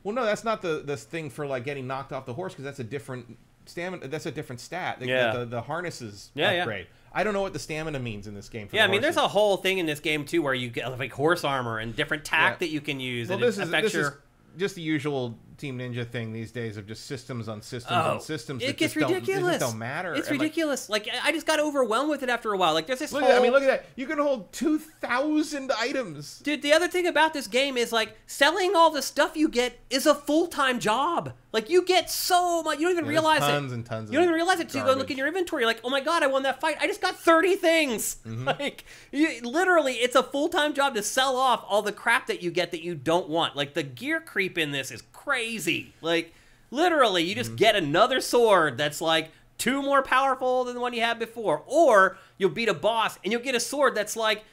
S2: well, no, that's not the this thing for like getting knocked off the horse because that's a different stamina. That's a different stat. The,
S1: Yeah.
S2: the, the harnesses
S1: Yeah, yeah.
S2: upgrade. I don't know what the stamina means in this game. For
S1: Yeah, I
S2: the
S1: mean, there's a whole thing in this game too where you get like horse armor and different tack
S2: Yeah.
S1: that you can use,
S2: Well,
S1: and
S2: this
S1: it
S2: is
S1: affects
S2: this
S1: your.
S2: is just the usual Team Ninja thing these days of just systems on systems
S1: Oh,
S2: on systems.
S1: it
S2: that
S1: gets
S2: just don't-
S1: ridiculous.
S2: Don't, matter.
S1: It's
S2: And,
S1: ridiculous. Like, I I just got overwhelmed with it after a while. Like there's this
S2: look
S1: whole.
S2: at. I mean, look at that. You can hold two thousand items.
S1: Dude, the other thing about this game is like selling all the stuff you get is a full time job. Like you get so much, you don't even
S2: There's
S1: realize
S2: tons
S1: it.
S2: and tons
S1: You don't even realize it until you go look in your inventory. You're like, oh my god, I won that fight. I just got thirty things.
S2: Mm-hmm.
S1: Like, you, literally, it's a full time job to sell off all the crap that you get that you don't want. Like the gear creep in this is crazy. Like, literally, you just
S2: Mm-hmm.
S1: get another sword that's like. Two more powerful than the one you had before, or you'll beat a boss and you'll get a sword that's like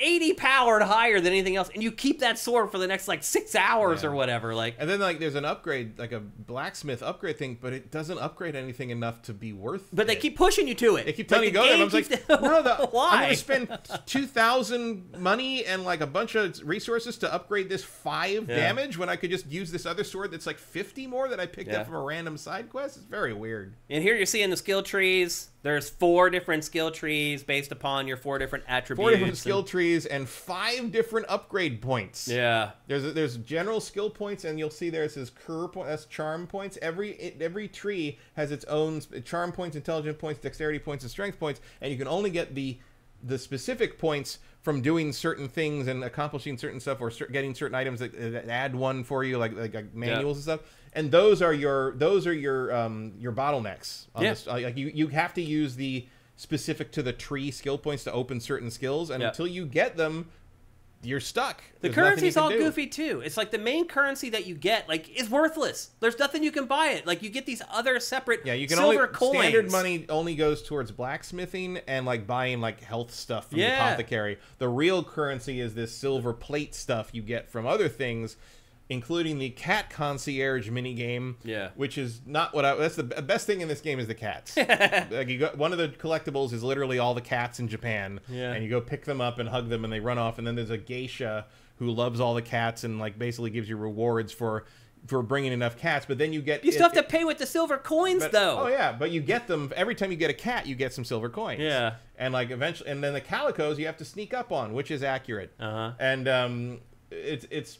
S1: 80 powered higher than anything else, and you keep that sword for the next like six hours
S2: Yeah.
S1: or whatever. Like,
S2: And then like there's an upgrade, like a blacksmith upgrade thing, but it doesn't upgrade anything enough to be worth.
S1: but they keep pushing you to it.
S2: They keep telling
S1: Like,
S2: you
S1: the
S2: go there.
S1: i'm
S2: like, no, the, I'm going to spend two thousand money and like a bunch of resources to upgrade this five
S1: Yeah.
S2: damage when I could just use this other sword that's like fifty more that I picked
S1: Yeah.
S2: up from a random side quest. It's very weird.
S1: And here you're seeing the skill trees. There's four different skill trees based upon your four different attributes.
S2: Four different skill trees and five different upgrade points.
S1: Yeah.
S2: There's a, there's general skill points, and you'll see there it says cur point. That's charm points. Every it, every tree has its own charm points, intelligence points, dexterity points, and strength points, and you can only get the the specific points from doing certain things and accomplishing certain stuff, or getting certain items that, that add one for you, like like, like manuals and stuff. And those are your those are your um your bottlenecks. On
S1: Yeah.
S2: this. Uh, Like you you have to use the specific to the tree skill points to open certain skills, and until you get them. You're stuck.
S1: The
S2: There's
S1: currency's all
S2: do.
S1: goofy too. It's like the main currency that you get, like, is worthless. There's nothing you can buy it. Like you get these other separate
S2: Yeah, you can
S1: silver
S2: only
S1: coins.
S2: standard money only goes towards blacksmithing and like buying like health stuff from the
S1: Yeah.
S2: apothecary. The real currency is this silver plate stuff you get from other things, including the cat concierge mini game.
S1: Yeah.
S2: which is not what I. That's the best thing in this game is the cats. like you got one of the collectibles is literally all the cats in Japan.
S1: Yeah.
S2: and you go pick them up and hug them and they run off. And then there's a geisha who loves all the cats and like basically gives you rewards for. For bringing enough cats, but then you get
S1: You still
S2: it-
S1: have to pay with the silver coins,
S2: but-
S1: though.
S2: Oh yeah, but you get them every time you get a cat. You get some silver coins.
S1: Yeah.
S2: and like eventually, and then the calicos you have to sneak up on, which is accurate.
S1: Uh-huh.
S2: And um, it's it's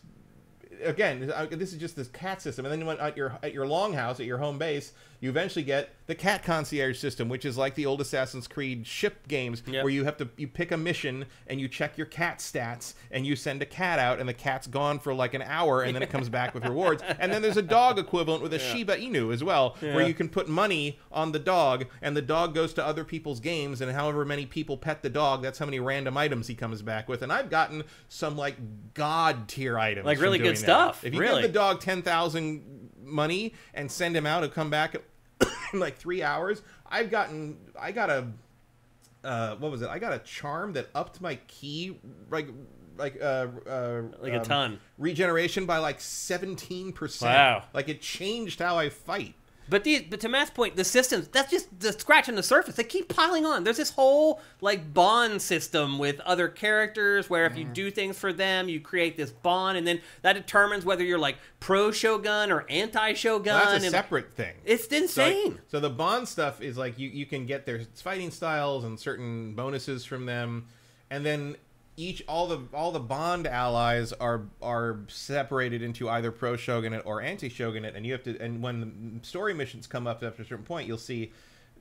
S2: again, uh, this is just this cat system. And then when at your at your longhouse at your home base, you eventually get the cat concierge system, which is like the old Assassin's Creed ship games,
S1: Yep.
S2: where you have to you pick a mission and you check your cat stats and you send a cat out and the cat's gone for like an hour and then it comes back with rewards. And then there's a dog equivalent with a Shiba Inu as well, where you can put money on the dog and the dog goes to other people's games and however many people pet the dog, that's how many random items he comes back with. And I've gotten some like god tier items,
S1: Like really good
S2: that.
S1: stuff,
S2: If you
S1: really.
S2: give the dog ten thousand money and send him out and come back in like three hours, I've gotten I got a uh, what was it? I got a charm that upped my ki like like uh, uh
S1: Like a
S2: um,
S1: ton.
S2: regeneration by like seventeen percent.
S1: Wow.
S2: Like it changed how I fight.
S1: But these, but to Matt's point, the systems that's just the scratching the surface. They keep piling on. There's this whole like bond system with other characters where if you mm-hmm. do things for them, you create this bond, and then that determines whether you're like pro Shogun or anti Shogun.
S2: Well, that's a separate thing.
S1: It's
S2: So, like-
S1: insane.
S2: So, the bond stuff is like you, you can get their fighting styles and certain bonuses from them, and then each all the all the bond allies are are separated into either pro shogunate or anti shogunate, and you have to and when the story missions come up after a certain point, you'll see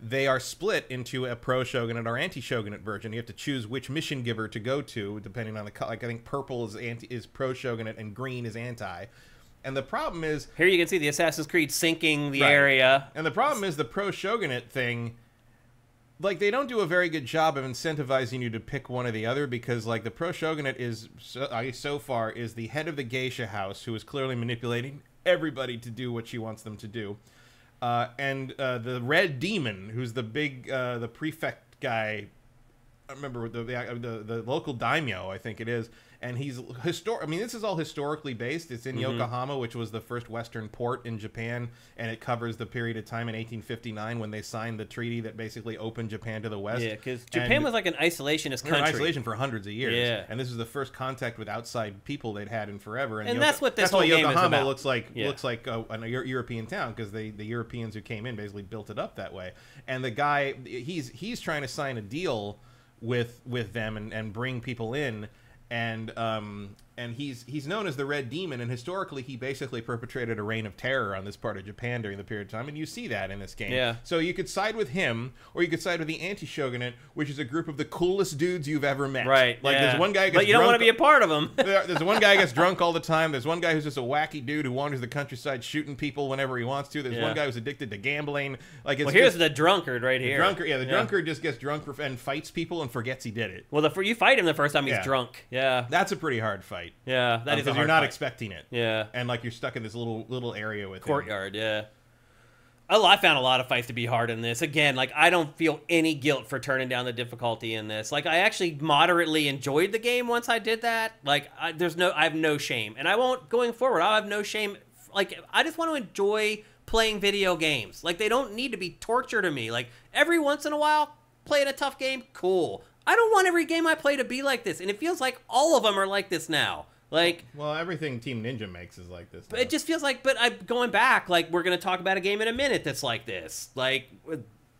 S2: they are split into a pro shogunate or anti shogunate version. You have to choose which mission giver to go to depending on the co- like I think purple is anti is pro shogunate and green is anti. And the problem is,
S1: Here you can see the Assassin's Creed syncing the
S2: Right.
S1: area.
S2: and the problem is the pro shogunate thing. Like they don't do a very good job of incentivizing you to pick one or the other because like the pro shogunate is so, uh, so far is the head of the geisha house who is clearly manipulating everybody to do what she wants them to do, uh, and uh, the red demon who's the big uh, the prefect guy I remember the, the the the local daimyo, I think it is, and he's histor. I mean, this is all historically based. It's in
S1: Mm-hmm.
S2: Yokohama, which was the first Western port in Japan, and it covers the period of time in 1859 when they signed the treaty that basically opened Japan to the west.
S1: Yeah, because Japan
S2: And
S1: was like an isolationist
S2: they were in
S1: country.
S2: isolation for hundreds of years.
S1: Yeah.
S2: and this is the first contact with outside people they'd had in forever.
S1: And that's what this
S2: that's why
S1: whole game is
S2: Yokohama
S1: about.
S2: looks like
S1: Yeah.
S2: looks like a, a European town because they the Europeans who came in basically built it up that way. And the guy he's he's trying to sign a deal with with them and, and bring people in and um and he's he's known as the Red Demon, and historically he basically perpetrated a reign of terror on this part of Japan during the period of time, and you see that in this game.
S1: Yeah.
S2: So you could side with him, or you could side with the anti-shogunate, which is a group of the coolest dudes you've ever met.
S1: Right.
S2: Like
S1: yeah.
S2: there's one guy, who
S1: but you don't want to be a part of them.
S2: there's one guy who gets drunk all the time. There's one guy who's just a wacky dude who wanders the countryside shooting people whenever he wants to. There's
S1: Yeah.
S2: one guy who's addicted to gambling. Like it's
S1: well, here's
S2: just,
S1: the drunkard right
S2: the
S1: here.
S2: drunkard. Yeah, the drunkard just gets drunk and fights people and forgets he did it.
S1: Well, the, you fight him the first time he's
S2: Yeah.
S1: drunk. Yeah.
S2: That's a pretty hard fight.
S1: Yeah. That um, is a
S2: because you're not
S1: fight.
S2: expecting it.
S1: Yeah.
S2: And like you're stuck in this little little area with him.
S1: courtyard yeah Oh, I found a lot of fights to be hard in this. Again, like I don't feel any guilt for turning down the difficulty in this. Like I actually moderately enjoyed the game once I did that. Like I, there's no, I have no shame, and I won't going forward. I'll have no shame. Like I just want to enjoy playing video games. Like they don't need to be torture to me. Like every once in a while, playing a tough game, cool. I don't want every game I play to be like this, and it feels like all of them are like this now. Like
S2: Well, everything Team Ninja makes is like this. now.
S1: it just feels like, but I'm going back. Like we're gonna talk about a game in a minute that's like this. Like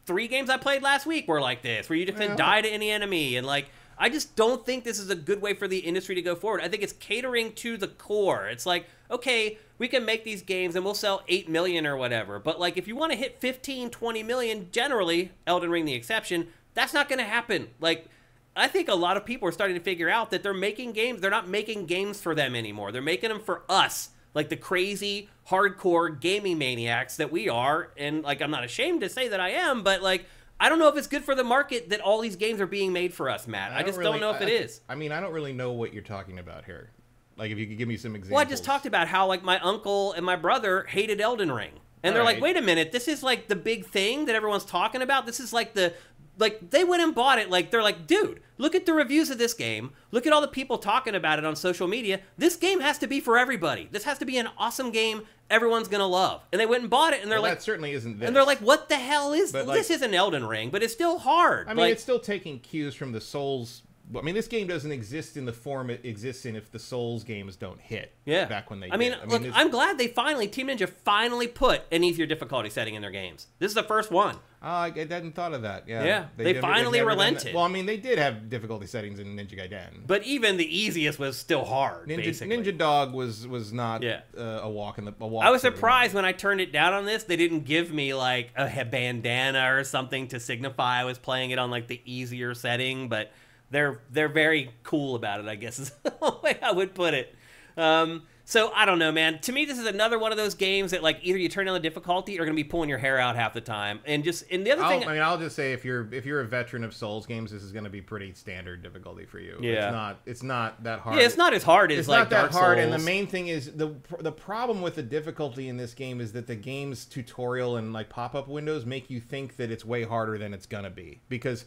S1: three games I played last week were like this, where you just
S2: Well-
S1: die to any enemy, and like I just don't think this is a good way for the industry to go forward. I think it's catering to the core. It's like okay, we can make these games and we'll sell 8 million or whatever, but like if you want to hit 15, 20 million, generally Elden Ring the exception, that's not gonna happen. Like. I think a lot of people are starting to figure out that they're making games. They're not making games for them anymore. They're making them for us, like the crazy, hardcore gaming maniacs that we are. And like, I'm not ashamed to say that I am, but like, I don't know if it's good for the market that all these games are being made for us, Matt. I, just
S2: really-
S1: don't know if
S2: I-
S1: it is.
S2: I mean, I don't really know what you're talking about here. Like, if you could give me some examples.
S1: Well, I just talked about how like my uncle and my brother hated Elden Ring. And they're like, wait a minute, this is like the big thing that everyone's talking about. This is like the like they went and bought it. Like they're like, dude, look at the reviews of this game. Look at all the people talking about it on social media. This game has to be for everybody. This has to be an awesome game everyone's gonna love. And they went and bought it and they're
S2: Well,
S1: like
S2: that certainly isn't this.
S1: and they're like, what the hell is
S2: But, like-
S1: this isn't Elden Ring, but it's still hard.
S2: I mean,
S1: like,
S2: it's still taking cues from the Souls. I mean, this game doesn't exist in the form it exists in if the Souls games don't hit.
S1: Yeah.
S2: Back when they.
S1: I mean,
S2: did.
S1: look,
S2: it's-
S1: I'm glad they finally Team Ninja finally put an easier difficulty setting in their games. This is the first one.
S2: Oh, I, I hadn't thought of that. Yeah.
S1: Yeah, they
S2: never-
S1: finally
S2: never that.
S1: relented.
S2: Well, I mean, they did have difficulty settings in Ninja Gaiden.
S1: But even the easiest was still hard.
S2: Ninja,
S1: basically.
S2: Ninja Dog was was not
S1: Yeah.
S2: uh, a walk in the a walk.
S1: I was surprised when I turned it down on this. They didn't give me like a bandana or something to signify I was playing it on like the easier setting. But they're they're very cool about it. I guess is the way I would put it. Um, so I don't know, man. To me, this is another one of those games that like either you turn down the difficulty or gonna be pulling your hair out half the time. And just and the other
S2: I'll,
S1: thing,
S2: I mean, I'll just say if you're if you're a veteran of Souls games, this is going to be pretty standard difficulty for you.
S1: Yeah.
S2: it's not it's not that hard.
S1: yeah, it's not as hard as
S2: It's
S1: like
S2: not that
S1: Dark
S2: hard, and the main thing is the the problem with the difficulty in this game is that the game's tutorial and like pop up windows make you think that it's way harder than it's gonna be because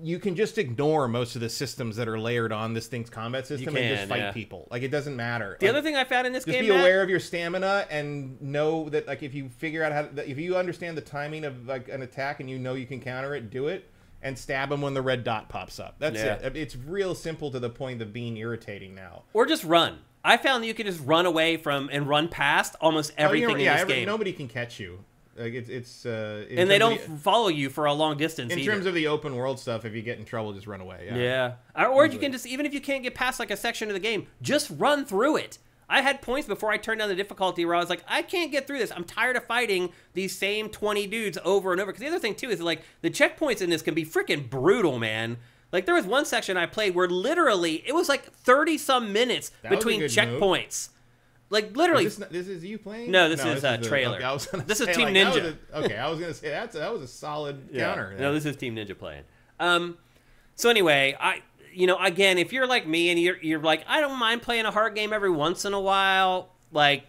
S2: you can just ignore most of the systems that are layered on this thing's combat system and just fight
S1: yeah.
S2: people. Like it doesn't matter.
S1: The
S2: Like,
S1: other thing I found in this game,
S2: just
S1: game,
S2: be
S1: Matt-
S2: aware of your stamina and know that like if you figure out how to, if you understand the timing of like an attack and you know you can counter it do it and stab them when the red dot pops up that's
S1: Yeah.
S2: it it's real simple to the point of being irritating now
S1: or just run. I found that you can just run away from and run past almost
S2: Oh,
S1: everything in
S2: yeah
S1: this
S2: every-
S1: game.
S2: nobody can catch you like it's it's uh
S1: and they don't
S2: the-
S1: follow you for a long distance
S2: in
S1: either.
S2: terms of the open world stuff if you get in trouble just run away yeah,
S1: yeah, Or- or you can just even if you can't get past like a section of the game, just run through it. I had points before I turned down the difficulty where I was like, I can't get through this. I'm tired of fighting these same 20 dudes over and over. Because the other thing too is like the checkpoints in this can be freaking brutal, man. Like there was one section I played where literally it was like 30 some minutes
S2: That
S1: between checkpoints. Like literally,
S2: This, this is you playing?
S1: No, this is, a
S2: the-
S1: trailer.
S2: okay, I was gonna
S1: This is Team
S2: like,
S1: Ninja.
S2: a- okay, I was gonna say that's that was a solid counter.
S1: No, this is Team Ninja playing. Um, so anyway, I you know again, if you're like me and you're you're like I don't mind playing a hard game every once in a while, like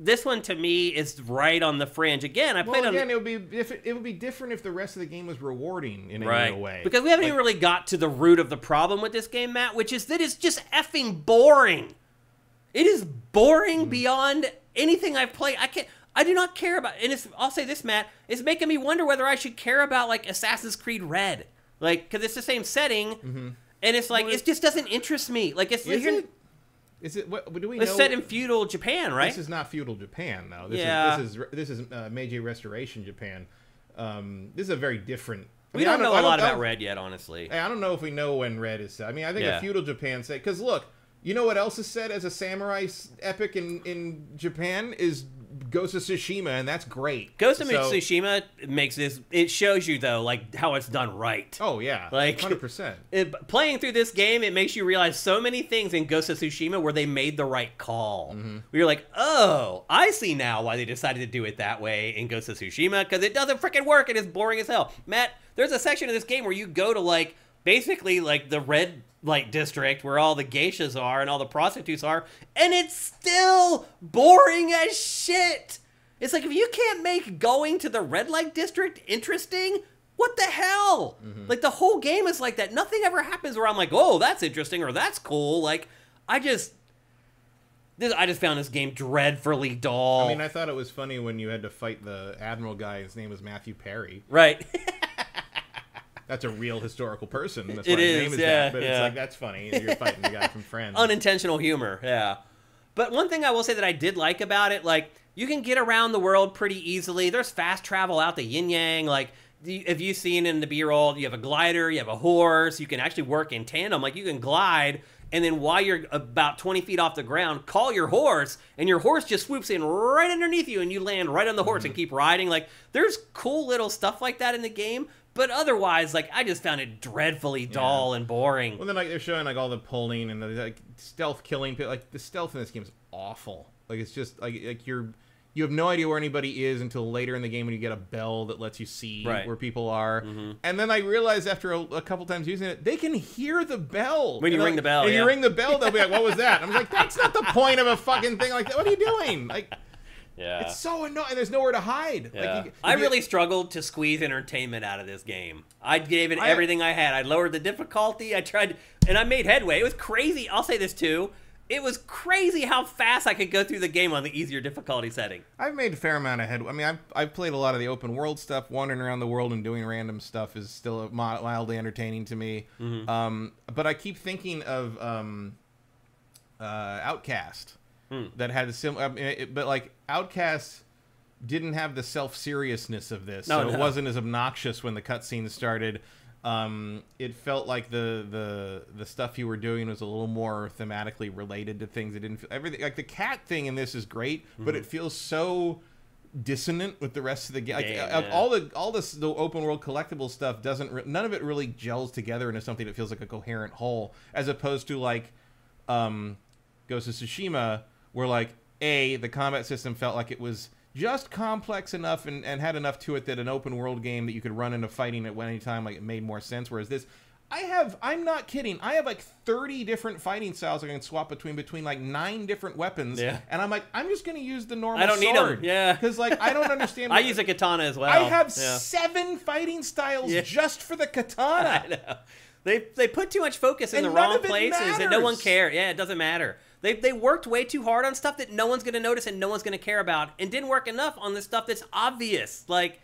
S1: this one to me is right on the fringe. Again, I played
S2: well,
S1: on
S2: again, it would be if it, it would be different if the rest of the game was rewarding in a
S1: right
S2: real way.
S1: because we haven't
S2: Like,
S1: even really got to the root of the problem with this game, Matt, which is that it's just effing boring. It is boring
S2: Hmm.
S1: beyond anything I've played. I can't. I do not care about. And it's. I'll say this, Matt. It's making me wonder whether I should care about like Assassin's Creed Red, like because it's the same setting, and it's like
S2: Mm-hmm. Well,
S1: it just doesn't interest me. Like it's
S2: is it? Is it? What do we
S1: it's
S2: know?
S1: set in feudal Japan, right?
S2: This is not feudal Japan, though. This
S1: Yeah.
S2: Is, this is this is uh, Meiji Restoration Japan. Um, this is a very different. I
S1: we
S2: mean,
S1: don't know
S2: I
S1: a lot about Red yet, honestly.
S2: I don't know if we know when Red is set. I mean, I think
S1: Yeah.
S2: a feudal Japan set. Because look, you know what else is said as a samurai epic in in Japan is Ghost of Tsushima, and that's great.
S1: Ghost of
S2: So-
S1: Tsushima makes this. It shows you though, like how it's done right.
S2: Oh yeah,
S1: Like-
S2: hundred percent.
S1: playing through this game, it makes you realize so many things in Ghost of Tsushima where they made the right call.
S2: Mm-hmm.
S1: Where you're like, oh, I see now why they decided to do it that way in Ghost of Tsushima because it doesn't freaking work and it's boring as hell. Matt, there's a section of this game where you go to like basically like the red light district where all the geishas are and all the prostitutes are, and it's still boring as shit. It's like if you can't make going to the red light district interesting, what the hell? Mm-hmm. Like the whole game is like that. Nothing ever happens where I'm like, oh, that's interesting or that's cool. Like I just, this, I just found this game dreadfully dull.
S2: I mean, I thought it was funny when you had to fight the admiral guy. His name was Matthew Perry.
S1: right?
S2: That's a real historical person. That's
S1: It
S2: why his
S1: is,
S2: name is
S1: yeah,
S2: that. But
S1: yeah.
S2: it's like that's funny. You're fighting the guy from Friends.
S1: Unintentional humor, yeah. But one thing I will say that I did like about it, like you can get around the world pretty easily. There's fast travel out the yin yang. Like if you've seen in the B-roll, you have a glider, you have a horse. You can actually work in tandem. Like you can glide, and then while you're about 20 feet off the ground, call your horse, and your horse just swoops in right underneath you, and you land right on the horse and mm-hmm. keep riding. Like there's cool little stuff like that in the game. But otherwise, like I just found it dreadfully dull and boring.
S2: Well, then like they're showing like all the pulling and the like stealth killing. Like the stealth in this game is awful. Like it's just like like you're you have no idea where anybody is until later in the game when you get a bell that lets you see
S1: Right.
S2: where people are. Mm-hmm. And then I realized after a, a couple times using it, they can hear the bell
S1: When you ring the bell,
S2: And
S1: yeah.
S2: you ring the bell, they'll be like, "What was that?" I'm like, "That's not the point of a fucking thing like that. What are you doing?" Like.
S1: Yeah.
S2: It's so annoying. There's nowhere to hide.
S1: Yeah.
S2: Like you,
S1: I
S2: you-
S1: really struggled to squeeze entertainment out of this game. I gave it
S2: I-
S1: everything I had. I lowered the difficulty. I tried, and I made headway. It was crazy. I'll say this too. It was crazy how fast I could go through the game on the easier difficulty setting.
S2: I've made a fair amount of head. I mean, I've, I've played a lot of the open world stuff. Wandering around the world and doing random stuff is still mi- mildly entertaining to me.
S1: Mm-hmm.
S2: Um, but I keep thinking of um, uh, Outcast
S1: Hmm.
S2: that had a similar. I mean, it, but like Outcast didn't have the self seriousness of this,
S1: No,
S2: so it wasn't as obnoxious when the cutscenes started. Um, it felt like the the the stuff you were doing was a little more thematically related to things. It didn't feel everything like the cat thing in this is great, but it feels so dissonant with the rest of the game. Like,
S1: yeah.
S2: all the all this the open world collectible stuff doesn't re- none of it really gels together into something that feels like a coherent whole, as opposed to like um, Ghost of Tsushima, where like a the combat system felt like it was just complex enough and, and had enough to it that an open world game that you could run into fighting at any time like it made more sense. Whereas this. I have I'm not kidding. I have like 30 different fighting styles I can swap between between like nine different weapons.
S1: Yeah.
S2: And I'm like, I'm just gonna use the normal
S1: I don't need 'em,
S2: sword.
S1: yeah.
S2: Because like I don't understand
S1: I use a katana as well.
S2: I have
S1: Yeah.
S2: seven fighting styles
S1: Yeah.
S2: just for the
S1: I
S2: katana.
S1: know. They they put too much focus in
S2: And
S1: the wrong places, and no one cares. Yeah, it doesn't matter. They they worked way too hard on stuff that no one's gonna notice and no one's gonna care about, and didn't work enough on the stuff that's obvious. Like,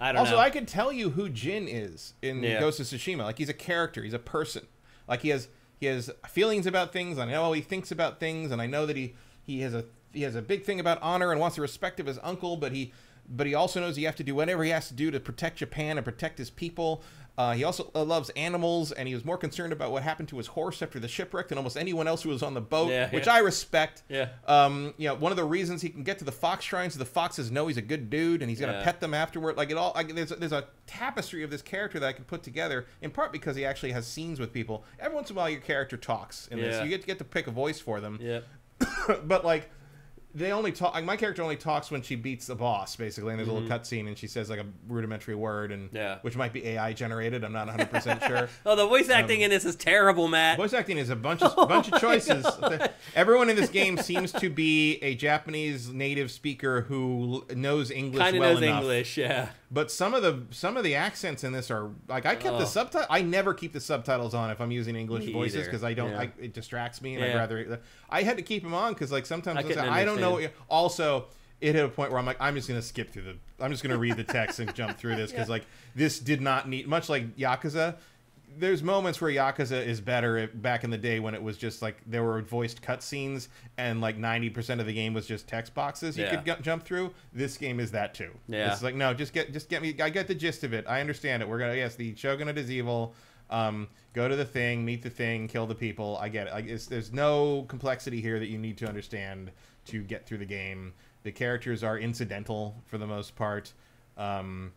S1: I don't
S2: Also,
S1: know.
S2: I could tell you who Jin is in
S1: Yeah.
S2: Ghost of Tsushima. Like he's a character, he's a person. Like he has he has feelings about things. I know how he thinks about things, and I know that he he has a he has a big thing about honor and wants the respect of his uncle. But he but he also knows he has to do whatever he has to do to protect Japan and protect his people. Uh, he also uh, loves animals, and he was more concerned about what happened to his horse after the shipwreck than almost anyone else who was on the boat,
S1: Yeah,
S2: which
S1: yeah.
S2: I respect.
S1: Yeah.
S2: Um, you know, one of the reasons he can get to the fox shrines is the foxes know he's a good dude, and he's gonna
S1: Yeah.
S2: pet them afterward. Like it all, like, there's there's a tapestry of this character that I can put together. In part because he actually has scenes with people. Every once in a while, your character talks in this. You get to get to pick a voice for them.
S1: yeah.
S2: but like, they only talk. Like my character only talks when she beats the boss, basically. And there's a little cutscene, and she says like a rudimentary word, and
S1: Mm-hmm. Yeah.
S2: which might be AI generated. I'm not 100 percent sure.
S1: Oh, the voice acting in this is terrible, Matt.
S2: Voice acting is a bunch of bunch of choices. Everyone in this game seems to be a Japanese native speaker who l- knows English
S1: Kind of
S2: well
S1: knows
S2: enough.
S1: English, yeah.
S2: But some of the some of the accents in this are like I kept the
S1: Oh.
S2: subtitle. I never keep the subtitles on if I'm using English
S1: Me
S2: voices because I don't.
S1: Yeah.
S2: I, it distracts me, and I'd rather. I had to keep them on because like sometimes
S1: I
S2: I, say,
S1: couldn't
S2: I don't know. also, it hit a point where I'm like, I'm just gonna skip through the. I'm just gonna read the text and jump through this because like this did not need much like Yakuza. There's moments where Yakuza is better at- back in the day when it was just like there were voiced cutscenes and like 90% of the game was just text boxes you
S1: Yeah.
S2: could gu- jump through. This game is that too.
S1: Yeah.
S2: It's like no, just get just get me. I get the gist of it. I understand it. We're gonna yes, the Shogunate is evil. Um, go to the thing, meet the thing, kill the people. I get it. Like there's no complexity here that you need to understand to get through the game. The characters are incidental for the most part. Um,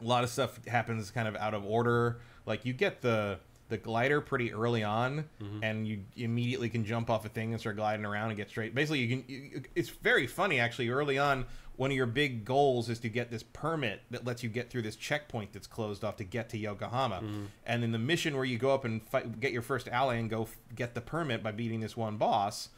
S2: a lot of stuff happens kind of out of order. Like you get the the glider pretty early on, and you immediately can jump off a thing and start gliding around and get straight. Basically, you can. You, it's very funny actually. Early on, one of your big goals is to get this permit that lets you get through this checkpoint that's closed off to get to Yokohama. And in the mission where you go up and fight, get your first ally and go f- get the permit by beating this one boss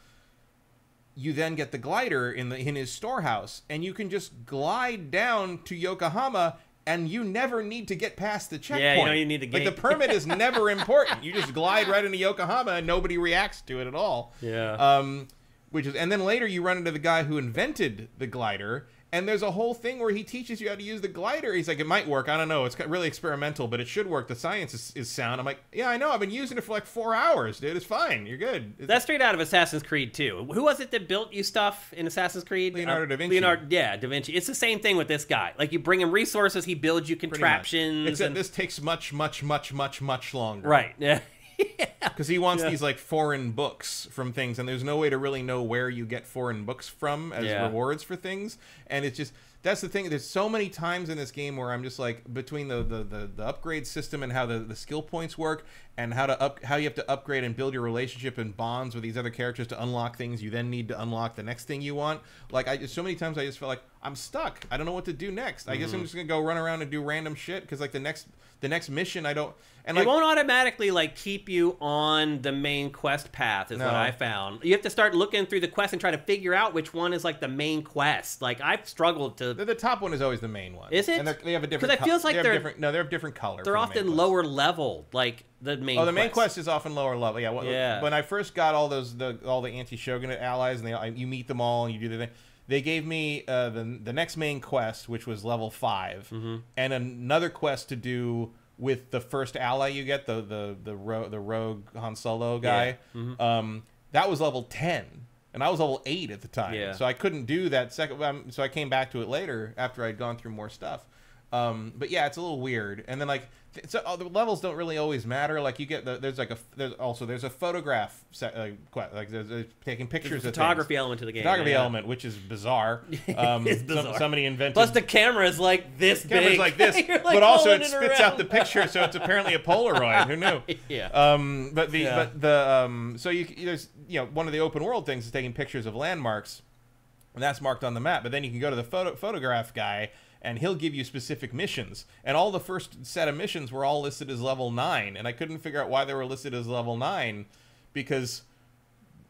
S2: you then get the glider in the in his storehouse and you can just glide down to Yokohama and you never need to get past the checkpoint.
S1: Yeah, you don't even need the
S2: Like the permit is never important. You just glide right into Yokohama and nobody reacts to it at all.
S1: Yeah.
S2: Um which is and then later you run into the guy who invented the glider and there's a whole thing where he teaches you how to use the glider. He's like, it might work. I don't know. It's really experimental, but it should work. The science is, is sound. I'm like, yeah, I know. I've been using it for like four hours, dude. It's fine. You're good. It's-
S1: That's straight out of Assassin's Creed too. Who was it that built you stuff in Assassin's Creed?
S2: Leonardo uh, da Vinci.
S1: Leonardo, yeah, Da Vinci. It's the same thing with this guy. Like you bring him resources, he builds you contraptions.
S2: Except
S1: and-
S2: this takes much, much, much, much, much longer.
S1: right. Yeah.
S2: Because he wants
S1: Yeah.
S2: these like foreign books from things, and there's no way to really know where you get foreign books from as
S1: Yeah.
S2: rewards for things. And it's just that's the thing. There's so many times in this game where I'm just like between the the, the, the upgrade system and how the, the skill points work, and how to up how you have to upgrade and build your relationship and bonds with these other characters to unlock things you then need to unlock the next thing you want. Like I so many times I just felt like I'm stuck. I don't know what to do next. I
S1: Mm-hmm.
S2: guess I'm just gonna go run around and do random shit because like the next the next mission I don't and
S1: it won't automatically like keep you on the main quest path is what I found. You have to start looking through the quest and try to figure out which one is like the main quest. Like I've struggled to
S2: The, the top one is always the main one.
S1: Is it?
S2: And they're- have a different.
S1: 'Cause it feels like
S2: they have
S1: they're-
S2: different. No, they're different color.
S1: they're
S2: for the
S1: often lower level, like the main
S2: Oh, the main quest is often lower level. Yeah.
S1: Yeah.
S2: When I first got all those the all the anti shogunate allies and they I- you meet them all and you do the thing. They gave me uh, the the next main quest, which was level 5
S1: Mm-hmm.
S2: and another quest to do with the first ally you get, the the the ro- the rogue Han Solo guy.
S1: Mm-hmm.
S2: Um, that was level ten, and I was level eight at the time.
S1: Yeah.
S2: So I couldn't do that second. Um, so I came back to it later after I'd gone through more stuff. Um, but yeah, it's a little weird. And then like, so uh, the levels don't really always matter. Like you get the there's like a there's also there's a photograph set, uh, que- like there's, there's taking pictures
S1: There's a photography
S2: things.
S1: element to the game.
S2: photography
S1: yeah.
S2: element, which is bizarre. Um,
S1: It's
S2: some-
S1: bizarre.
S2: somebody invented
S1: Plus the camera is like this
S2: camera's
S1: big.
S2: like this,
S1: like,
S2: but also
S1: pulling
S2: it spits out the picture, so it's apparently a Polaroid. Who knew?
S1: Yeah.
S2: Um, but the
S1: Yeah.
S2: but the um, so you there's you know one of the open world things is taking pictures of landmarks, and that's marked on the map. But then you can go to the photo photograph guy, and he'll give you specific missions. And all the first set of missions were all listed as level nine, and I couldn't figure out why they were listed as level nine, because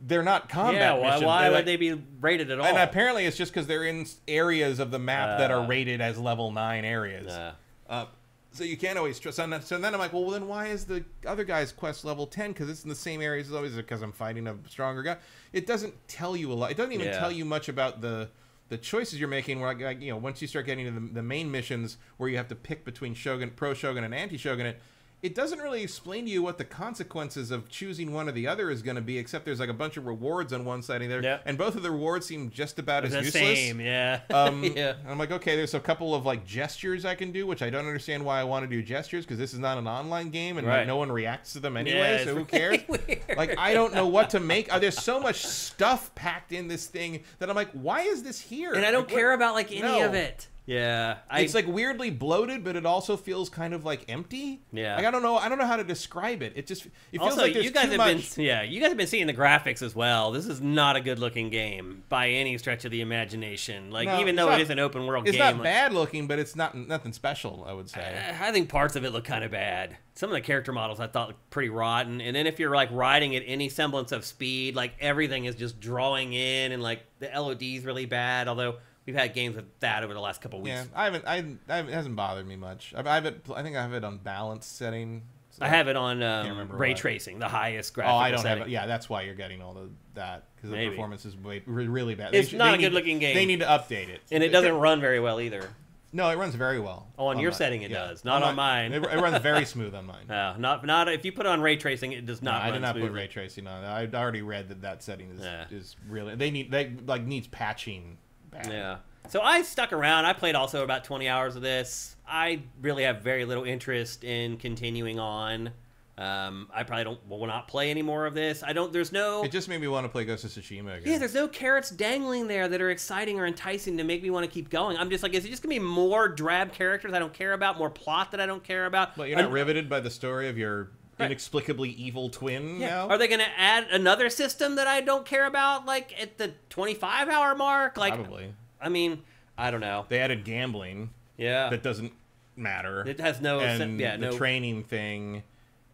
S2: they're not combat
S1: yeah, why,
S2: missions.
S1: why
S2: They're
S1: would
S2: like-
S1: they be rated at all?
S2: And apparently, it's just because they're in areas of the map that are
S1: Uh.
S2: rated as level nine areas.
S1: Nah.
S2: Uh, so you can't always trust. So then, so then I'm like, well, then why is the other guy's quest level ten? Because it's in the same areas as always. Because I'm fighting a stronger guy. It doesn't tell you a lot. It doesn't even
S1: Yeah.
S2: tell you much about the the choices you're making. Where like, you know, once you start getting to the, the main missions where you have to pick between shogun, pro shogun, and anti shogunate. It doesn't really explain to you what the consequences of choosing one or the other is going to be, except there's like a bunch of rewards on one side and there,
S1: Yeah.
S2: and both of the rewards seem just about as
S1: the
S2: useless.
S1: same, yeah.
S2: Um,
S1: yeah.
S2: I'm like, okay, there's a couple of like gestures I can do, which I don't understand why I want to do gestures because this is not an online game and like, no one reacts to them
S1: Yeah,
S2: anyway.
S1: it's
S2: so who cares? Like I don't know what to make. Uh, there's so much stuff packed in this thing that I'm like, why is this here?
S1: And I don't
S2: Like, what-
S1: care about like any
S2: No.
S1: of it. Yeah, I,
S2: it's like weirdly bloated, but it also feels kind of like empty.
S1: Yeah.
S2: like I don't know. I don't know how to describe it. It just it feels
S1: also
S2: like there's
S1: you guys
S2: too
S1: have
S2: much.
S1: been yeah you guys have been seeing the graphics as well. This is not a good looking game by any stretch of the imagination. Like
S2: No,
S1: even though
S2: not-
S1: it is an open world
S2: It's
S1: game,
S2: not
S1: like,
S2: bad looking, but it's not nothing special. I would say.
S1: Uh, I think parts of it look kind of bad. Some of the character models I thought looked pretty rotten. And then if you're like riding at any semblance of speed, like everything is just drawing in, and like the LOD is really bad. Although we've had games with that over the last couple weeks.
S2: Yeah, I haven't. I, I haven't, it hasn't bothered me much. I, I have it. I think I have it on balance setting. so-
S1: I have it on um, ray
S2: what.
S1: tracing, the highest graphical
S2: Oh, I don't
S1: setting.
S2: have it. Yeah, that's why you're getting all the that because the performance is way, re- really bad.
S1: It's
S2: sh-
S1: not a
S2: need-
S1: good-looking game.
S2: They need to update it,
S1: And it doesn't run very well either.
S2: No, it runs very well.
S1: Oh, on your
S2: my-
S1: setting it does, not on mine.
S2: It, it runs very smooth on mine.
S1: Uh, not not if you put it on ray tracing, it does
S2: No,
S1: not.
S2: I did not put ray tracing on. I already read that that setting is
S1: Yeah.
S2: is really they need they like needs patching. Bad.
S1: Yeah. So I stuck around. I played also about 20 hours of this. I really have very little interest in continuing on. Um, I probably don't will not play any more of this. I don't. There's no.
S2: It just made me want to play Ghost of Tsushima again.
S1: yeah, there's no carrots dangling there that are exciting or enticing to make me want to keep going. I'm just like, is it just gonna be more drab characters I don't care about, more plot that I don't care about?
S2: But you're not
S1: An-
S2: riveted by the story of your
S1: Right.
S2: inexplicably evil twin
S1: Yeah.
S2: now.
S1: Are they going to add another system that I don't care about, like at the 25 hour mark? Like,
S2: Probably.
S1: I mean, I don't know.
S2: They added gambling
S1: Yeah,
S2: that doesn't matter.
S1: it has no,
S2: and
S1: yeah,
S2: the
S1: no.
S2: training thing,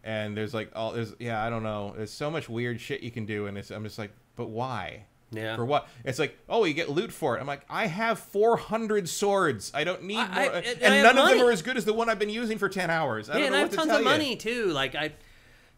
S2: and there's like all there's yeah I don't know. There's so much weird shit you can do, and it's I'm just like, but why?
S1: Yeah.
S2: For what? It's like, oh, you get loot for it. I'm like, I have 400 swords. I don't need
S1: I-
S2: more.
S1: I-
S2: and
S1: and I have
S2: none of them are as good as the one I've been using for 10 hours. I
S1: yeah,
S2: don't
S1: and
S2: know
S1: I have
S2: to
S1: tons of
S2: you.
S1: money too. Like I,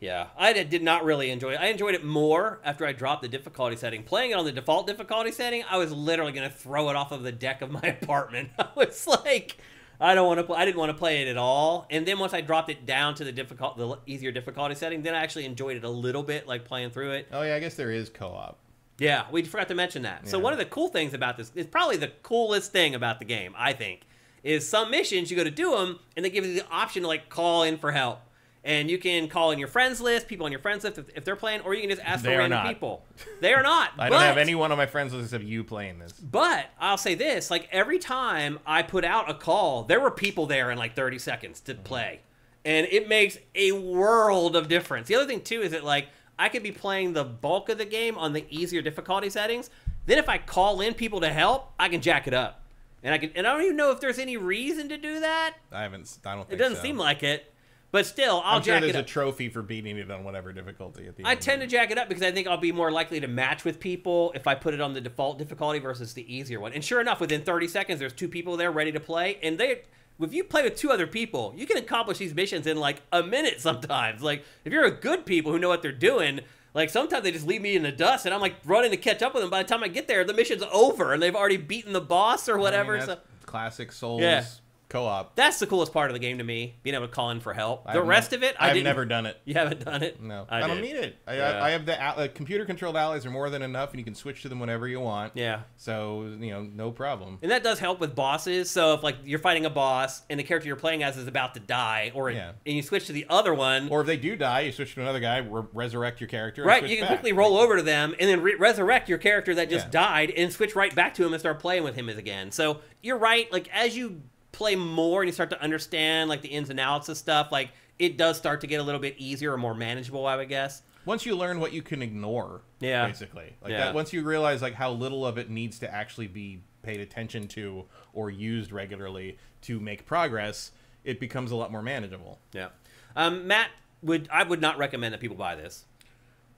S1: yeah, I did, did not really enjoy it. I enjoyed it more after I dropped the difficulty setting. Playing it on the default difficulty setting, I was literally gonna throw it off of the deck of my apartment. I was like, I don't want to. Play, I didn't want to play it at all. And then once I dropped it down to the difficult, the easier difficulty setting, then I actually enjoyed it a little bit, like playing through it.
S2: Oh, yeah, I guess there is co op.
S1: Yeah, we forgot to mention that. So one of the cool things about this is probably the coolest thing about the game, I think, is some missions you go to do them and they give you the option to like call in for help. And you can call in your friends list, people on your friends list if, if they're playing, or you can just ask
S2: They
S1: for random
S2: not.
S1: people. They are not.
S2: I don't have
S1: but-
S2: anyone on my friends list except you playing this.
S1: But I'll say this: like every time I put out a call, there were people there in like 30 seconds
S2: Mm-hmm.
S1: to play, and it makes a world of difference. The other thing too is that like I could be playing the bulk of the game on the easier difficulty settings. Then if I call in people to help, I can jack it up, and I can. And I don't even know if there's any reason to do that.
S2: I haven't. I don't think It
S1: doesn't
S2: so.
S1: seem like it, but still, I'll
S2: I'm sure
S1: jack
S2: there's
S1: it
S2: a trophy for beating it on whatever difficulty at the
S1: I
S2: end.
S1: tend to jack it up because I think I'll be more likely to match with people if I put it on the default difficulty versus the easier one. And sure enough, within 30 seconds, there's two people there ready to play, and they. If you play with two other people, you can accomplish these missions in like a minute sometimes. Like if you're a good people who know what they're doing, like sometimes they just leave me in the dust, and I'm like running to catch up with them. By the time I get there, the mission's over, and they've already beaten the boss or
S2: I mean,
S1: whatever. so
S2: classic Souls
S1: Yeah.
S2: Co-op.
S1: that's the coolest part of the game to me, being able to call in for help. The
S2: I've
S1: rest
S2: nev-
S1: of it, I
S2: I've never done it.
S1: You haven't done it?
S2: No,
S1: I,
S2: I, don't
S1: did.
S2: need it. I,
S1: Yeah.
S2: I, I have the uh, computer-controlled allies are more than enough, and you can switch to them whenever you want.
S1: Yeah.
S2: So you know, no problem.
S1: And that does help with bosses. So if like you're fighting a boss and the character you're playing as is about to die, or
S2: Yeah.
S1: and you switch to the other one,
S2: Or if they do die, you switch to another guy, re- resurrect your character.
S1: right?
S2: switch
S1: You can
S2: back.
S1: quickly roll over to them and then re- resurrect your character that just
S2: Yeah.
S1: died and switch right back to him and start playing with him as again. So you're right. Like as you play more and you start to understand like the ins and outs of stuff, like it does start to get a little bit easier or more manageable. I would guess.
S2: Once you learn what you can ignore,
S1: Yeah.
S2: basically, like
S1: Yeah.
S2: that. Once you realize like how little of it needs to actually be paid attention to or used regularly to make progress, it becomes a lot more manageable.
S1: Yeah. Um, Matt would I would not recommend that people buy this.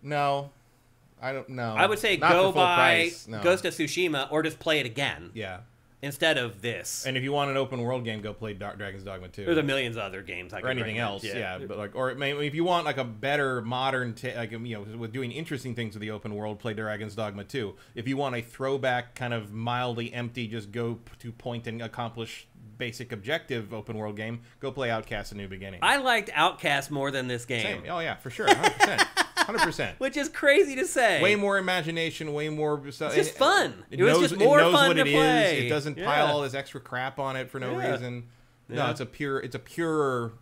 S2: No, I don't know.
S1: I would say
S2: Not
S1: go buy
S2: no.
S1: Ghost of Tsushima or just play it again
S2: Yeah,
S1: instead of this.
S2: and if you want an open world game, go play Dark Dragon's Dogma 2.
S1: There's a millions of other games I
S2: or
S1: could
S2: anything
S1: recommend.
S2: else, yeah. But like, or maybe if you want like a better modern, ta like you know, with doing interesting things with the open world, play Dragon's Dogma 2. If you want a throwback, kind of mildly empty, just go to point and accomplish basic objective open world game, go play Outcast: A New Beginning.
S1: I liked Outcast more than this game,
S2: Same. Oh yeah, for sure, hundred percent, hundred percent.
S1: which is crazy to say.
S2: Way more imagination, way more.
S1: It's just fun.
S2: It,
S1: It was
S2: knows,
S1: just more
S2: it knows
S1: fun
S2: what
S1: to
S2: it is.
S1: play.
S2: It doesn't
S1: Yeah.
S2: pile all this extra crap on it for no
S1: Yeah.
S2: reason. No,
S1: Yeah.
S2: it's a pure, it's a pure,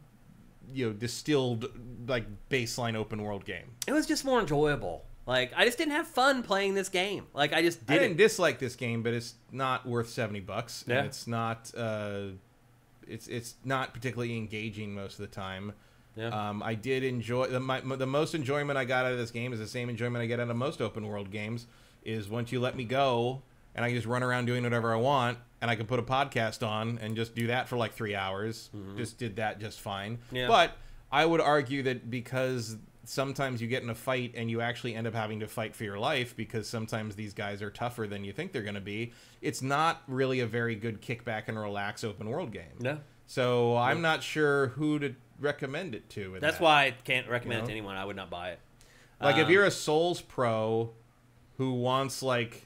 S2: you know, distilled like baseline open world game.
S1: It was just more enjoyable. Like I just didn't have fun playing this game. Like I just didn't.
S2: didn't dislike this game, but it's not worth seventy bucks.
S1: Yeah.
S2: And it's not. Uh, it's it's not particularly engaging most of the time.
S1: Yeah.
S2: Um, I did enjoy the my, the most enjoyment I got out of this game is the same enjoyment I get out of most open world games. Is once you let me go and I can just run around doing whatever I want, and I can put a podcast on and just do that for like three hours. Mm-hmm. Just did that just fine.
S1: Yeah.
S2: But I would argue that because sometimes you get in a fight and you actually end up having to fight for your life because sometimes these guys are tougher than you think they're going to be. It's not really a very good kickback and relax open world game.
S1: no.
S2: So I'm not sure who to recommend it to.
S1: That's
S2: that.
S1: why I can't recommend
S2: You
S1: it to anyone. I would not buy it.
S2: Like if
S1: Um,
S2: you're a Souls pro who wants like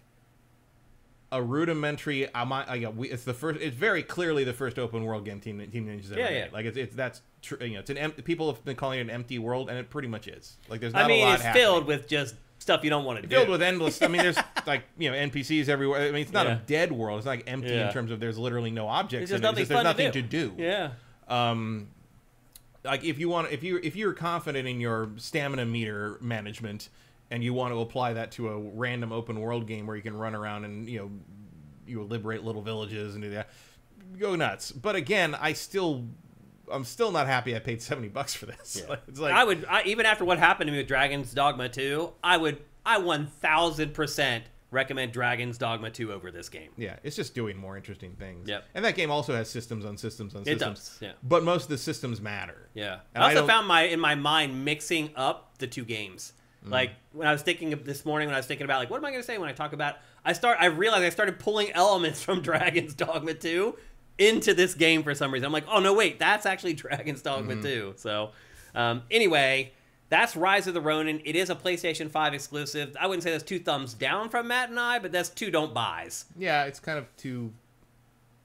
S2: a rudimentary, I might, I, it's the first. It's very clearly the first open world game Team Team Ninja's ever
S1: Yeah,
S2: made.
S1: yeah.
S2: Like it's, it's that's tr- you know it's an em- people have been calling it an empty world, and it pretty much is. Like there's not
S1: I mean,
S2: a lot
S1: it's
S2: happening.
S1: filled with just stuff you don't want to do.
S2: filled with endless. I mean, there's like you know NPCs everywhere. I mean, it's not
S1: Yeah.
S2: a dead world. It's not like empty
S1: Yeah.
S2: in terms of there's literally no objects.
S1: It's just
S2: in it.
S1: nothing fun
S2: there's
S1: to
S2: nothing
S1: do.
S2: to do.
S1: Yeah.
S2: um like if you want if you if you're confident in your stamina meter management and you want to apply that to a random open world game where you can run around and you know you liberate little villages and do that go nuts but again i still i'm still not happy i paid 70 bucks for this
S1: Yeah.
S2: it's like
S1: I would I, even after what happened to me with Dragon's Dogma 2, I would I 1000% recommend Dragon's Dogma 2 over this game.
S2: yeah it's just doing more interesting things
S1: Yep.
S2: and that game also has systems on systems on
S1: It
S2: systems
S1: does, yeah.
S2: but most of the systems matter
S1: Yeah.
S2: And
S1: I
S2: I
S1: also
S2: don't-
S1: found my in my mind mixing up the two games.
S2: Mm.
S1: Like when I was thinking of this morning when I was thinking about like what am I going to say when I talk about I start I realized I started pulling elements from Dragon's Dogma 2 into this game for some reason. I'm like, "Oh no, wait, that's actually Dragon's Dogma
S2: Mm-hmm.
S1: 2." So, um, anyway, that's Rise of the Ronin. It is a PlayStation 5 exclusive. I wouldn't say that's two thumbs down from Matt and I, but that's two don't buys.
S2: yeah it's kind of too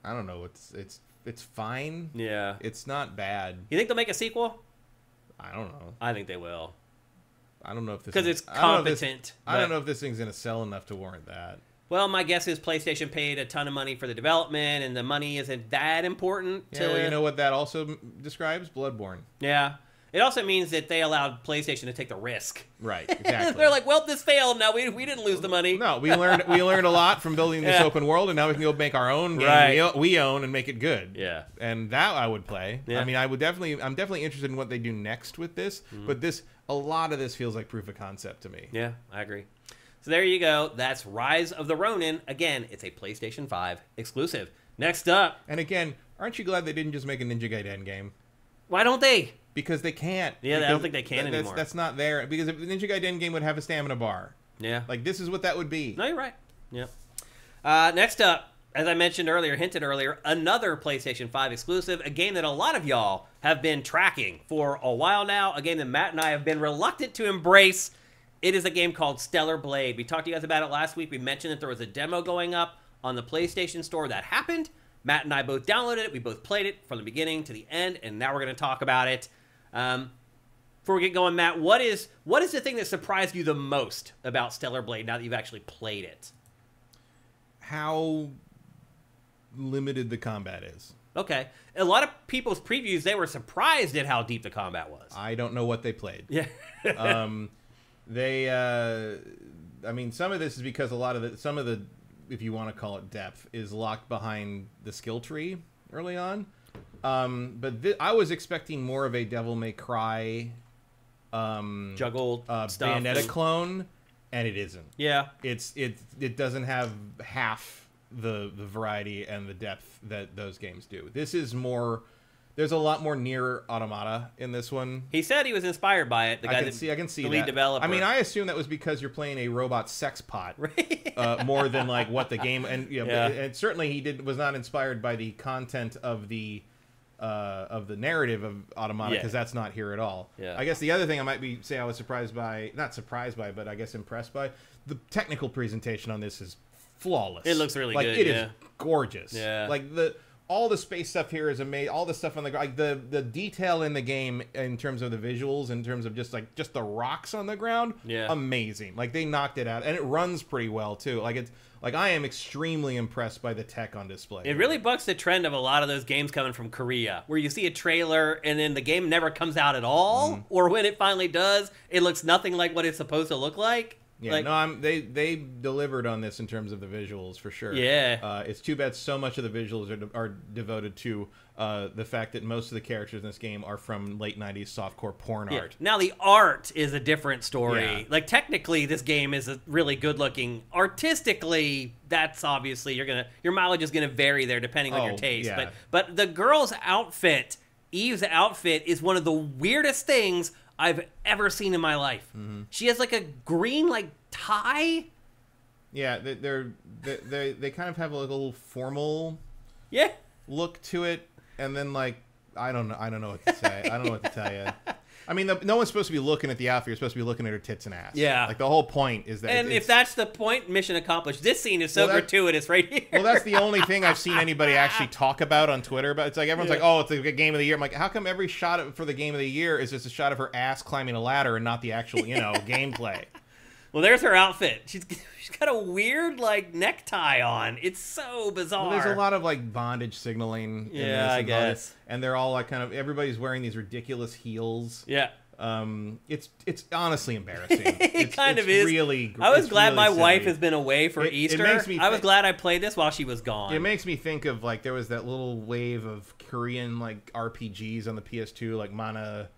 S2: i don't know it's it's it's fine
S1: Yeah.
S2: it's not bad
S1: You think they'll make a sequel?
S2: I don't know.
S1: I think they will.
S2: I don't know if this
S1: Because it's
S2: I don't know if this-
S1: competent.
S2: I don't know if this thing's gonna sell enough to warrant that.
S1: Well, my guess is PlayStation paid a ton of money for the development, and the money isn't that important.
S2: Yeah,
S1: to,
S2: well, you know what that also describes? Bloodborne.
S1: Yeah. It also means that they allowed PlayStation to take the risk.
S2: Right. Exactly.
S1: They're like, well, this failed. Now we, we didn't lose the money.
S2: no, we learned we learned a lot from building this
S1: Yeah.
S2: open world, and now we can go make our own game
S1: Right.
S2: we, own and make it good.
S1: Yeah.
S2: And that I would play.
S1: Yeah.
S2: I mean, I would definitely. I'm definitely interested in what they do next with this. But this, a lot of this feels like proof of concept to me.
S1: Mm-hmm. Yeah, I agree. So there you go. That's Rise of the Ronin. Again, it's a PlayStation 5 exclusive. Next up,
S2: And again, aren't you glad they didn't just make a Ninja Gaiden game?
S1: why don't they?
S2: Because they can't.
S1: Yeah, I don't think they can
S2: that's,
S1: anymore.
S2: That's not there. Because if the Ninja Gaiden game would have a stamina bar.
S1: Yeah.
S2: Like this is what that would be.
S1: No, you're right. Yep. Uh, next up, as I mentioned earlier, hinted earlier, another PlayStation 5 exclusive, a game that a lot of y'all have been tracking for a while now, a game that Matt and I have been reluctant to embrace. It is a game called Stellar Blade. We talked to you guys about it last week. We mentioned that there was a demo going up on the PlayStation Store that happened. Matt and I both downloaded it. We both played it from the beginning to the end, and now we're going to talk about it. Um, before we get going, Matt, what is what is the thing that surprised you the most about Stellar Blade now that you've actually played it?
S2: How limited the combat is.
S1: Okay. A lot of people's previews, they were surprised at how deep the combat was.
S2: I don't know what they played.
S1: Yeah.
S2: um, they, uh, I mean, some of this is because a lot of the, some of the, if you want to call it depth, is locked behind the skill tree early on. Um, but thi- I was expecting more of a Devil May Cry, um,
S1: Juggled
S2: uh,
S1: stuff.
S2: Bayonetta
S1: and-
S2: clone, and it isn't.
S1: yeah.
S2: It's it it doesn't have half the the variety and the depth that those games do. This is more. There's a lot more Nier Automata in this one.
S1: He said he was inspired by it. The guy
S2: I can
S1: that,
S2: see. I can see
S1: the lead
S2: that.
S1: developer.
S2: I mean, I assume that was because you're playing a robot sex pot
S1: Right.
S2: uh, more than like what the game and you know,
S1: Yeah.
S2: and certainly he did was not inspired by the content of the uh, of the narrative of automata
S1: Yeah.
S2: because that's not here at all.
S1: Yeah.
S2: I guess the other thing I might be say I was surprised by, not surprised by, but I guess impressed by the technical presentation on this is flawless.
S1: It looks really
S2: like,
S1: good,
S2: It is
S1: yeah.
S2: gorgeous.
S1: Yeah.
S2: Like the all the space stuff here is amazing. All the stuff on the ground, like the the detail in the game in terms of the visuals, in terms of just like just the rocks on the ground,
S1: Yeah.
S2: amazing. Like they knocked it out, and it runs pretty well too. Like it's like I am extremely impressed by the tech on display.
S1: It really bucks the trend of a lot of those games coming from Korea, where you see a trailer and then the game never comes out at all,
S2: Mm-hmm.
S1: or when it finally does, it looks nothing like what it's supposed to look like.
S2: Yeah,
S1: Like-
S2: no, I'm they they delivered on this in terms of the visuals for sure.
S1: Yeah.
S2: uh, it's too bad so much of the visuals are, de- are devoted to uh, the fact that most of the characters in this game are from late '90s softcore porn
S1: Yeah.
S2: art.
S1: Now the art is a different story.
S2: Yeah.
S1: Like technically, this game is a really good looking. Artistically, that's obviously you're gonna your mileage is gonna vary there depending on your
S2: Oh,
S1: taste.
S2: yeah.
S1: But but the girl's outfit, Eve's outfit, is one of the weirdest things I've ever seen in my life.
S2: Mm-hmm.
S1: She has like a green like tie.
S2: Yeah, they, they're they, they they kind of have like a little formal
S1: Yeah.
S2: look to it, and then like I don't know I don't know what to say. I don't know what to tell you. I mean, the, no one's supposed to be looking at the outfit. You're supposed to be looking at her tits and ass.
S1: Yeah.
S2: like the whole point is that.
S1: And if that's the point, mission accomplished. This scene is so
S2: Well, that-
S1: gratuitous right here.
S2: Well, that's the only thing I've seen anybody actually talk about on Twitter. But it's like everyone's like, "Oh, it's the game of the year." I'm like, "How come every shot for the game of the year is just a shot of her ass climbing a ladder and not the actual, you know, gameplay?"
S1: Well, there's her outfit. She's she's got a weird like necktie on. It's so bizarre.
S2: Well, there's a lot of like bondage signaling. in
S1: Yeah,
S2: this
S1: I guess.
S2: And they're all like kind of everybody's wearing these ridiculous heels.
S1: Yeah.
S2: Um, it's it's honestly embarrassing.
S1: It
S2: It's-
S1: kind
S2: it's
S1: of is.
S2: Really,
S1: I was glad
S2: really
S1: my
S2: silly.
S1: wife has been away for
S2: It- it
S1: Easter.
S2: makes me
S1: I was glad I played this while she was gone.
S2: It makes me think of like there was that little wave of Korean like RPGs on the PS2, like Mana,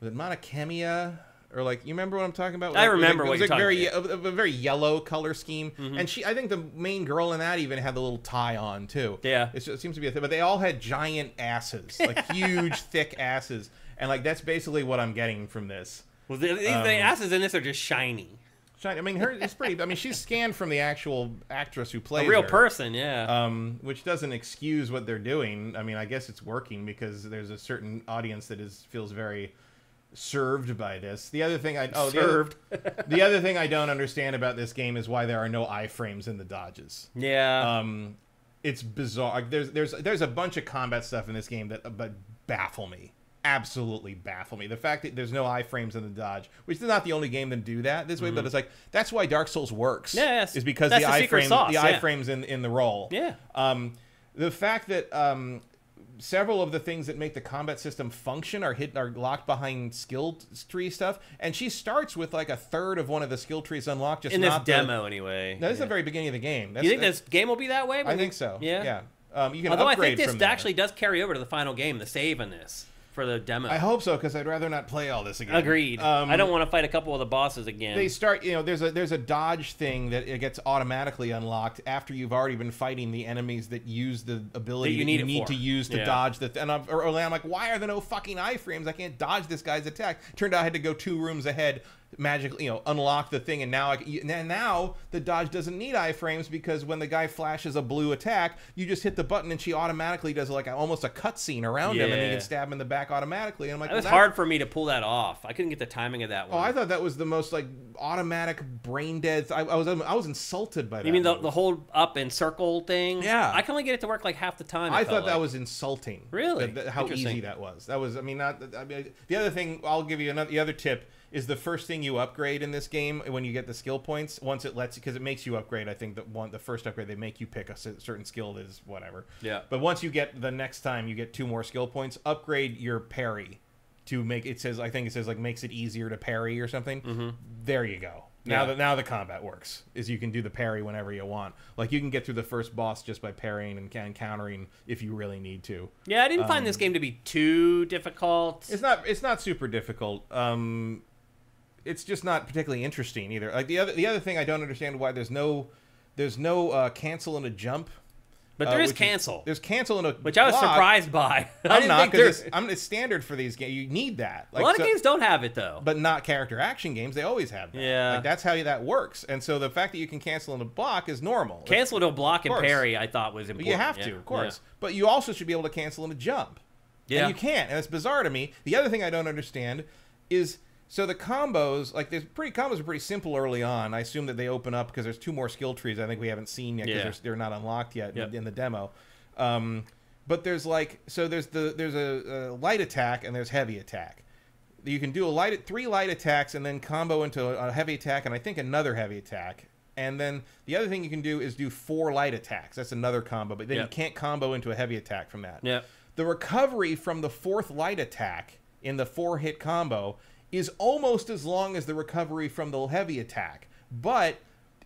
S2: was it Mana Khemia? Or like you remember what I'm talking about?
S1: I
S2: Like, it was,
S1: remember
S2: like,
S1: what
S2: it was
S1: you're
S2: like very
S1: Mm-hmm.
S2: a, a very yellow color scheme, and she I think the main girl in that even had the little tie on too.
S1: Yeah.
S2: It's, it seems to be a thing, but they all had giant asses, like huge thick asses, and like that's basically what I'm getting from this.
S1: well, the, the,
S2: um,
S1: the asses in this are just shiny.
S2: Shiny. I mean, her it's pretty. I mean, she's scanned from the actual actress who plays
S1: A real
S2: her.
S1: person, yeah.
S2: um, which doesn't excuse what they're doing. I mean, I guess it's working because there's a certain audience that is feels very served by this. The other thing I oh
S1: Served.
S2: The other, the other thing I don't understand about this game is why there are no iframes in the dodges.
S1: yeah.
S2: Um, it's bizarre. Like, There's there's there's a bunch of combat stuff in this game that uh, but baffle me. Absolutely baffle me. The fact that there's no iframes in the dodge, which is not the only game that do that this way, but it's like that's why Dark Souls works.
S1: Mm-hmm. Yes.
S2: is because the iframe the
S1: yeah.
S2: iframes in in the roll.
S1: Yeah.
S2: Um, the fact that um, several of the things that make the combat system function are hit are locked behind skill tree stuff, and she starts with like a third of one of the skill trees unlocked. Just
S1: in this
S2: not the-
S1: demo, anyway.
S2: no, this is
S1: Yeah.
S2: the very beginning of the game. That's,
S1: you think this game will be that way?
S2: I think so.
S1: Yeah.
S2: Yeah. Um, you can
S1: Although I think this actually does carry over to the final game, the save in this for the demo.
S2: I hope so because I'd rather not play all this again.
S1: Agreed.
S2: Um,
S1: I don't want to fight a couple of the bosses again.
S2: They start, you know, there's a there's a dodge thing that it gets automatically unlocked after you've already been fighting the enemies that use the ability
S1: That you
S2: that
S1: need
S2: you need to use to
S1: Yeah.
S2: dodge the. And I'm, early I'm like, why are there no fucking iframes? I can't dodge this guy's attack. Turned out I had to go two rooms ahead, magically, you know, unlock the thing, and now I and now the dodge doesn't need iframes because when the guy flashes a blue attack, you just hit the button and she automatically does like a, almost a cutscene around him, and you
S1: Yeah.
S2: can stab him in the back automatically. And I'm like,
S1: it was
S2: well,
S1: hard for me to pull that off. I couldn't get the timing of that
S2: Oh,
S1: one.
S2: I thought that was the most like automatic brain dead. I, I was I was insulted by that.
S1: you mean the, the hold up and circle thing?
S2: Yeah.
S1: I can only get it to work like half the time.
S2: I thought that was insulting.
S1: Really?
S2: That- that- how easy that was. That was. I mean, not. I mean, the other thing I'll give you another. The other tip is the first thing you upgrade in this game when you get the skill points. Once it lets you, because it makes you upgrade. I think that one the first upgrade they make you pick a certain skill that is whatever.
S1: Yeah.
S2: But once you get the next time you get two more skill points, upgrade your parry to make it says I think it says like makes it easier to parry or something. Mm-hmm. There you go. Now
S1: Yeah.
S2: that now the combat works is you can do the parry whenever you want. Like you can get through the first boss just by parrying and can countering if you really need to.
S1: Yeah, I didn't find this game to be too difficult.
S2: um, It's not it's not super difficult. Um, it's just not particularly interesting either. Like the other the other thing I don't understand why there's no there's no uh, cancel and a jump.
S1: but
S2: uh,
S1: there is
S2: which
S1: cancel,
S2: There's cancel and a
S1: which I was surprised by. I
S2: I'm
S1: didn't
S2: not
S1: think
S2: because I'm it's standard for these games. You need that.
S1: a lot
S2: so-
S1: of games don't have it though.
S2: but not character action games. They always have that.
S1: Yeah.
S2: like that's how that works. And so the fact that you can cancel in a block is normal.
S1: cancel to a block and parry, I thought was
S2: But
S1: important.
S2: you have
S1: yeah.
S2: to, of course. But you also should be able to cancel in a jump.
S1: Yeah.
S2: And you can't. And it's bizarre to me. The other thing I don't understand is so the combos, like there's pretty combos are pretty simple early on. I assume that they open up because there's two more skill trees I think we haven't seen yet because
S1: Yeah.
S2: they're, they're not unlocked yet
S1: Yep.
S2: in, in the demo. Um, but there's like so there's the there's a, a light attack and there's heavy attack. You can do a light three light attacks and then combo into a, a heavy attack and I think another heavy attack. And then the other thing you can do is do four light attacks. That's another combo, but then
S1: Yep.
S2: you can't combo into a heavy attack from that.
S1: Yeah.
S2: The recovery from the fourth light attack in the four hit combo is almost as long as the recovery from the heavy attack, but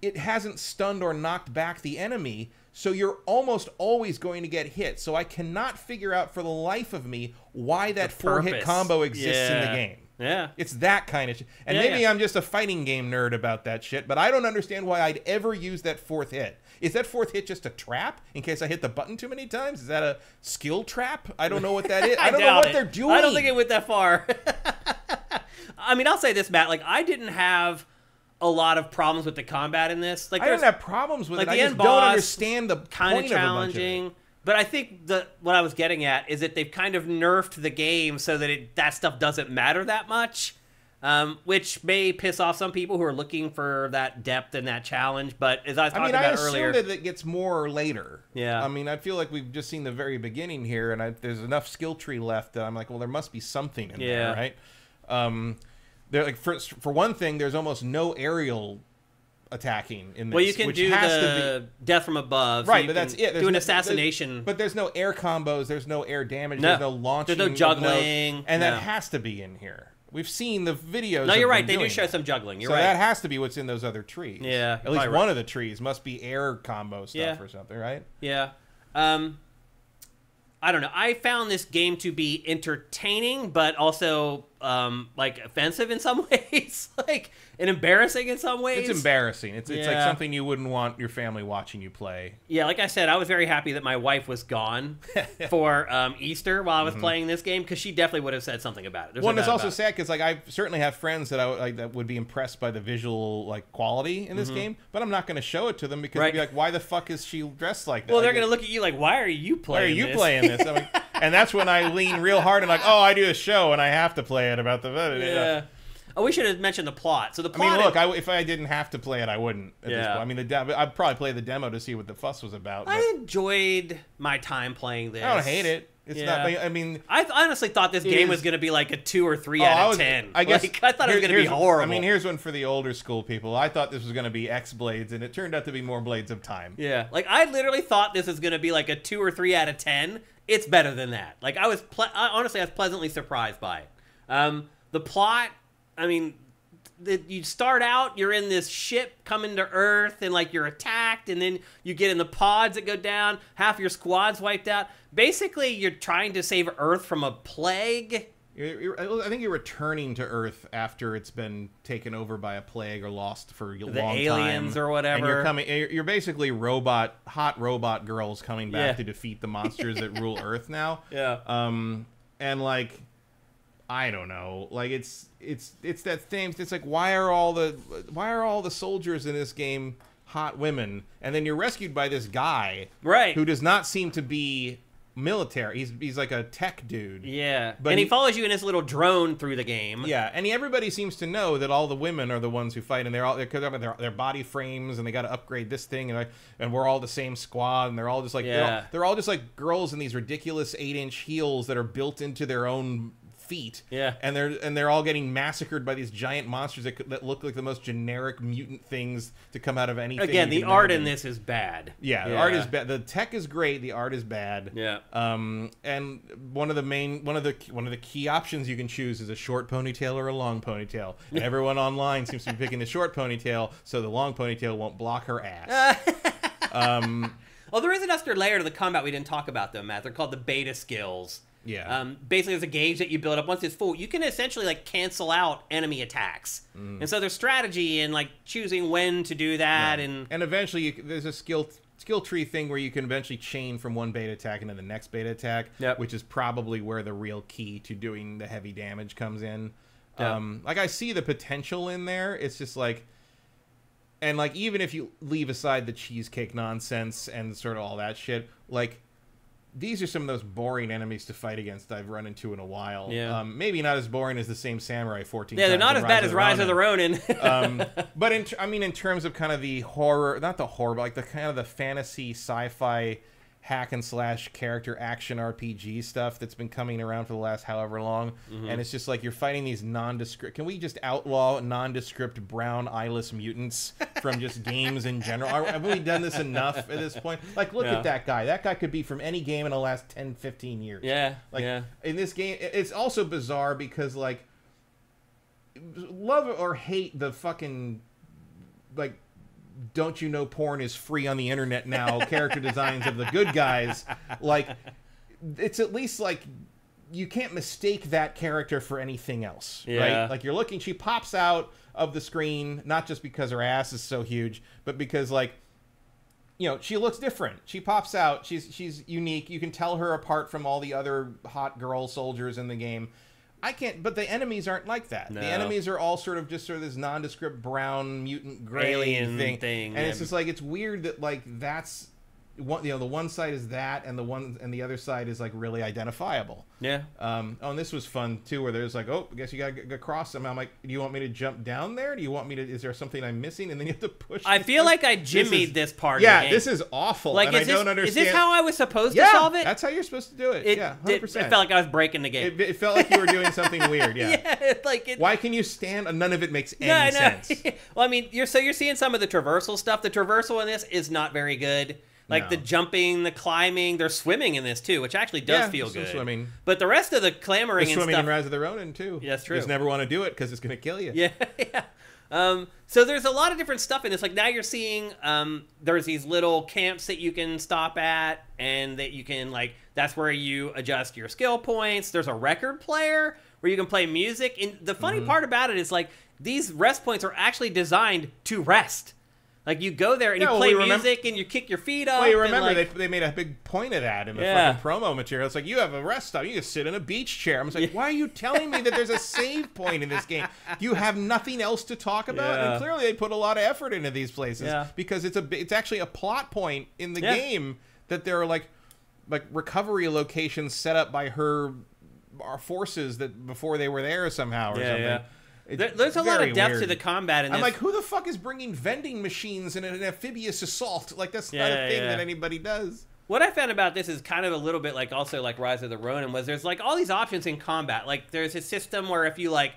S2: it hasn't stunned or knocked back the enemy. So you're almost always going to get hit. So I cannot figure out for the life of me why that four hit combo exists in the game.
S1: Yeah.
S2: It's that kind of shit. And
S1: Yeah,
S2: maybe
S1: yeah.
S2: I'm just a fighting game nerd about that shit, but I don't understand why I'd ever use that fourth hit. Is that fourth hit just a trap in case I hit the button too many times? Is that a skill trap? I don't know what that is. I don't know what
S1: it.
S2: they're doing.
S1: I don't think it went that far. I mean, I'll say this, Matt. Like, I didn't have a lot of problems with the combat in this. Like,
S2: I don't have problems with
S1: like
S2: it. I
S1: the
S2: just don't understand the
S1: kind
S2: point
S1: of
S2: of of
S1: challenging. But I think the what I was getting at is that they've kind of nerfed the game so that it, that stuff doesn't matter that much. Um, which may piss off some people who are looking for that depth and that challenge. But as I was
S2: I
S1: talking
S2: mean, I
S1: about
S2: assume
S1: earlier,
S2: that it gets more later.
S1: Yeah.
S2: I mean, I feel like we've just seen the very beginning here, and I, there's enough skill tree left that I'm like, well, there must be something in
S1: Yeah.
S2: there, right? Um, there, like for for one thing, there's almost no aerial attacking in this.
S1: well, you can
S2: which
S1: do
S2: has to
S1: the death from above,
S2: Right,
S1: you
S2: but that's it. There's
S1: Do an
S2: no-
S1: assassination.
S2: There's, but there's no air combos. There's no air damage.
S1: No.
S2: There's no launching.
S1: There's no juggling,
S2: and
S1: no.
S2: that has to be in here. We've seen the videos.
S1: no, you're right. They do show some juggling. You're
S2: so
S1: right.
S2: that has to be what's in those other trees.
S1: Yeah,
S2: at least
S1: probably
S2: one of the trees must be air combo stuff
S1: Yeah.
S2: or something, right?
S1: Yeah. Um I don't know. I found this game to be entertaining, but also um, like offensive in some ways, like and embarrassing in some ways.
S2: It's embarrassing. It's it's like something you wouldn't want your family watching you play.
S1: Yeah, like I said, I was very happy that my wife was gone for um, Easter while I was playing this game because she definitely would have said something about it. There's
S2: Mm-hmm. Well,
S1: no
S2: it's also
S1: it.
S2: sad because like I certainly have friends that I would- like that would be impressed by the visual like quality in this game, but I'm not going to show it to them because
S1: Mm-hmm. Right.
S2: they'd be like, why the fuck is she dressed like that?
S1: Well, they're
S2: Like,
S1: gonna look at you like, "Why are you playing?
S2: Why are you
S1: this?
S2: playing this? I'm like- and that's when I lean real hard and like, oh, I do a show and I have to play it about the.
S1: yeah. Oh, we should have mentioned the plot. So the
S2: I mean, look, I, if I didn't have to play it, I wouldn't. At this
S1: Yeah.
S2: point. I mean, the de- I'd probably play the demo to see what the fuss was about.
S1: I enjoyed my time playing this.
S2: I don't hate it. It's
S1: Yeah.
S2: not. I mean,
S1: I th- honestly thought this game
S2: is-
S1: was going to be like a two or three
S2: Oh,
S1: out
S2: I
S1: of
S2: was-
S1: ten.
S2: I guess
S1: Like, I thought it was going to be
S2: here's-
S1: horrible.
S2: I mean, here's one for the older school people. I thought this was going to be X Blades, and it turned out to be more Blades of Time.
S1: yeah, like I literally thought this was going to be like a two or three out of ten. It's better than that. Like I was, ple- I, honestly, I was pleasantly surprised by it. Um, the plot, I mean, the, you start out, you're in this ship coming to Earth, and like you're attacked, and then you get in the pods that go down. Half your squad's wiped out. Basically, you're trying to save Earth from a plague.
S2: You're, you're, I think you're returning to Earth after it's been taken over by a plague or lost for a long time.
S1: aliens or whatever.
S2: And you're coming. You're you're basically robot, hot robot girls coming back
S1: Yeah.
S2: to defeat the monsters that rule Earth now.
S1: Yeah.
S2: Um, and like, I don't know. Like it's it's it's that thing. It's like why are all the why are all the soldiers in this game hot women? And then you're rescued by this guy,
S1: Right.
S2: Who does not seem to be military. He's he's like a tech dude.
S1: Yeah,
S2: But
S1: and he,
S2: he-
S1: follows you in his little drone through the game.
S2: Yeah, and he, everybody seems to know that all the women are the ones who fight, and they're all they're, their their body frames, and they got to upgrade this thing, and like, and we're all the same squad, and they're all just like they're, all,
S1: Yeah.
S2: they're all just like girls in these ridiculous eight inch heels that are built into their own feet.
S1: Yeah.
S2: and they're and they're all getting massacred by these giant monsters that, that look like the most generic mutant things to come out of anything.
S1: Again, the art in this is bad.
S2: Yeah, the art is bad. The tech is great. The art is bad.
S1: Yeah.
S2: Um, and one of the main, one of the one of the key options you can choose is a short ponytail or a long ponytail. And everyone online seems to be picking the short ponytail, so the long ponytail won't block her ass. um,
S1: Oh, there is an extra layer to the combat we didn't talk about though, Matt. They're called the beta skills.
S2: Yeah.
S1: Um, basically, there's a gauge that you build up. Once it's full, you can essentially like cancel out enemy attacks.
S2: Mm.
S1: And so there's strategy in like choosing when to do that. And
S2: and eventually, you, there's a skill skill tree thing where you can eventually chain from one beta attack into the next beta attack,
S1: Yep.
S2: which is probably where the real key to doing the heavy damage comes in.
S1: Yep.
S2: Um, like I see the potential in there. It's just like, and like even if you leave aside the cheesecake nonsense and sort of all that shit, like these are some of those boring enemies to fight against I've run into in a while.
S1: Yeah.
S2: Um, maybe not as boring as the same samurai 14
S1: yeah, they're not as bad as Rise of the Ronin.
S2: um, but in, I mean, in terms of kind of the horror, not the horror, but like the kind of the fantasy sci-fi hack and slash character action RPG stuff that's been coming around for the last however long,
S1: Mm-hmm.
S2: and it's just like you're fighting these nondescript. Can we just outlaw nondescript brown eyeless mutants from just games in general? Are, have we done this enough at this point? Like, look
S1: Yeah.
S2: at that guy. That guy could be from any game in the last 10, 15 years.
S1: yeah,
S2: Like
S1: yeah.
S2: in this game, it's also bizarre because like love or hate the fucking like don't you know porn is free on the internet now? Character designs of the good guys. Like it's at least like you can't mistake that character for anything else
S1: Yeah.
S2: right like you're looking she pops out of the screen not just because her ass is so huge but because like you know she looks different. She pops out. She's she's unique. You can tell her apart from all the other hot girl soldiers in the game i can't but the enemies aren't like that
S1: No.
S2: the enemies are all sort of just sort of this nondescript brown mutant gray
S1: Alien
S2: thing,
S1: thing,
S2: and it's just like it's weird that like that's one you know the one side is that and the one and the other side is like really identifiable
S1: Yeah.
S2: um, oh, and this was fun too, where there's like, oh, I guess you gotta get across them. I'm like, do you want me to jump down there? Do you want me to? Is there something I'm missing? And then you have to push.
S1: I feel like I
S2: This
S1: jimmied
S2: is-
S1: this part.
S2: Yeah,
S1: of the game.
S2: this is awful.
S1: like
S2: and
S1: is
S2: I
S1: this,
S2: don't understand.
S1: Is this how I was supposed
S2: yeah,
S1: to solve it?
S2: that's how you're supposed to do it.
S1: it,
S2: yeah,
S1: it,
S2: hundred
S1: it
S2: percent.
S1: felt like I was breaking the game.
S2: it, it felt like you were doing something weird. Yeah.
S1: yeah, like it,
S2: Why can you stand? None of it makes any
S1: No, know.
S2: sense.
S1: well, I mean, you're so you're seeing some of the traversal stuff. The traversal in this is not very good. Like
S2: No.
S1: the jumping, the climbing, they're swimming in this too, which actually does
S2: Yeah,
S1: feel good.
S2: swimming.
S1: But the rest of the clamoring
S2: The
S1: and
S2: swimming
S1: stuff,
S2: in Rise of the Ronin too.
S1: Yeah, that's true.
S2: Just never want to do it because it's gonna kill you.
S1: yeah, yeah. Um, so there's a lot of different stuff in this. Like now you're seeing um, there's these little camps that you can stop at, and that you can like that's where you adjust your skill points. There's a record player where you can play music. And the funny
S2: Mm-hmm.
S1: part about it is like these rest points are actually designed to rest. Like you go there and
S2: Yeah,
S1: you
S2: well,
S1: play music and you kick your feet up.
S2: Well, you remember
S1: like-
S2: they, they made a big point of that in the
S1: Yeah.
S2: fucking promo material. It's like you have a rest stop. You can sit in a beach chair. I'm just like, why are you telling me that there's a save point in this game? You have nothing else to talk about,
S1: Yeah.
S2: and clearly they put a lot of effort into these places
S1: Yeah.
S2: because it's a it's actually a plot point in the
S1: Yeah.
S2: game that there are like like recovery locations set up by her our forces that before they were there somehow or
S1: Yeah,
S2: something.
S1: There- there's a lot of depth
S2: weird.
S1: to the combat in this.
S2: I'm like, who the fuck is bringing vending machines in an amphibious assault? Like that's not
S1: Yeah,
S2: a thing
S1: yeah.
S2: that anybody does.
S1: What I found about this is kind of a little bit like also like Rise of the Ronin was there's like all these options in combat. Like there's a system where if you like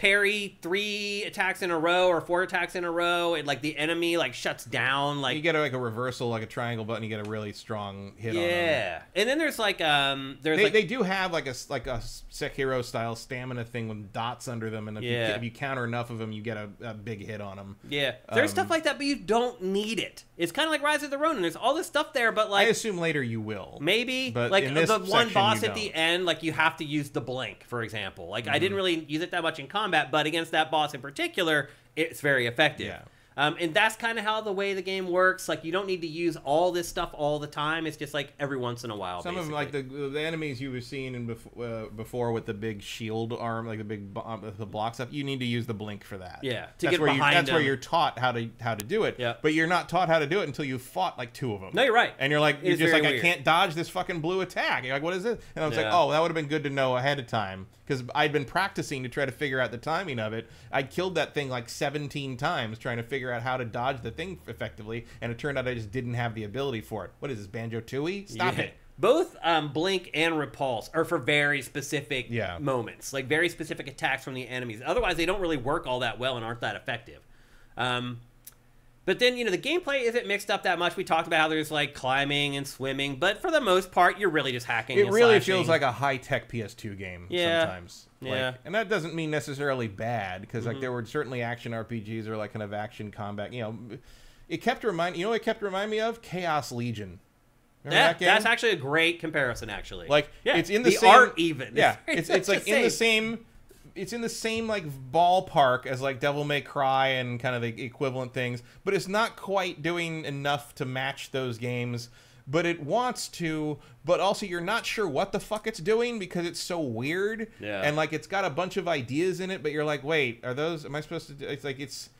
S1: parry three attacks in a row or four attacks in a row, it like the enemy like shuts down. Like
S2: you get like a reversal, like a triangle button. You get a really strong hit on them.
S1: yeah, and then there's like um there's
S2: They,
S1: like
S2: they do have like a like a Sekiro style stamina thing with dots under them, and if,
S1: Yeah.
S2: you, if you counter enough of them, you get a, a big hit on them.
S1: yeah there's
S2: um,
S1: stuff like that, but you don't need it. It's kind of like Rise of the Ronin. There's all this stuff there, but like I
S2: assume later you will.
S1: Maybe
S2: But
S1: like the one boss at the
S2: don't.
S1: end, like you have to use the blink, for example. Like I
S2: Mm-hmm.
S1: didn't really use it that much in combat, but against that boss in particular, it's very effective.
S2: Yeah.
S1: Um, and that's kind of how the way the game works. Like you don't need to use all this stuff all the time. It's just like every once in a while.
S2: Some of them, like the the enemies you were seeing in before, uh, before with the big shield arm, like the big uh, the block stuff. You need to use the blink for that.
S1: Yeah, to
S2: that's
S1: get
S2: where
S1: behind
S2: you, That's where
S1: them.
S2: you're taught how to how to do it.
S1: Yeah.
S2: But you're not taught how to do it until you've fought like two of them.
S1: No, you're right.
S2: And you're like, you're just like,
S1: weird.
S2: I can't dodge this fucking blue attack. You're like, what is it? And I was like, oh, that would have been good to know ahead of time because I'd been practicing to try to figure out the timing of it. I killed that thing like 17 times trying to figure out how to dodge the thing effectively, and it turned out I just didn't have the ability for it. What is this, Banjo Tooie? Stop
S1: Yeah.
S2: it.
S1: Both um, blink and repulse are for very specific
S2: Yeah.
S1: moments, like very specific attacks from the enemies. Otherwise, they don't really work all that well and aren't that effective. Um, but then you know the gameplay isn't mixed up that much. We talked about how there's like climbing and swimming, but for the most part, you're really just hacking.
S2: It really
S1: slashing.
S2: feels like a high tech PS2 game
S1: Yeah.
S2: sometimes. Like-
S1: Yeah.
S2: and that doesn't mean necessarily bad because
S1: Mm-hmm.
S2: like there were certainly action RPGs or like kind of action combat. You know, it kept remind you know what it kept reminding me of Chaos Legion. Remember
S1: That-
S2: that game?
S1: that's actually a great comparison. Actually,
S2: like
S1: yeah,
S2: it's in the,
S1: the
S2: same
S1: art even.
S2: Yeah,
S1: very
S2: it's it's like in the same. It's in the same like ballpark as like Devil May Cry and kind of the equivalent things, but it's not quite doing enough to match those games. But it wants to, but also you're not sure what the fuck it's doing because it's so weird.
S1: Yeah.
S2: And like it's got a bunch of ideas in it, but you're like, wait, are those? Am I supposed to? Do, it's like it's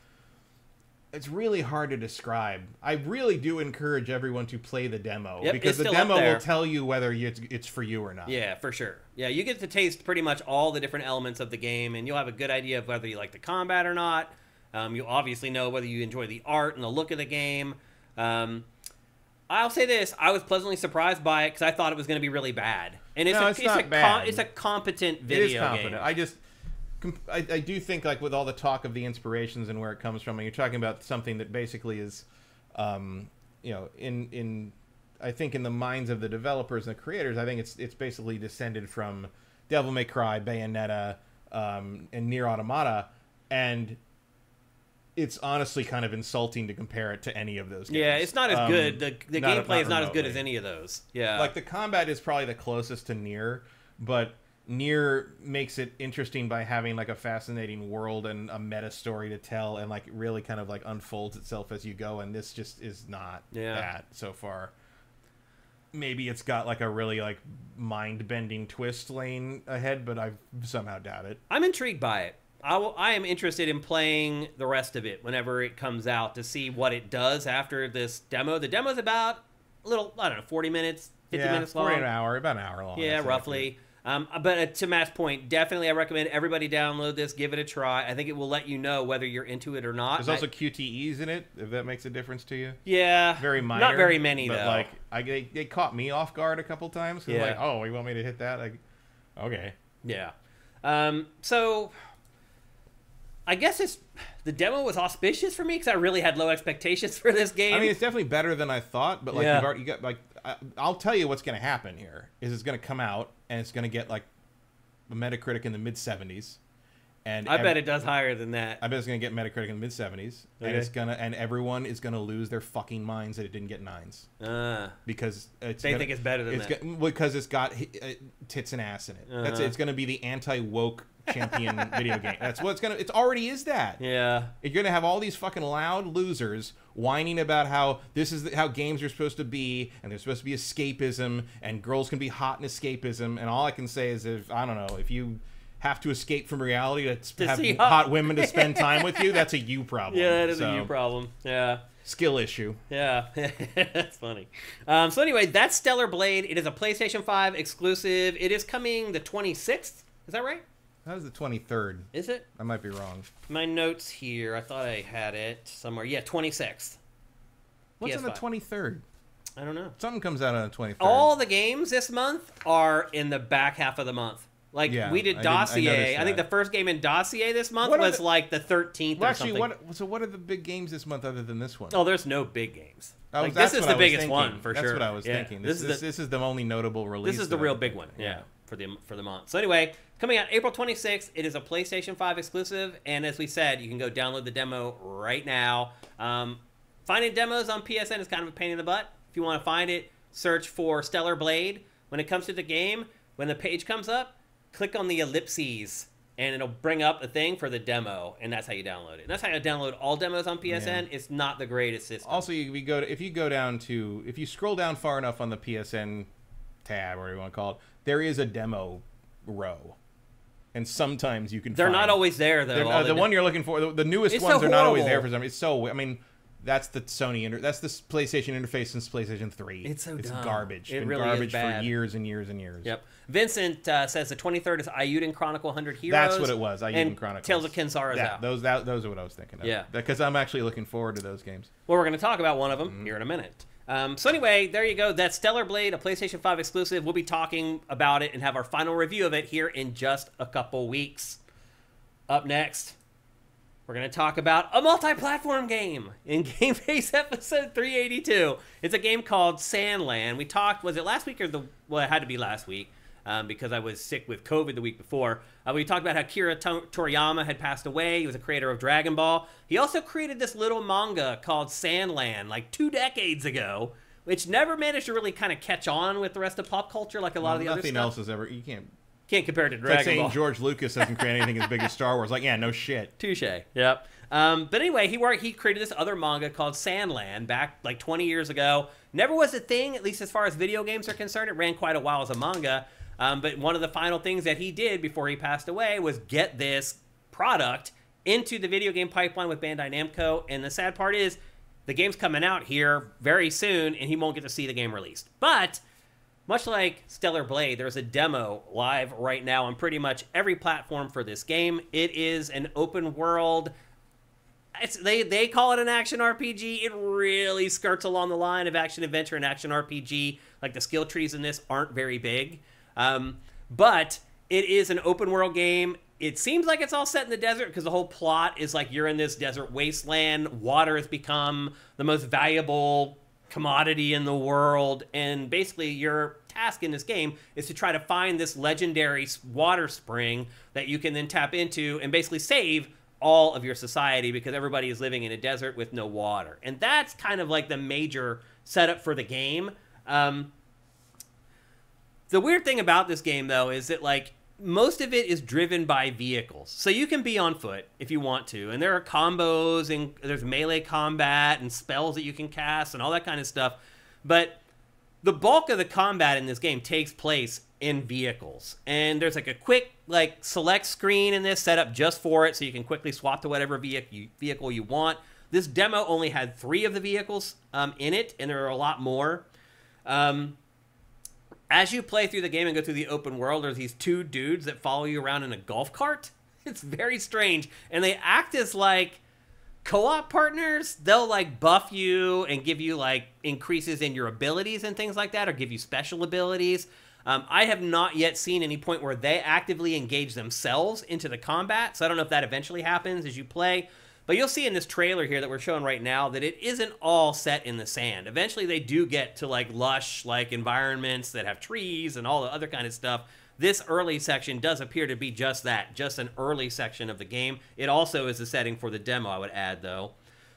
S2: it's really hard to describe. I really do encourage everyone to play the demo
S1: Yep,
S2: because the demo will tell you whether it's, it's for you or not.
S1: Yeah, for sure. Yeah, you get to taste pretty much all the different elements of the game, and you'll have a good idea of whether you like the combat or not. Um, you'll obviously know whether you enjoy the art and the look of the game. Um, I'll say this: I was pleasantly surprised by it because I thought it was going to be really bad, and it's
S2: No,
S1: a,
S2: it's
S1: it's, a com- it's a competent video
S2: is confident.
S1: game.
S2: I just, I, I do think like with all the talk of the inspirations and where it comes from, and you're talking about something that basically is, um, you know, in in, I think in the minds of the developers and the creators, I think it's it's basically descended from Devil May Cry, Bayonetta, um, and Nier Automata, and it's honestly kind of insulting to compare it to any of those. Games.
S1: Yeah, it's not as
S2: Um,
S1: good. The the gameplay is not as good as any of those. Yeah.
S2: like the combat is probably the closest to Nier but Nier makes it interesting by having like a fascinating world and a meta story to tell and like really kind of like unfolds itself as you go and this just is not
S1: Yeah.
S2: that so far maybe it's got like a really like mind-bending twist lane ahead but i somehow doubt it
S1: I'm intrigued by it. I, will, I am interested in playing the rest of it whenever it comes out to see what it does after this demo. The demo's about a little, I don't know, 40 minutes, 50
S2: yeah
S1: minutes
S2: 40
S1: long.
S2: an hour about an hour long
S1: Yeah,
S2: say.
S1: Um, but uh, to Matt's point, definitely I recommend everybody download this, give it a try. I think it will let you know whether you're into it or not.
S2: there's
S1: I-
S2: also qtes in it if that makes a difference to you
S1: yeah,
S2: very minor.
S1: Not very many
S2: but
S1: though.
S2: like I they, they caught me off guard a couple times.
S1: Yeah.
S2: Like, oh, you want me to hit that? Like, okay.
S1: Yeah. Um, so I guess it's the demo was auspicious for me because I really had low expectations for this game.
S2: I mean, it's definitely better than I thought. But like,
S1: Yeah.
S2: you've already you got like, I, I'll tell you what's going to happen here is it's going to come out and it's going to get like a Metacritic in the mid 70s, and
S1: I bet it does higher than that.
S2: I bet it's going to get Metacritic in the mid 70s, and it's gonna and everyone is going to lose their fucking minds that it didn't get nines
S1: Uh,
S2: because it's
S1: They
S2: gonna-
S1: think it's better than
S2: it's
S1: that.
S2: because it's got uh, tits and ass in it.
S1: Uh-huh.
S2: it. It's going to be the anti woke champion video game. That's what it's gonna. It already is that.
S1: yeah.
S2: You're gonna have all these fucking loud losers whining about how this is the, how games are supposed to be, and there's supposed to be escapism, and girls can be hot in escapism. And all I can say is, if I don't know, if you have to escape from reality to,
S1: To
S2: have
S1: see
S2: hot,
S1: hot-
S2: women to spend time with you, that's a you problem.
S1: Yeah, that is
S2: So,
S1: a you problem. Yeah.
S2: Skill issue.
S1: Yeah, that's funny. Um, so anyway, that's Stellar Blade. It is a PlayStation 5 exclusive. It is coming the 26th. Is that right?
S2: That was the 23rd.
S1: Is it?
S2: I might be wrong.
S1: My notes here. I thought I had it somewhere. Yeah, 26th.
S2: What's on the 23rd?
S1: I don't know.
S2: Something comes out on the 23rd.
S1: All the games this month are in the back half of the month. Like
S2: Yeah,
S1: we did
S2: I didn't- I
S1: Dossier. I, think the first game in Dossier this month was
S2: the-
S1: like the 13th
S2: well, actually,
S1: something.
S2: what? So what are the big games this month other than this one?
S1: Oh, there's no big games.
S2: Was-
S1: Like, this is the biggest
S2: thinking.
S1: one for
S2: that's
S1: sure.
S2: That's what I was
S1: Yeah.
S2: thinking.
S1: This,
S2: This,
S1: is the,
S2: this is the only notable release.
S1: This is the real big one,
S2: of.
S1: yeah, for the for the month. So anyway, coming out April 26th, it is a PlayStation 5 exclusive, and as we said, you can go download the demo right now. Um, finding demos on PSN is kind of a pain in the butt. If you want to find it, search for Stellar Blade. When it comes to the game, when the page comes up, click on the ellipses. And it'll bring up a thing for the demo, and that's how you download it. And that's how you download all demos on PSN. It's not the greatest system.
S2: Also, you, go to, if you go down to if you scroll down far enough on the PSN tab, or whatever you want to call it, there is a demo row, and sometimes you can.
S1: They're not always there though.
S2: uh, the
S1: de-
S2: one you're looking for, the, the newest
S1: It's
S2: ones
S1: so
S2: are not always there for some. It's so. I mean, that's the Sony inter, that's the PlayStation interface since PlayStation Three.
S1: It's so
S2: it's
S1: dumb.
S2: garbage.
S1: It
S2: Been
S1: really is
S2: garbage
S1: bad.
S2: for years and years and years.
S1: Yep. Vincent uh, says the 23rd is Eiyuden Chronicle 100 Heroes.
S2: That's what it was.
S1: Eiyuden
S2: Chronicle.
S1: Tales of Kenzera is
S2: That,
S1: out.
S2: those that, those are what I was thinking of.
S1: Yeah.
S2: because I'm actually looking forward to those games.
S1: Well, we're going to talk about one of them
S2: Mm-hmm.
S1: here in a minute. Um, so anyway, there you go. That's Stellar Blade, a PlayStation 5 exclusive. We'll be talking about it and have our final review of it here in just a couple weeks. Up next, we're going to talk about a multi-platform game in GameFace episode 382. It's a game called Sand Land. We talked, was it last week or the, well, it had to be last week um, because I was sick with COVID the week before. Uh, we talked about how Akira Toriyama had passed away. He was a creator of Dragon Ball. He also created this little manga called Sand Land like two decades ago, which never managed to really kind of catch on with the rest of pop culture like a lot of the other
S2: Nothing
S1: stuff.
S2: else has ever. You can't.
S1: Can't compare it to
S2: It's like
S1: Dragon
S2: saying
S1: Ball.
S2: George Lucas doesn't create anything as big as Star Wars. Like, yeah, no shit.
S1: Touche. Yep. Um, but anyway, he worked. He created this other manga called Sand Land back like 20 years ago. Never was a thing, at least as far as video games are concerned. It ran quite a while as a manga. Um, but one of the final things that he did before he passed away was get this product into the video game pipeline with Bandai Namco. And the sad part is, the game's coming out here very soon, and he won't get to see the game released. But much like Stellar Blade, there's a demo live right now on pretty much every platform for this game. It is an open world. It's, they they call it an action RPG. It really skirts along the line of action adventure and action RPG. Like the skill trees in this aren't very big, um, but it is an open world game. It seems like it's all set in the desert because the whole plot is like you're in this desert wasteland. Water has become the most valuable commodity in the world, and basically your task in this game is to try to find this legendary water spring that you can then tap into and basically save all of your society because everybody is living in a desert with no water. And that's kind of like the major setup for the game. Um, the weird thing about this game, though, is that like most of it is driven by vehicles. So you can be on foot if you want to, and there are combos and there's melee combat and spells that you can cast and all that kind of stuff. But the bulk of the combat in this game takes place in vehicles. And there's like a quick like select screen in this set up just for it so you can quickly swap to whatever vehicle you want. This demo only had three of the vehicles um, in it, and there are a lot more. Um, as you play through the game and go through the open world, there's these two dudes that follow you around in a golf cart. It's very strange, and they act as like co-op partners. They'll like buff you and give you like increases in your abilities and things like that, or give you special abilities. Um, I have not yet seen any point where they actively engage themselves into the combat, so I don't know if that eventually happens as you play. But you'll see in this trailer here that we're showing right now that it isn't all set in the sand. Eventually, they do get to like lush like environments that have trees and all the other kind of stuff. This early section does appear to be just that, just an early section of the game. It also is the setting for the demo, I would add, though.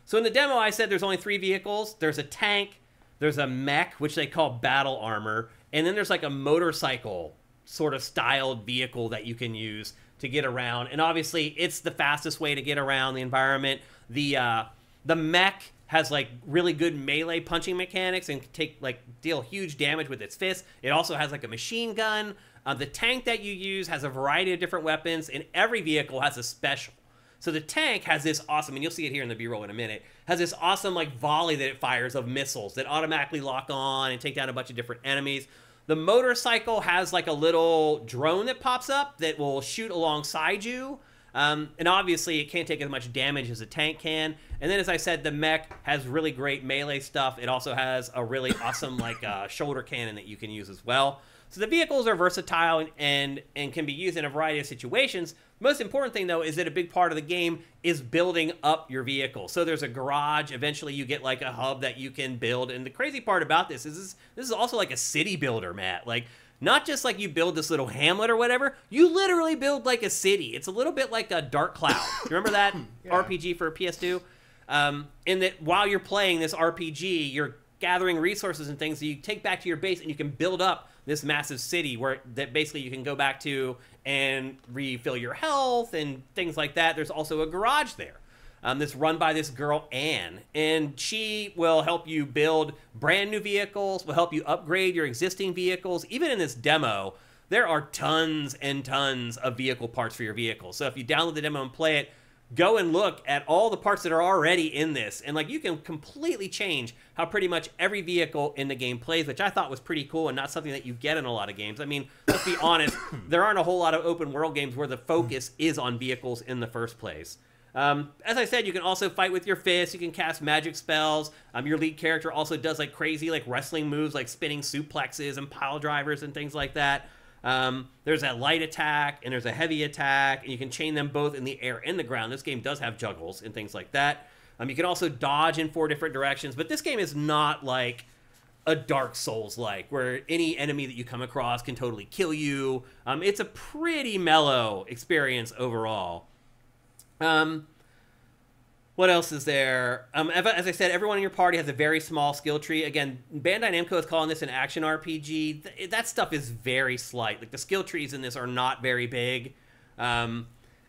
S1: So in the demo, I said there's only three vehicles. There's a tank, there's a mech, which they call battle armor, and then there's like a motorcycle sort of styled vehicle that you can use to get around. And obviously, it's the fastest way to get around the environment. The uh, the mech has like really good melee punching mechanics and can take like deal huge damage with its fists. It also has like a machine gun. Uh, the tank that you use has a variety of different weapons, and every vehicle has a special. So the tank has this awesome, and you'll see it here in the B-roll in a minute, has this awesome like volley that it fires of missiles that automatically lock on and take down a bunch of different enemies. The motorcycle has like a little drone that pops up that will shoot alongside you. Um, and obviously, it can't take as much damage as a tank can. And then, as I said, the mech has really great melee stuff. It also has a really awesome like uh, shoulder cannon that you can use as well. So the vehicles are versatile and, and, and can be used in a variety of situations. Most important thing though is that a big part of the game is building up your vehicle. So there's a garage. Eventually, you get like a hub that you can build. And the crazy part about this is this, this is also like a city builder, Matt. Like not just like you build this little hamlet or whatever. You literally build like a city. It's a little bit like a Dark Cloud. you remember that yeah. RPG for PS2? Um, in that while you're playing this RPG, you're gathering resources and things that you take back to your base and you can build up this massive city where that basically you can go back to and refill your health and things like that. There's also a garage there. Um, run by this girl Anne, and she will help you build brand new vehicles. Will help you upgrade your existing vehicles. Even in this demo, there are tons and tons of vehicle parts for your vehicle. So if you download the demo and play it, go and look at all the parts that are already in this and like you can completely change how pretty much every vehicle in the game plays which i thought was pretty cool and not something that you get in a lot of games i mean let's be honest there aren't a whole lot of open world games where the focus is on vehicles in the first place um, as I said, you can also fight with your fists. You can cast magic spells. Um, your lead character also does like crazy like wrestling moves, like spinning suplexes and pile drivers and things like that. Um, there's a light attack and there's a heavy attack, and you can chain them both in the air and the ground. This game does have juggles and things like that. Um, you can also dodge in four different directions, but this game is not like a Dark Souls like, where any enemy that you come across can totally kill you. Um, it's a pretty mellow experience overall. Um, what else is there? Um, as I said, everyone in your party has a very small skill tree. Again, Bandai Namco is calling this an action RPG. That stuff is very slight. Like the skill trees in this are not very big. Um,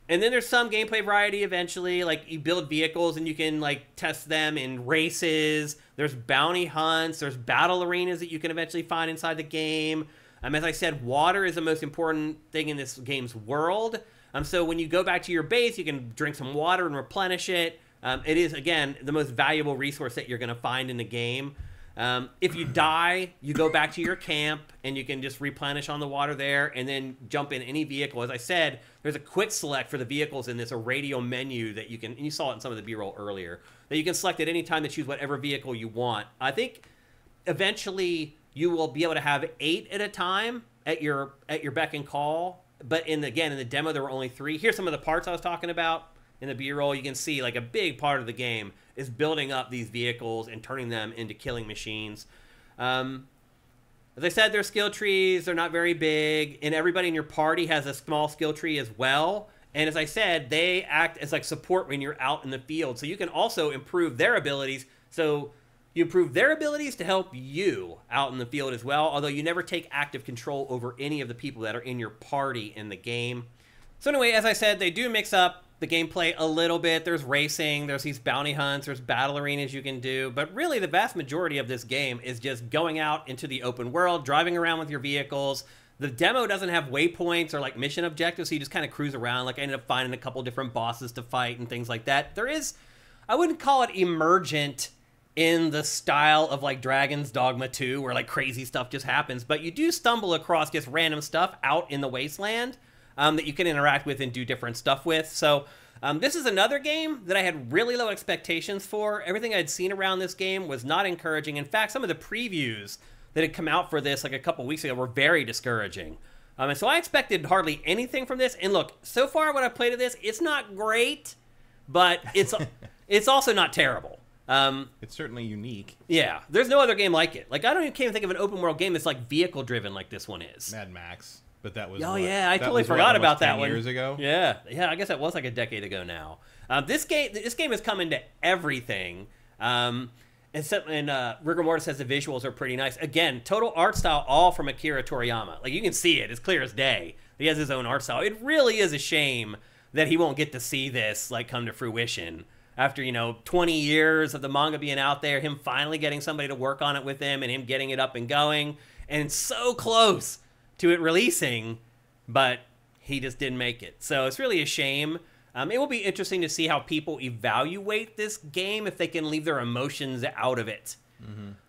S1: and then there's some gameplay variety eventually. Like you build vehicles and you can like test them in races. There's bounty hunts. There's battle arenas that you can eventually find inside the game. Um, as I said, water is the most important thing in this game's world. Um, so when you go back to your base, you can drink some water and replenish it. Um, it is again the most valuable resource that you're going to find in the game. Um, if you die, you go back to your camp and you can just replenish on the water there and then jump in any vehicle. As I said, there's a quick select for the vehicles in this, a radio menu that you can, you saw it in some of the B roll earlier, that you can select at any time to choose whatever vehicle you want. I think eventually you will be able to have eight at a time at your at your beck and call. But in again in the demo there were only three. Here's some of the parts I was talking about in the B-roll, you can see like a big part of the game is building up these vehicles and turning them into killing machines. Um, as I said, their skill trees. They're not very big, and everybody in your party has a small skill tree as well. And as I said, they act as like support when you're out in the field. So you can also improve their abilities. So you improve their abilities to help you out in the field as well, although you never take active control over any of the people that are in your party in the game. So anyway, as I said, they do mix up the gameplay a little bit. There's racing, there's these bounty hunts, there's battle arenas you can do, but really the vast majority of this game is just going out into the open world, driving around with your vehicles. The demo doesn't have waypoints or like mission objectives, so you just kind of cruise around. Like I ended up finding a couple different bosses to fight and things like that. There is, I wouldn't call it emergent in the style of like Dragon's Dogma 2, where like crazy stuff just happens, but you do stumble across just random stuff out in the wasteland um, that you can interact with and do different stuff with. So um, this is another game that I had really low expectations for. Everything I'd seen around this game was not encouraging. In fact, some of the previews that had come out for this like a couple weeks ago were very discouraging. Um, and so I expected hardly anything from this. And look, so far what I've played of this, it's not great, but it's it's also not terrible. Um,
S2: It's certainly unique.
S1: yeah, there's no other game like it. Like I don't even can't think of an open world game that's like vehicle driven like this one is.
S2: Mad Max, but that was
S1: Oh
S2: what-
S1: yeah, I totally
S2: what,
S1: forgot about that
S2: 10
S1: one.
S2: Years ago.
S1: Yeah, yeah. I guess that was like a decade ago now. Um, this game, this game has come into everything. Um, and so, and uh, Rigor Mortis says the visuals are pretty nice. Again, total art style, all from Akira Toriyama. Like you can see it; it's clear as day. He has his own art style. It really is a shame that he won't get to see this like come to fruition after you know 20 years of the manga being out there. Him finally getting somebody to work on it with him, and him getting it up and going, and so close to it releasing, but he just didn't make it. So it's really a shame. Um, it will be interesting to see how people evaluate this game if they can leave their emotions out of it.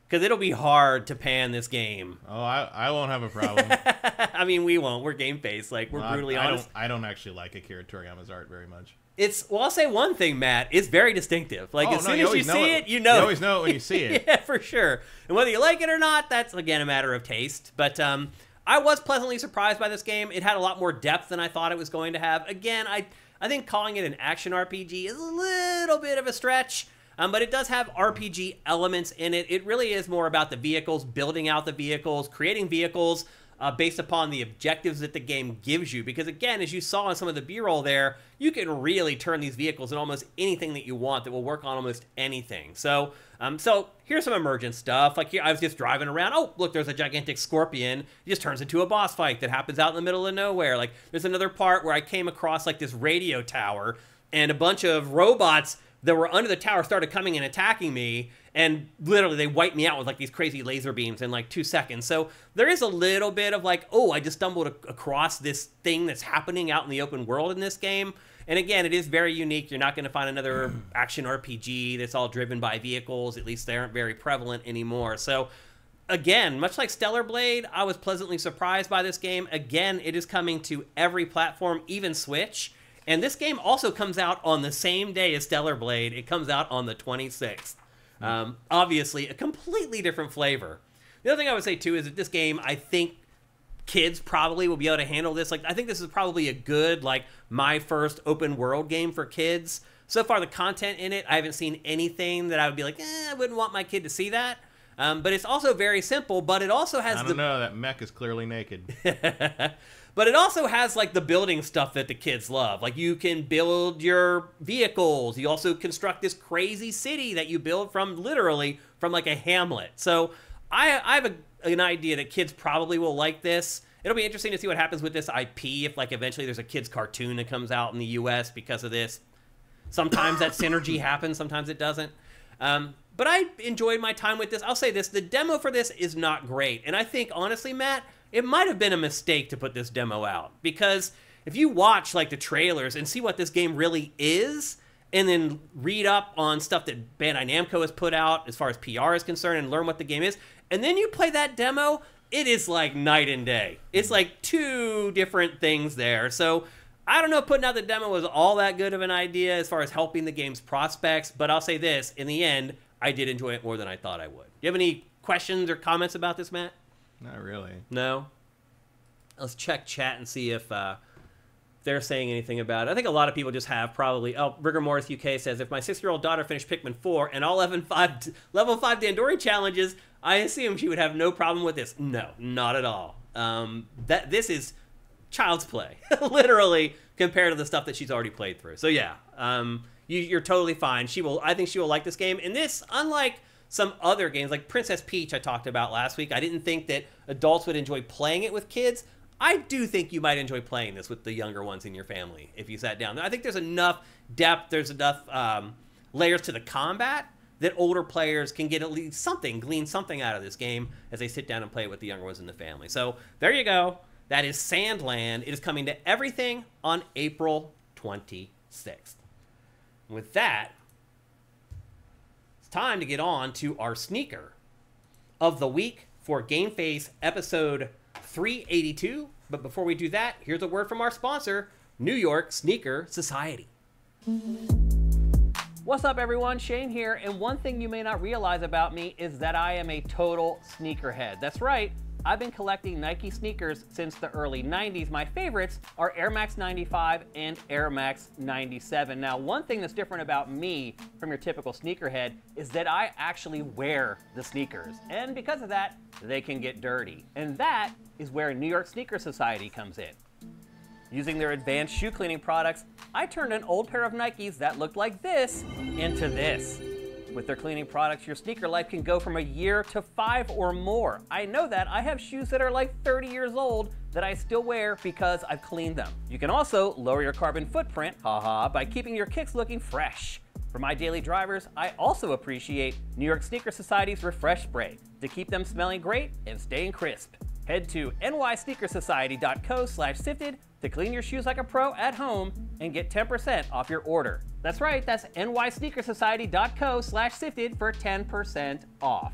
S1: Because it'll be hard to pan this game.
S2: Oh, I, I won't have a problem.
S1: I mean, we won't. We're game faced. Like, we're
S2: I-
S1: brutally
S2: I,
S1: honest.
S2: don't. I don't actually like Akira Toriyama's art very much.
S1: It's, well, I'll say one thing, Matt. It's very distinctive. Like,
S2: Oh,
S1: as
S2: no,
S1: soon
S2: you
S1: as you see
S2: it.
S1: it, you know.
S2: You always know it when you see it.
S1: yeah, for sure. And whether you like it or not, that's again a matter of taste. But um, I was pleasantly surprised by this game. It had a lot more depth than I thought it was going to have. Again, I I think calling it an action RPG is a little bit of a stretch. Um, but it does have RPG elements in it. It really is more about the vehicles, building out the vehicles, creating vehicles uh, based upon the objectives that the game gives you. Because again, as you saw in some of the B-roll there, you can really turn these vehicles in almost anything that you want that will work on almost anything. So, um, so here's some emergent stuff. Like here, I was just driving around. Oh, look, there's a gigantic scorpion. It just turns into a boss fight that happens out in the middle of nowhere. Like there's another part where I came across like this radio tower and a bunch of robots that were under the tower started coming and attacking me and literally they wiped me out with like these crazy laser beams in like two seconds so there is a little bit of like oh i just stumbled ac- across this thing that's happening out in the open world in this game and again it is very unique you're not going to find another action rpg that's all driven by vehicles at least they aren't very prevalent anymore so again, much like Stellar Blade, I was pleasantly surprised by this game. Again, it is coming to every platform, even Switch. And this game also comes out on the same day as Stellar Blade. It comes out on the 26th. Um, obviously, a completely different flavor. The other thing I would say too is that this game, I think kids probably will be able to handle this. Like, I think this is probably a good, like, my first open world game for kids. So far, the content in it, I haven't seen anything that I would be like, eh, I wouldn't want my kid to see that. Um, but it's also very simple, but it also has
S2: I
S1: the
S2: don't know. That mech is clearly naked.
S1: but it also has like the building stuff that the kids love. Like you can build your vehicles. You also construct this crazy city that you build from literally from like a hamlet. So I I have a, an idea that kids probably will like this. It'll be interesting to see what happens with this IP if like eventually there's a kids cartoon that comes out in the US because of this. Sometimes that synergy happens, sometimes it doesn't. Um, but I enjoyed my time with this. I'll say this: the demo for this is not great, and I think honestly, Matt, it might have been a mistake to put this demo out because if you watch like the trailers and see what this game really is, and then read up on stuff that Bandai Namco has put out as far as PR is concerned, and learn what the game is, and then you play that demo, it is like night and day. It's like two different things there. So I don't know if putting out the demo was all that good of an idea as far as helping the game's prospects, but I'll say this in the end, I did enjoy it more than I thought I would. Do you have any questions or comments about this, Matt?
S2: Not really.
S1: No? Let's check chat and see if uh, they're saying anything about it. I think a lot of people just have probably. Oh, Rigor Morris UK says if my six year old daughter finished Pikmin 4 and all 11 five, level 5 Dandori challenges, I assume she would have no problem with this. No, not at all. Um, that This is child's play. Literally compared to the stuff that she's already played through. So yeah, um, you, you're totally fine. She will. I think she will like this game. And this, unlike some other games like Princess Peach, I talked about last week. I didn't think that adults would enjoy playing it with kids. I do think you might enjoy playing this with the younger ones in your family if you sat down. I think there's enough depth, there's enough um, layers to the combat that older players can get at least something, glean something out of this game as they sit down and play it with the younger ones in the family. So there you go. That is Sand Land. It is coming to everything on April 26th. With that, it's time to get on to our sneaker of the week for GameFace episode 382. But before we do that, here's a word from our sponsor, New York Sneaker Society. What's up, everyone? Shane here, and one thing you may not realize about me is that I am a total sneakerhead. That's right, I've been collecting Nike sneakers since the early 90s. My favorites are Air Max 95 and Air Max 97. Now, one thing that's different about me from your typical sneakerhead is that I actually wear the sneakers. And because of that, they can get dirty. And that is where New York Sneaker Society comes in. Using their advanced shoe cleaning products, I turned an old pair of Nikes that looked like this into this. With their cleaning products, your sneaker life can go from a year to five or more. I know that. I have shoes that are like 30 years old that I still wear because I've cleaned them. You can also lower your carbon footprint, haha, by keeping your kicks looking fresh. For my daily drivers, I also appreciate New York Sneaker Society's Refresh Spray to keep them smelling great and staying crisp. Head to nysneakersociety.co slash siftd to clean your shoes like a pro at home and get 10% off your order. That's right, that's nysneakersociety.co slash siftd for 10% off.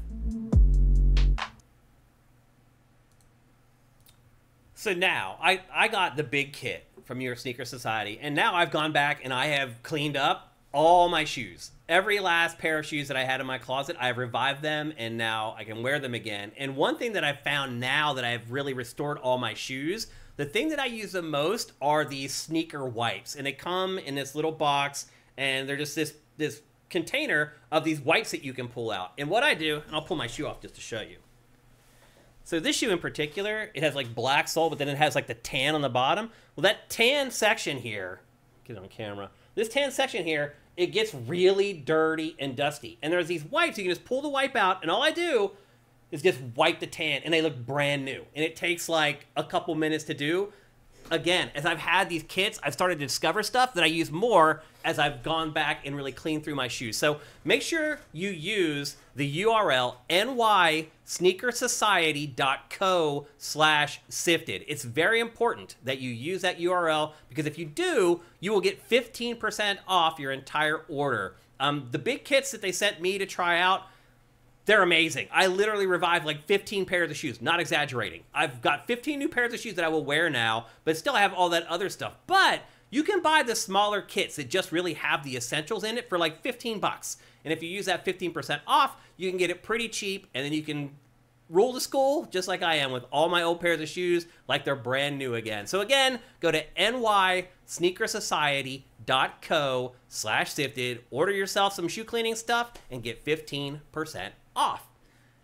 S1: So now, I, I got the big kit from your Sneaker Society, and now I've gone back and I have cleaned up all my shoes. Every last pair of shoes that I had in my closet, I've revived them and now I can wear them again. And one thing that I've found now that I've really restored all my shoes the thing that I use the most are these sneaker wipes, and they come in this little box, and they're just this this container of these wipes that you can pull out. And what I do, and I'll pull my shoe off just to show you. So this shoe in particular, it has like black sole, but then it has like the tan on the bottom. Well, that tan section here, get it on camera. This tan section here, it gets really dirty and dusty. And there's these wipes, you can just pull the wipe out, and all I do is just wipe the tan and they look brand new. And it takes like a couple minutes to do. Again, as I've had these kits, I've started to discover stuff that I use more as I've gone back and really cleaned through my shoes. So make sure you use the URL nysneakersociety.co slash siftd. It's very important that you use that URL because if you do, you will get 15% off your entire order. Um, the big kits that they sent me to try out, they're amazing. I literally revived like 15 pairs of shoes, not exaggerating. I've got 15 new pairs of shoes that I will wear now, but still I have all that other stuff. But you can buy the smaller kits that just really have the essentials in it for like 15 bucks. And if you use that 15% off, you can get it pretty cheap and then you can rule the school just like I am with all my old pairs of shoes like they're brand new again. So again, go to nysneakersociety.co slash siftd, order yourself some shoe cleaning stuff, and get 15% off.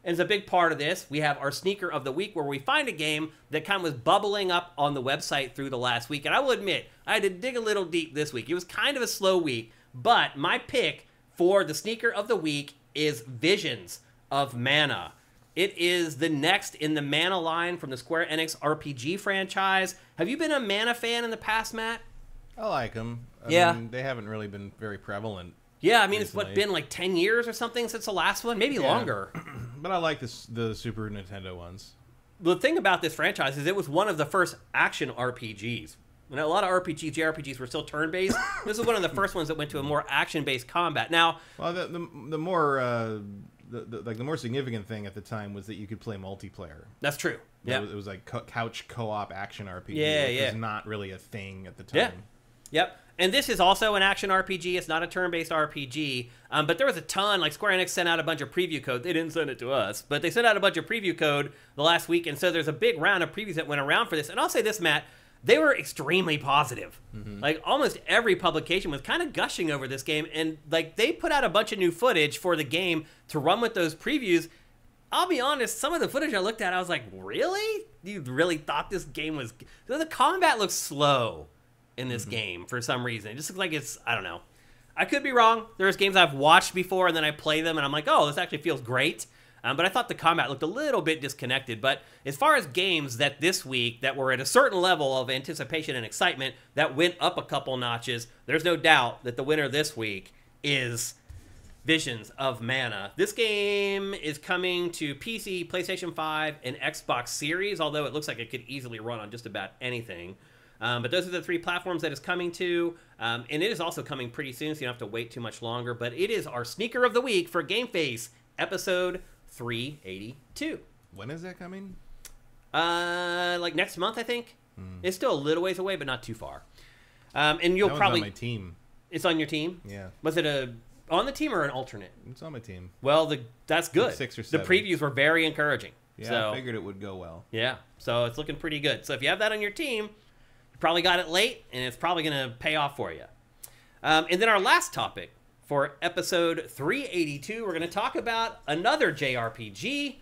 S1: And as a big part of this, we have our sneaker of the week where we find a game that kind of was bubbling up on the website through the last week. And I will admit, I had to dig a little deep this week. It was kind of a slow week, but my pick for the sneaker of the week is Visions of Mana. It is the next in the Mana line from the Square Enix RPG franchise. Have you been a Mana fan in the past, Matt?
S2: I like them. I
S1: Yeah.
S2: mean, they haven't really been very prevalent,
S1: Yeah, I mean, it's what been like 10 years or something since the last one, maybe
S2: Yeah.
S1: longer.
S2: but I like this the Super Nintendo ones.
S1: the thing about this franchise is it was one of the first action RPGs. When a lot of RPGs, JRPGs were still turn-based. this is one of the first ones that went to a more action-based combat. Now,
S2: Well, the the, the more uh, the, the, like the more significant thing at the time was that you could play multiplayer.
S1: that's true.
S2: It
S1: Yeah.
S2: was, it was like co- couch co-op action RPG.
S1: Yeah, yeah.
S2: was not really a thing at the time. Yeah.
S1: Yep. And this is also an action RPG. It's not a turn-based RPG. Um, but there was a ton. Like Square Enix sent out a bunch of preview code. They didn't send it to us, but they sent out a bunch of preview code the last week. And so there's a big round of previews that went around for this. And I'll say this, Matt. They were extremely positive. Like almost every publication was kind of gushing over this game, and like they put out a bunch of new footage for the game to run with those previews. I'll be honest, some of the footage I looked at, I was like, really? You really thought this game was. The combat looks slow. In this game for some reason. It just looks like it's I don't know. I could be wrong. There's games I've watched before and then I play them and I'm like, oh, this actually feels great. Um, but I thought the combat looked a little bit disconnected. But as far as games that this week that were at a certain level of anticipation and excitement that went up a couple notches, there's no doubt that the winner this week is Visions of Mana. This game is coming to PC, PlayStation 5, and Xbox Series, although it looks like it could easily run on just about anything. Um, but those are the three platforms that it's coming to, um, and it is also coming pretty soon, so you don't have to wait too much longer. But it is our sneaker of the week for Game Face episode 382.
S2: When is that coming?
S1: Uh, like next month, I think. It's still a little ways away, but not too far. Um, and you'll probably
S2: on my team.
S1: it's on your team.
S2: Yeah,
S1: Was it a on the team or an alternate?
S2: it's on my team.
S1: Well, the that's good.
S2: Six or seven.
S1: The previews were very encouraging.
S2: Yeah,
S1: so
S2: I figured it would go well.
S1: yeah, so it's looking pretty good. So if you have that on your team, probably got it late, and it's probably going to pay off for you. Um, and then our last topic for episode 382, we're going to talk about another JRPG.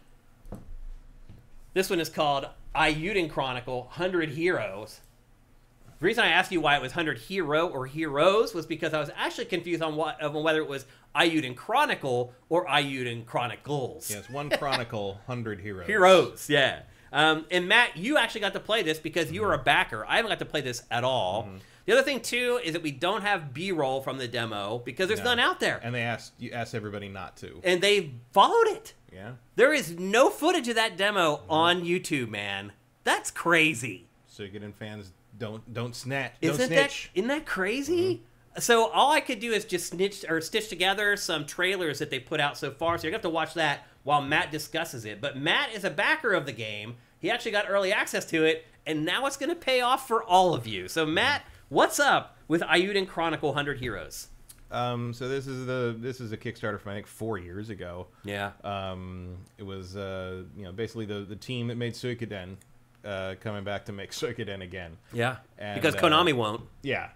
S1: This one is called Eiyuden Chronicle 100 Heroes. The reason I asked you why it was 100 Hero or Heroes was because I was actually confused on what on whether it was Eiyuden Chronicle or Eiyuden Chronicles.
S2: Yes, one chronicle, hundred heroes.
S1: Heroes, yeah. Um, and Matt, you actually got to play this because you were a backer. I haven't got to play this at all. Mm-hmm. The other thing too is that we don't have B-roll from the demo because there's
S2: No.
S1: none out there, and,
S2: they asked you asked everybody not to.
S1: And they followed it.
S2: Yeah.
S1: There is no footage of that demo mm-hmm. on YouTube, man. That's crazy.
S2: Suikoden fans don't don't snatch. Don't
S1: Isn't
S2: snitch.
S1: that isn't that crazy? Mm-hmm. So all I could do is just snitch or stitch together some trailers that they put out so far. So you're gonna have to watch that while Matt discusses it. But Matt is a backer of the game. He actually got early access to it, and now it's gonna pay off for all of you. So Matt, what's up with Eiyuden Chronicle 100 Heroes?
S2: Um, so this is the this is a Kickstarter from I think four years ago.
S1: Yeah.
S2: Um, it was uh, you know basically the the team that made Suikoden uh, coming back to make Suikoden again.
S1: Yeah.
S2: And,
S1: because
S2: uh,
S1: Konami won't.
S2: Yeah,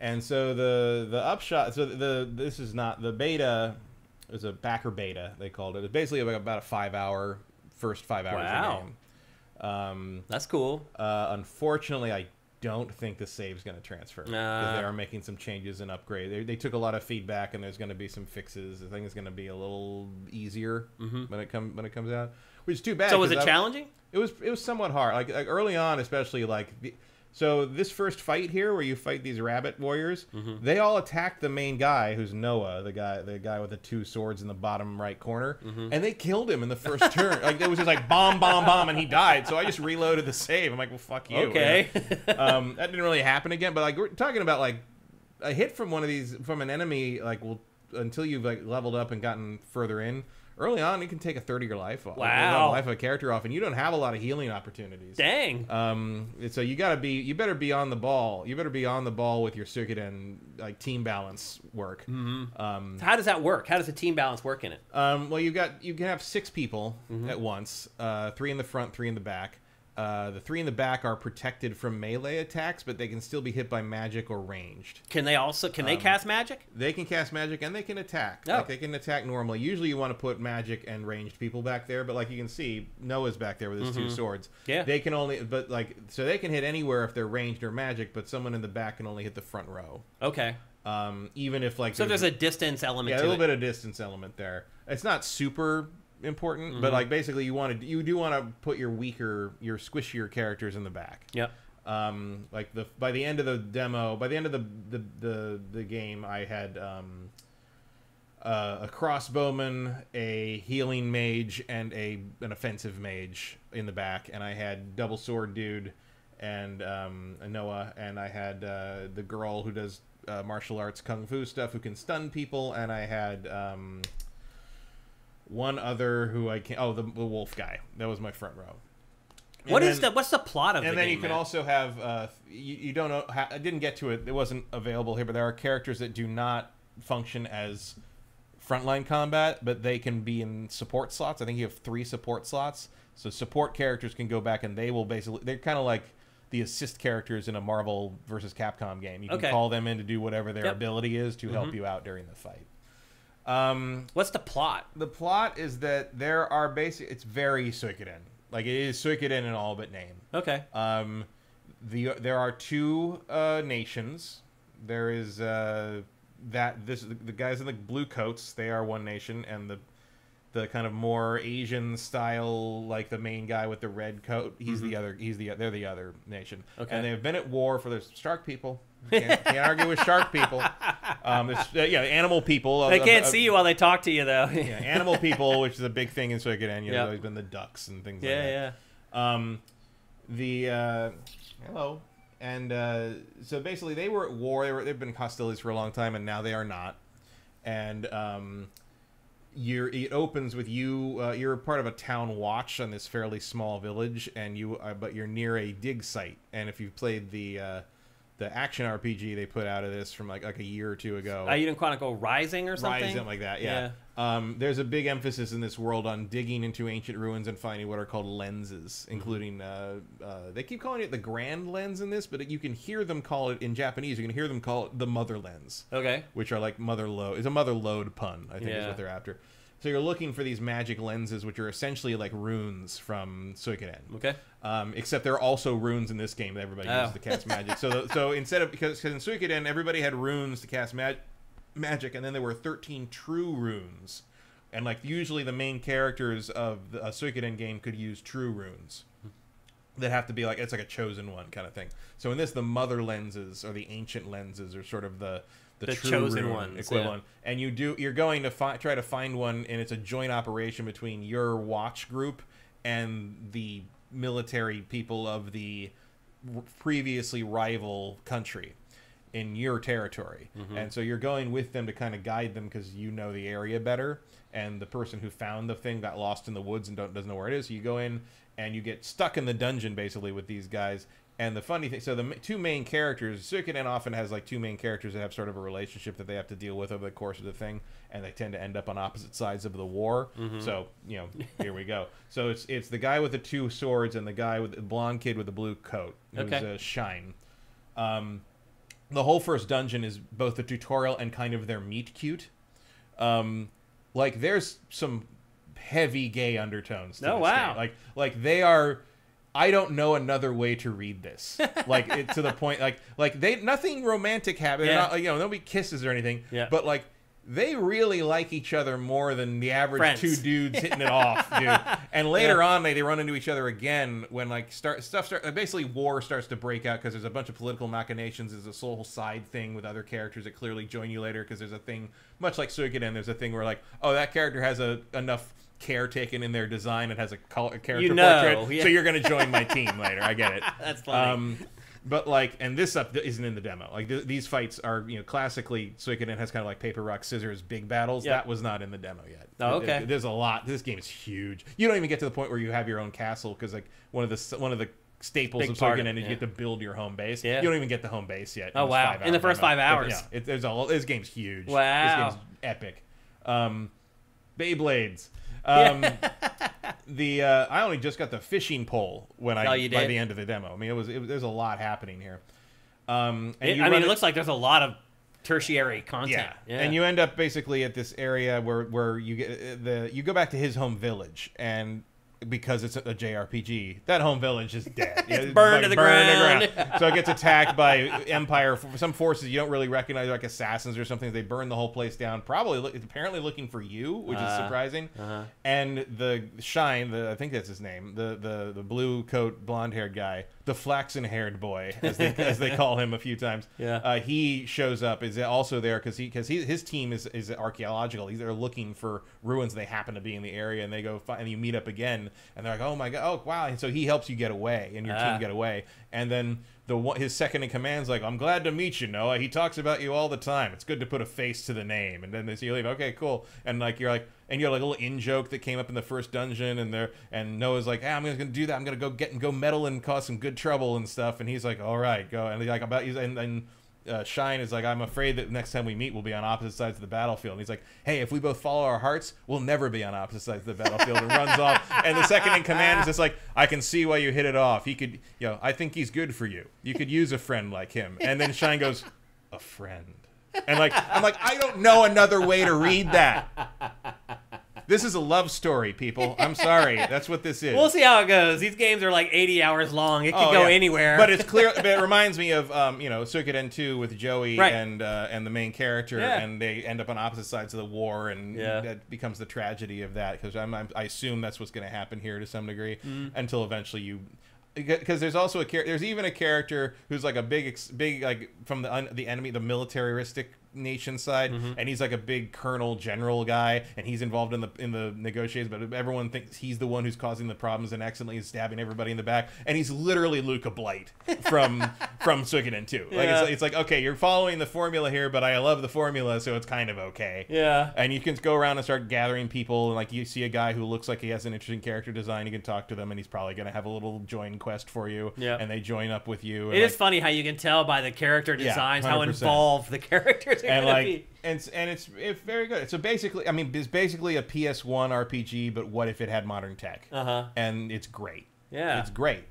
S2: and so the the upshot. So the this is not the beta. It was a backer beta they called it. It's basically about, a five hour first five hours
S1: Wow.
S2: of game. Um,
S1: That's cool.
S2: uh, unfortunately, I don't think the save's going to transfer because
S1: Ah.
S2: they are making some changes and upgrade. They, they took a lot of feedback, and there's going to be some fixes. I think it's going to be a little easier when it come when it comes out, which is too bad.
S1: Mm-hmm. So was it
S2: I-
S1: challenging?
S2: it was it was somewhat hard. Like, like early on, especially like the, so this first fight here where you fight these rabbit warriors,
S1: Mm-hmm.
S2: they all attack the main guy who's Noah, the guy the guy with the two swords in the bottom right corner,
S1: Mm-hmm.
S2: and they killed him in the first turn. Like it was just like bomb bomb bomb and he died. So I just reloaded the save. I'm like, well fuck you.
S1: Okay.
S2: um, that didn't really happen again. But like we're talking about like a hit from one of these from an enemy like will until you've like leveled up and gotten further in. Early on, it can take a third of your life off.
S1: Wow.
S2: Life of a character off, and you don't have a lot of healing opportunities.
S1: Dang.
S2: Um, so you gotta be, you better be on the ball. You better be on the ball with your circuit and like team balance work.
S1: Mm-hmm.
S2: Um,
S1: How does that work? How does the team balance work in it?
S2: um, well, you got you can have six people
S1: Mm-hmm.
S2: at once, uh, three in the front, three in the back. Uh, the three in the back are protected from melee attacks, but they can still be hit by magic or ranged.
S1: Can they also can they cast magic?
S2: They can cast magic and they can attack.
S1: Oh.
S2: Like they can attack normally. Usually you want to put magic and ranged people back there, but like you can see, Noah's back there with his two swords.
S1: Mm-hmm. Yeah.
S2: They can only but like so they can hit anywhere if they're ranged or magic, but someone in the back can only hit the front row.
S1: Okay.
S2: Um, even if like
S1: So there's a distance element
S2: yeah, a little
S1: it.
S2: bit of distance element there. It's not super important,
S1: Mm-hmm.
S2: but like basically you want to you do want to put your weaker, your squishier characters in the back.
S1: Yep.
S2: Um, like the by the end of the demo, by the end of the the the, the game, I had um, uh, a crossbowman, a healing mage, and a an offensive mage in the back, and I had double sword dude and um, a Noah, and I had uh, the girl who does uh, martial arts kung fu stuff who can stun people, and I had um, one other who I can't. oh the, the wolf guy that was my front row.
S1: What
S2: And
S1: is the what's the plot of it?
S2: and
S1: the
S2: then
S1: game?
S2: you can also have uh, you, you don't know ha- i didn't get to it it wasn't available here but there are characters that do not function as frontline combat but they can be in support slots i think you have three support slots so support characters can go back and they will basically they're kind of like the assist characters in a marvel versus capcom game you can
S1: Okay.
S2: call them in to do whatever their
S1: Yep.
S2: ability is to help you out during the fight um,
S1: What's the plot?
S2: the plot is that there are basic it's very suikoden like it is suikoden in all but name
S1: Okay.
S2: um, the there are two uh, nations. There is uh, that this the guys in the blue coats. They are one nation, and the the kind of more Asian style, like the main guy with the red coat. He's the other. He's the they're the other nation.
S1: Mm-hmm. Okay.
S2: And they've been at war for the Stark people. Can't, can't argue with shark people. Um, uh, yeah, animal people.
S1: They
S2: Uh,
S1: can't
S2: uh,
S1: see you while they talk to you, though.
S2: Yeah, animal people, which is a big thing in Suikoden. You know,
S1: Yeah.
S2: there's always been the ducks and things like that.
S1: yeah, yeah.
S2: Um, the uh, hello, and uh, so basically they were at war. They were, they've been hostilities for a long time, and now they are not. And um, you're it opens with you. Uh, you're part of a town watch on this fairly small village, and you uh, but you're near a dig site. And if you've played the uh, the action RPG they put out of this from like like a year or two ago,
S1: Eiyuden Chronicle Rising or something?
S2: Something like that. Yeah. Um, there's a big emphasis in this world on digging into ancient ruins and finding what are called lenses, including uh, uh, they keep calling it the grand lens in this, but you can hear them call it in Japanese. You can hear them call it the mother lens,
S1: Okay.
S2: which are like mother load. It's a mother load pun, I think, is what they're after. So you're looking for these magic lenses, which are essentially like runes from Suikoden.
S1: Okay.
S2: Um, except there are also runes in this game that everybody
S1: Oh.
S2: uses to cast magic. So, so instead of because, because in Suikoden everybody had runes to cast mag- magic, and then there were 13 true runes, and like usually the main characters of the, a Suikoden game could use true runes that have to be like it's like a chosen one kind of thing. So in this, the mother lenses or the ancient lenses are sort of the the,
S1: The chosen one
S2: equivalent. And you do you're going to fi- try to find one, and it's a joint operation between your watch group and the military people of the previously rival country in your territory. Mm-hmm. And so you're going with them to kind of guide them because you know the area better. And the person who found the thing got lost in the woods and don't, doesn't know where it is. So you go in and you get stuck in the dungeon basically with these guys. And the funny thing, so the two main characters, Suikoden often has like two main characters that have sort of a relationship that they have to deal with over the course of the thing, and they tend to end up on opposite sides of the war. So you know, here we go. So it's it's the guy with the two swords and the guy with the blonde kid with the blue coat, who's
S1: Okay.
S2: uh, Shine. Um, the whole first dungeon is both the tutorial and kind of their meet cute. Um, like there's some heavy gay undertones. To
S1: Oh, wow.
S2: game. Like like they are. I don't know another way to read this. like it, to the point, like like they nothing romantic happens.
S1: Yeah.
S2: Not, you know, nobody kisses or anything.
S1: Yeah.
S2: But like they really like each other more than the average
S1: Friends.
S2: two dudes hitting it off, dude. And later on, they, they run into each other again when like start stuff start basically war starts to break out because there's a bunch of political machinations. There's a whole side thing with other characters that clearly join you later because there's a thing much like Suikoden. There's a thing where like oh that character has a enough care taken in their design and has a, a character
S1: You know,
S2: portrait,
S1: yeah.
S2: so you're gonna join my team later. I get it.
S1: That's funny.
S2: Um, but like, and this up isn't in the demo. Like th- these fights are, you know, classically Suikoden has kind of like paper rock scissors big battles.
S1: Yeah.
S2: That was not in the demo yet.
S1: Oh, okay.
S2: there's a lot. This game is huge. You don't even get to the point where you have your own castle because like one of the one of the staples
S1: Big
S2: of Suikoden
S1: it,
S2: is
S1: yeah.
S2: you get to build your home base.
S1: Yeah.
S2: You don't even get the home base yet.
S1: Oh, wow. In the first
S2: demo.
S1: five hours.
S2: Yeah, it, there's all. This game's huge.
S1: Wow.
S2: This game's epic. Um, Beyblades. Um, the uh, I only just got the fishing pole when I
S1: Oh, you
S2: by the end of the demo. I mean, it was, it there's a lot happening here. Um, and
S1: It- I mean, it looks like there's a lot of tertiary content. Yeah.
S2: and you end up basically at this area where where you get uh, the you go back to his home village and. Because it's a JRPG, that home village is dead.
S1: It's burned to the ground.
S2: so it gets attacked by Empire, some forces you don't really recognize, like assassins or something. They burn the whole place down. Probably, look, apparently looking for you, which is
S1: Uh,
S2: surprising.
S1: uh-huh.
S2: And the Shine, the I think that's his name, the the the blue coat, blonde haired guy, the flaxen haired boy, as they as they call him a few times.
S1: Yeah.
S2: Uh, he shows up. Is also there because he because he, his team is is archaeological. They're looking for ruins. They happen to be in the area, and they go find, and you meet up again, and they're like, oh my god, oh wow. And so he helps you get away, and your
S1: Ah.
S2: team get away, and then. The one, his second in command's like, I'm glad to meet you, Noah. He talks about you all the time. It's good to put a face to the name. And then they see you leave. Okay, cool. And like you're like, and you're like a little in joke that came up in the first dungeon, and there, and Noah's like, hey, I'm gonna do that. I'm gonna go get and go meddle and cause some good trouble and stuff. And he's like, all right, go. And he's like about, he's and and uh, Shine is like, I'm afraid that next time we meet, we'll be on opposite sides of the battlefield. And he's like, hey, if we both follow our hearts, we'll never be on opposite sides of the battlefield. And runs off. And the second in command is just like, I can see why you hit it off. He could, you know, I think he's good for you. You could use a friend like him. And then Shine goes, a friend. And like, I'm like, I don't know another way to read that. This is a love story, people. I'm sorry. That's what this is.
S1: We'll see how it goes. These games are like 80 hours long. It could
S2: Oh,
S1: go
S2: yeah.
S1: anywhere.
S2: But it's clear. but it reminds me of um, you know Suikoden 2 with Jowy
S1: Right.
S2: and uh, and the main character,
S1: Yeah.
S2: and they end up on opposite sides of the war, and
S1: Yeah.
S2: that becomes the tragedy of that. Because I'm, I'm I assume that's what's going to happen here to some degree,
S1: Mm-hmm.
S2: until eventually you. Because there's also a char- there's even a character who's like a big ex- big like from the un- the enemy the militaristic nation side
S1: Mm-hmm.
S2: and he's like a big colonel general guy and he's involved in the in the negotiations but everyone thinks he's the one who's causing the problems and accidentally is stabbing everybody in the back and he's literally Luca Blight from from Suikoden 2 like
S1: Yeah.
S2: it's, it's like okay you're following the formula here but I love the formula so it's kind of okay
S1: yeah.
S2: and you can go around and start gathering people and like you see a guy who looks like he has an interesting character design you can talk to them and he's probably going to have a little join quest for you
S1: Yeah.
S2: and they join up with you
S1: It
S2: and
S1: is funny how you can tell by the character
S2: Yeah,
S1: designs how involved the characters
S2: and like
S1: be.
S2: and it's, and it's it's very good. So basically, I mean, it's basically a PS1 RPG, but what if it had modern tech?
S1: Uh huh.
S2: And it's great.
S1: Yeah.
S2: it's great.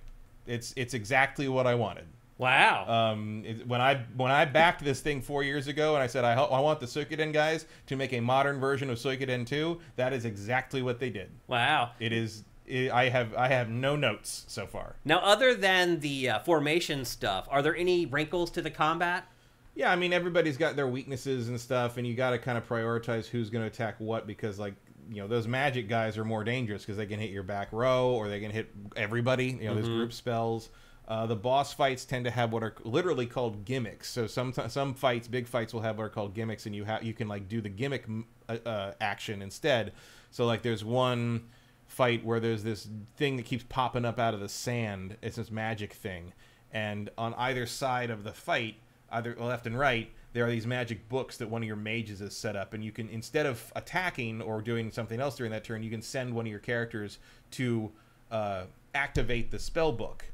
S2: It's it's exactly what I wanted.
S1: Wow.
S2: Um, it, when I when I backed this thing four years ago, and I said I I want the Suikoden guys to make a modern version of Suikoden 2, that is exactly what they did.
S1: wow.
S2: It is. It, I have I have no notes so far.
S1: Now, other than the uh, formation stuff, are there any wrinkles to the combat?
S2: Yeah, I mean everybody's got their weaknesses and stuff, and you got to kind of prioritize who's going to attack what because like you know those magic guys are more dangerous because they can hit your back row or they can hit everybody. You know, there's group spells. Uh, the boss fights tend to have what are literally called gimmicks. So some some fights, big fights, will have what are called gimmicks, and you have you can like do the gimmick uh, uh, action instead. So like there's one fight where there's this thing that keeps popping up out of the sand. It's this magic thing, and on either side of the fight, either left and right, there are these magic books that one of your mages has set up, and you can instead of attacking or doing something else during that turn, you can send one of your characters to uh, activate the spell book.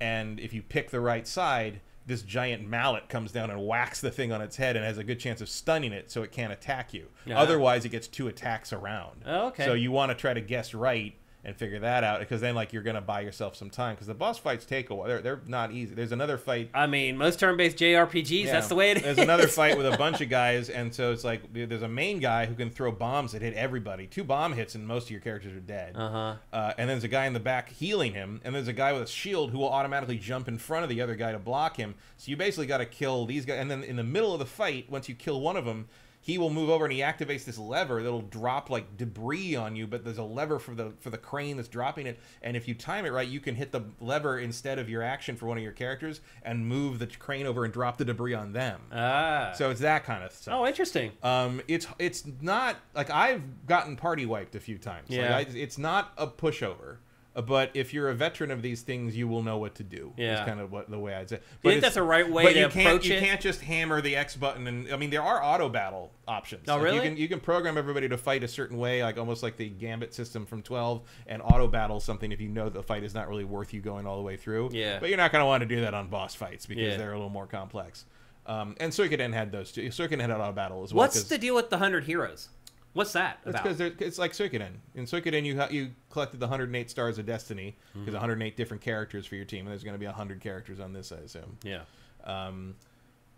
S2: And if you pick the right side, this giant mallet comes down and whacks the thing on its head and has a good chance of stunning it so it can't attack you.
S1: Yeah.
S2: Otherwise, it gets two attacks around.
S1: Oh, okay.
S2: So you want to try to guess right and figure that out because then like you're gonna buy yourself some time because the boss fights take a while. They're, they're not easy. There's another fight.
S1: I mean, most turn-based JRPGs,
S2: Yeah.
S1: that's the way it is.
S2: There's another fight with a bunch of guys, and so it's like there's a main guy who can throw bombs that hit everybody. Two bomb hits, and most of your characters are dead.
S1: Uh-huh.
S2: Uh, and then there's a guy in the back healing him, and there's a guy with a shield who will automatically jump in front of the other guy to block him. So you basically got to kill these guys, and then in the middle of the fight, once you kill one of them. He will move over and he activates this lever that'll drop like debris on you, but there's a lever for the for the crane that's dropping it. And if you time it right, you can hit the lever instead of your action for one of your characters and move the crane over and drop the debris on them.
S1: Ah.
S2: So it's that kind of stuff.
S1: oh, interesting.
S2: Um, it's it's not like I've gotten party wiped a few times. Like,
S1: Yeah.
S2: I, it's not a pushover. Uh, But if you're a veteran of these things, you will know what to do.
S1: Yeah.
S2: is kind of what the way I'd say.
S1: you
S2: But
S1: think that's the right way to
S2: you can't,
S1: approach
S2: you
S1: it?
S2: can't just hammer the X button, and I mean there are auto battle options.
S1: Oh,
S2: Like,
S1: really?
S2: You can you can program everybody to fight a certain way, like almost like the Gambit system from 12, and auto battle something if you know the fight is not really worth you going all the way through.
S1: Yeah.
S2: But you're not going to want to do that on boss fights because
S1: Yeah.
S2: they're a little more complex. Um, and Suikoden had those too. Suikoden had auto battle as well.
S1: What's the deal with the 100 heroes? What's that
S2: that's
S1: about?
S2: because it's like Suikoden. In Suikoden, you ha- you collected the 108 stars of destiny because
S1: Mm-hmm.
S2: 108 different characters for your team, and there's going to be 100 characters on this, I assume.
S1: yeah.
S2: Um,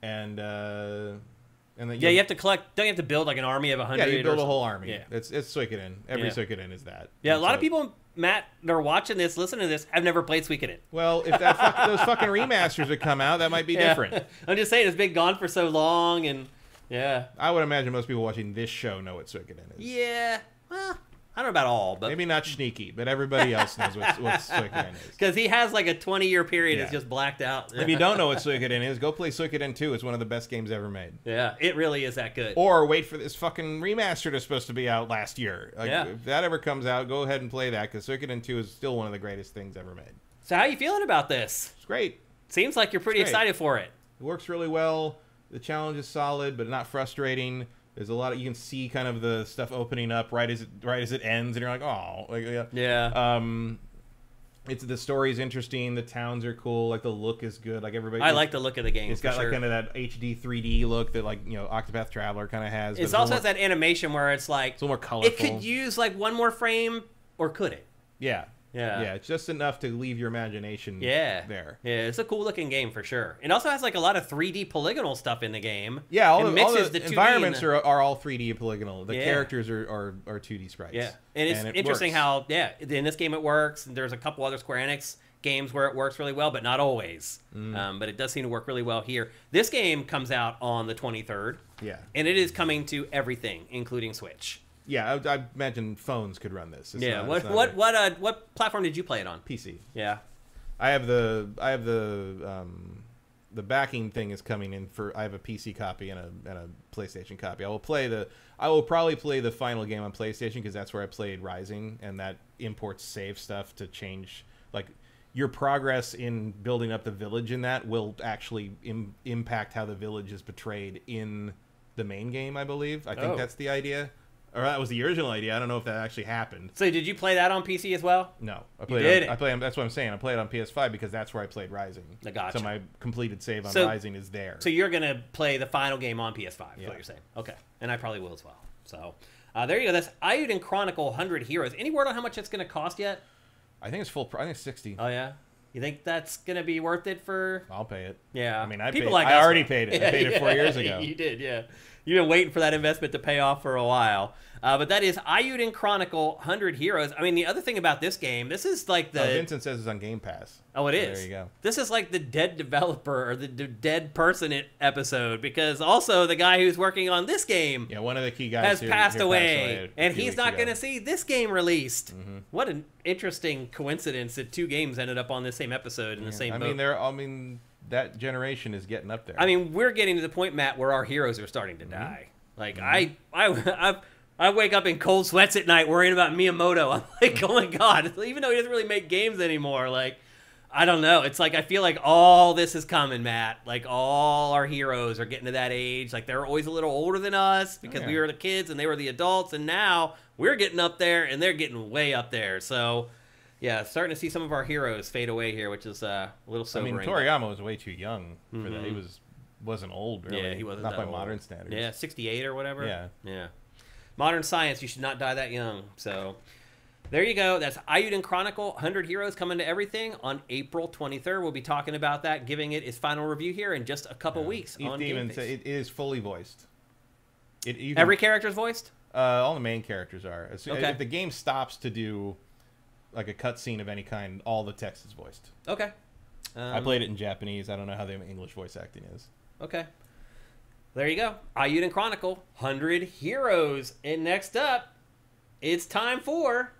S2: and uh, and then
S1: Yeah, you have to collect. Don't you have to build like an army of 100?
S2: yeah, you build a whole army.
S1: Yeah.
S2: It's it's Suikoden. Every
S1: Yeah.
S2: Suikoden is that.
S1: Yeah, a
S2: And
S1: lot of people, Matt, that are watching this, listening to this, I've never played Suikoden.
S2: Well, if that fuck, those fucking remasters would come out, that might be
S1: Yeah.
S2: different.
S1: I'm just saying, it's been gone for so long, and yeah,
S2: I would imagine most people watching this show know what Suikoden is.
S1: yeah. Well, I don't know about all, but
S2: Maybe not Sneaky, but everybody else knows what, what Suikoden is.
S1: because he has like a 20 year period, it's
S2: Yeah.
S1: just blacked out.
S2: If you don't know what Suikoden is, go play Suikoden 2. It's one of the best games ever made.
S1: yeah, it really is that good.
S2: Or wait for this fucking remaster that's supposed to be out last year. Like,
S1: Yeah.
S2: If that ever comes out, go ahead and play that because Suikoden 2 is still one of the greatest things ever made.
S1: So how are you feeling about this?
S2: It's great.
S1: Seems like you're pretty
S2: It's great.
S1: excited for it.
S2: It works really well. The challenge is solid, but not frustrating. There's a lot of you can see kind of the stuff opening up right as it right as it ends, and you're like, oh, like, yeah.
S1: Yeah.
S2: Um, it's the story's interesting. The towns are cool. Like the look is good. Like everybody.
S1: I like the look of the game.
S2: It's got
S1: sure.
S2: like kind of that HD 3D look that like you know Octopath Traveler kind of has.
S1: It's also has
S2: more-
S1: that animation where it's like
S2: It's a little more colorful.
S1: it could use like one more frame, or could it?
S2: Yeah.
S1: Yeah.
S2: Yeah, it's just enough to leave your imagination
S1: Yeah.
S2: there.
S1: Yeah, it's a cool looking game for sure. It also has like a lot of 3D polygonal stuff in the game.
S2: Yeah, all,
S1: It
S2: the, all
S1: mixes
S2: the, environments
S1: the-
S2: are, are all 3D polygonal. The
S1: Yeah.
S2: characters are, are, are 2D sprites.
S1: Yeah, and it's
S2: it
S1: interesting
S2: works.
S1: how yeah in this game it works. And there's a couple other Square Enix games where it works really well, but not always.
S2: Mm.
S1: Um, but it does seem to work really well here. This game comes out on the 23rd,
S2: Yeah,
S1: and it is coming to everything, including Switch.
S2: Yeah. I, I imagine phones could run this. It's
S1: yeah.
S2: not-
S1: what what
S2: a
S1: what uh what platform did you play it on?
S2: PC?
S1: Yeah.
S2: I have the I have the um, the backing thing is coming in for. I have a PC copy and a and a PlayStation copy. I will play the. I will probably play the final game on PlayStation because that's where I played Rising, and that imports save stuff to change like. Your progress in building up the village in that will actually Im- impact how the village is portrayed in the main game. I believe. I think
S1: Oh.
S2: that's the idea, or that was the original idea. I don't know if that actually happened.
S1: So did you play that on PC as well?
S2: No, I played.
S1: did
S2: on,
S1: it.
S2: I played. That's what I'm saying. I played on PS5 because that's where I played Rising.
S1: I gotcha.
S2: So my completed save on
S1: So-
S2: Rising is there.
S1: So you're gonna play the final game on PS5. Is
S2: Yeah.
S1: what you're saying? Okay, and I probably will as well. So uh, there you go. That's Eiyuden Chronicle 100 Heroes. Any word on how much it's gonna cost yet?
S2: I think it's full. I think it's sixty.
S1: Oh yeah. You think that's gonna be worth it for?
S2: I'll pay it.
S1: Yeah.
S2: I mean, I
S1: people
S2: paid-
S1: like
S2: I already paid it. I paid it four years ago.
S1: you did, yeah. You've been waiting for that investment to pay off for a while. Uh, but that is Eiyuden Chronicle 100 Heroes. I mean, the other thing about this game, this is like the
S2: Uh, Vincent says it's on Game Pass.
S1: Oh, it
S2: So
S1: is.
S2: There you go.
S1: This is like the dead developer or the d- dead person episode because also the guy who's working on this game
S2: Yeah, one of the key guys
S1: has
S2: here-
S1: passed
S2: here
S1: away,
S2: a
S1: and he's not going to see this game released.
S2: Mm-hmm.
S1: What an interesting coincidence that two games ended up on the same episode in the same.
S2: I
S1: boat.
S2: mean, they're. I mean, that generation is getting up there.
S1: I mean, we're getting to the point, Matt, where our heroes are starting
S2: Mm-hmm.
S1: to die. Like I, I, I, I wake up in cold sweats at night worrying about Miyamoto. I'm like, oh my god! Even though he doesn't really make games anymore, like. I don't know. It's like I feel like all this is coming, Matt. Like all our heroes are getting to that age. Like they're always a little older than us because we
S2: yeah.
S1: were the kids and they were the adults, and now we're getting up there and they're getting way up there. So, yeah, starting to see some of our heroes fade away here, which is uh, a little sobering.
S2: I mean, Toriyama was way too young for that. He
S1: Mhm.
S2: was wasn't old. Really.
S1: Yeah, he wasn't
S2: not by
S1: old.
S2: modern standards.
S1: Yeah, 68 or whatever.
S2: Yeah.
S1: Yeah. Modern science, you should not die that young. So there you go. That's Eiyuden Chronicle 100 Heroes coming to everything on April 23rd. We'll be talking about that, giving it its final review here in just a couple weeks
S2: It
S1: on
S2: it is fully voiced. It can-
S1: Every character's voiced?
S2: Uh, all the main characters are. As
S1: Okay.
S2: If the game stops to do like a cutscene of any kind, all the text is voiced.
S1: Okay.
S2: I
S1: Um,
S2: played it in Japanese. I don't know how the English voice acting is.
S1: Okay. There you go. Eiyuden Chronicle 100 Heroes. And next up, it's time for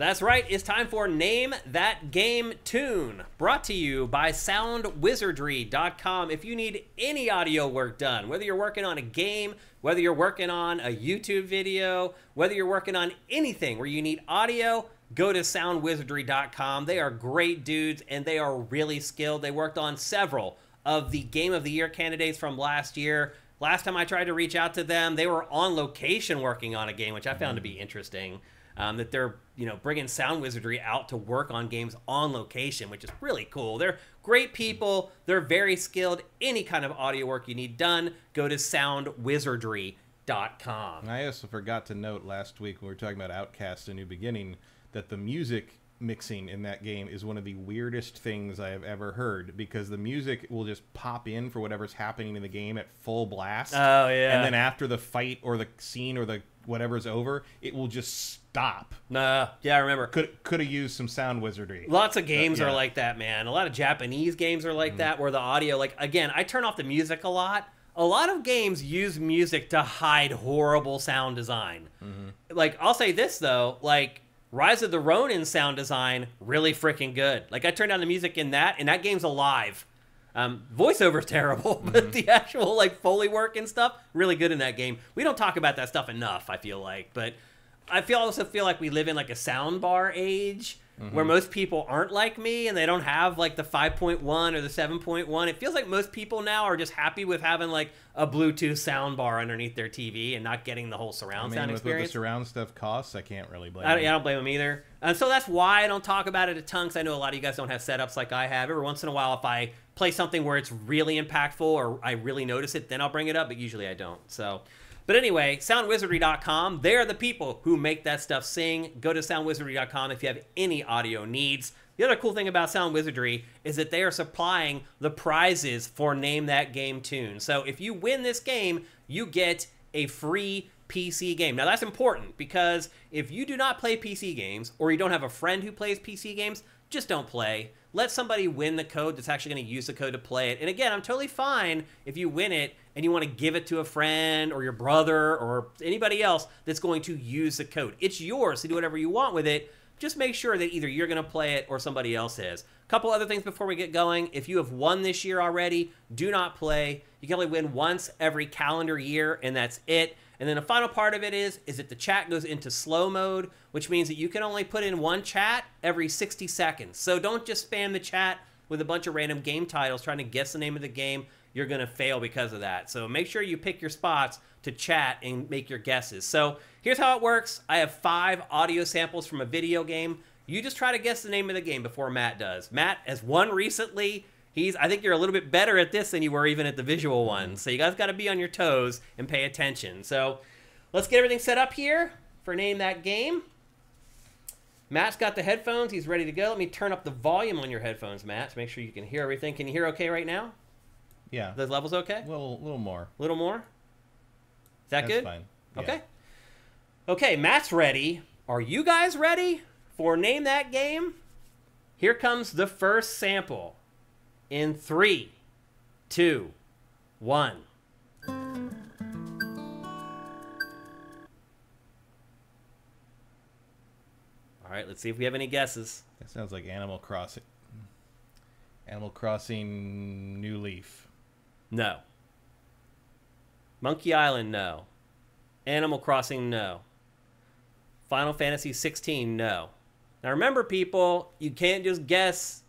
S1: That's right. It's time for Name That Game Tune, brought to you by SoundWizardry.com. If you need any audio work done, whether you're working on a game, whether you're working on a YouTube video, whether you're working on anything where you need audio, go to SoundWizardry.com. They are great dudes and they are really skilled. They worked on several of the Game of the Year candidates from last year. Last time I tried to reach out to them, they were on location working on a game, which I found to be interesting. Um, that they're you know bringing Sound Wizardry out to work on games on location, which is really cool. They're great people. They're very skilled. Any kind of audio work you need done, go to SoundWizardry.com.
S2: I also forgot to note last week when we were talking about Outcast: A New Beginning that the music mixing in that game is one of the weirdest things I have ever heard because the music will just pop in for whatever's happening in the game at full blast.
S1: Oh, yeah.
S2: And then after the fight or the scene or the whatever's over, it will just stop.
S1: Nah, yeah, I remember.
S2: Could could have used some sound wizardry.
S1: Lots of games
S2: Uh,
S1: are like that, man. A lot of Japanese games are like that, where the audio, like, again, I turn off the music a lot. A lot of games use music to hide horrible sound design. Like, I'll say this, though, like, Rise of the Ronin sound design, really freaking good. Like, I turned down the music in that, and that game's alive. Um, voiceover's terrible, but the actual, like, Foley work and stuff, really good in that game. We don't talk about that stuff enough, I feel like, but I feel also feel like we live in like a soundbar age where mm-hmm. most people aren't like me and they don't have like the 5.1 or the 7.1. It feels like most people now are just happy with having like a Bluetooth sound bar underneath their TV and not getting the whole
S2: I
S1: surround
S2: mean,
S1: sound
S2: with what the surround stuff costs, I can't really blame.
S1: I don't,
S2: them.
S1: yeah, I don't blame them either. And so that's why I don't talk about it a ton. Because I know a lot of you guys don't have setups like I have. Every once in a while, if I play something where it's really impactful or I really notice it, then I'll bring it up. But usually I don't. So, but anyway, soundwizardry.com. They're the people who make that stuff sing. Go to soundwizardry.com if you have any audio needs. The other cool thing about Sound Wizardry is that they are supplying the prizes for Name That Game Tune. So if you win this game, you get a free PC game. Now that's important because if you do not play PC games or you don't have a friend who plays PC games, just don't play. Let somebody win the code that's actually going to use the code to play it. And again, I'm totally fine if you win it and you want to give it to a friend or your brother or anybody else that's going to use the code. It's yours to do whatever you want with it. Just make sure that either you're going to play it or somebody else is. A Couple other things before we get going. If you have won this year already, do not play. You can only win once every calendar year, and that's it. And then the final part of it is is that the chat goes into slow mode, which means that you can only put in one chat every 60 seconds. So don't just spam the chat with a bunch of random game titles trying to guess the name of the game. You're going to fail because of that. So make sure you pick your spots to chat and make your guesses. So here's how it works. I have 5 audio samples from a video game. You just try to guess the name of the game before Matt does. Matt has won recently. He's I think you're a little bit better at this than you were even at the visual one. So you guys got to be on your toes and pay attention. So let's get everything set up here for name that game. Matt's got the headphones. He's ready to go. Let me turn up the volume on your headphones, Matt, to make sure you can hear everything. Can you hear okay right now?
S2: Yeah,
S1: Those levels okay?
S2: a little, little more.
S1: A little more? Is that
S2: That's
S1: good?
S2: fine. Yeah.
S1: Okay. Okay, Matt's ready. Are you guys ready for Name That Game? Here comes the first sample in three, two, one. All right, let's see if we have any guesses.
S2: That sounds like Animal Crossing. Animal Crossing New Leaf.
S1: No. Monkey Island, no. Animal Crossing, no. Final Fantasy 16, no. Now remember, people, you can't just guess.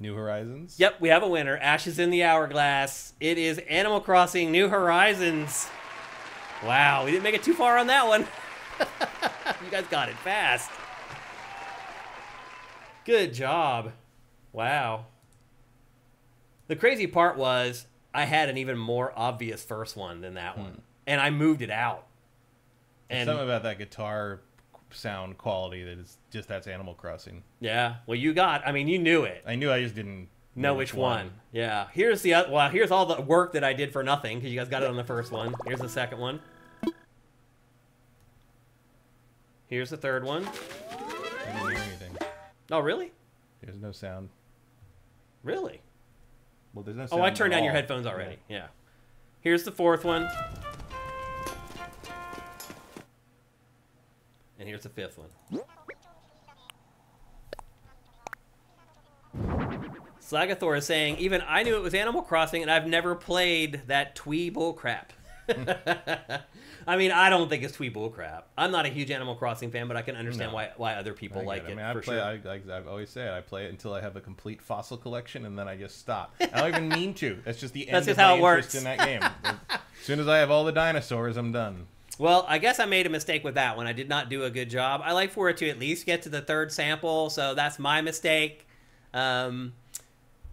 S2: New Horizons.
S1: Yep, we have a winner. Ashes in the Hourglass. It is Animal Crossing New Horizons. Wow, we didn't make it too far on that one. you guys got it fast. Good job. Wow. The crazy part was I had an even more obvious first one than that one, hmm. and I moved it out. And
S2: something about that guitar sound quality that is just that's Animal Crossing.
S1: yeah, well, you got. I mean, you knew it.
S2: I knew I just didn't
S1: know which one. Yeah. Here's the other. Well, here's all the work that I did for nothing because you guys got it on the first one. Here's the second one. Here's the third one.
S2: I didn't hear anything.
S1: Oh, really?
S2: There's no sound.
S1: Really?
S2: Well, there's no.
S1: Oh, I turned down your headphones already. Yeah. Here's the fourth one. And here's the fifth one. Slagathor is saying, even I knew it was Animal Crossing, and I've never played that twee bullcrap. I mean, I don't think it's twee bullcrap. I'm not a huge Animal Crossing fan, but I can understand
S2: No.
S1: why why other people
S2: I
S1: like it.
S2: I mean, I
S1: for
S2: play.
S1: sure.
S2: I, like I've always said, I play it until I have a complete fossil collection, and then I just stop. I don't even mean to. That's just the end
S1: That's
S2: of
S1: just how
S2: my
S1: it
S2: interest
S1: works.
S2: in that game. as soon as I have all the dinosaurs, I'm done.
S1: Well, I guess I made a mistake with that one. I did not do a good job. I like for it to at least get to the third sample, so that's my mistake. Um,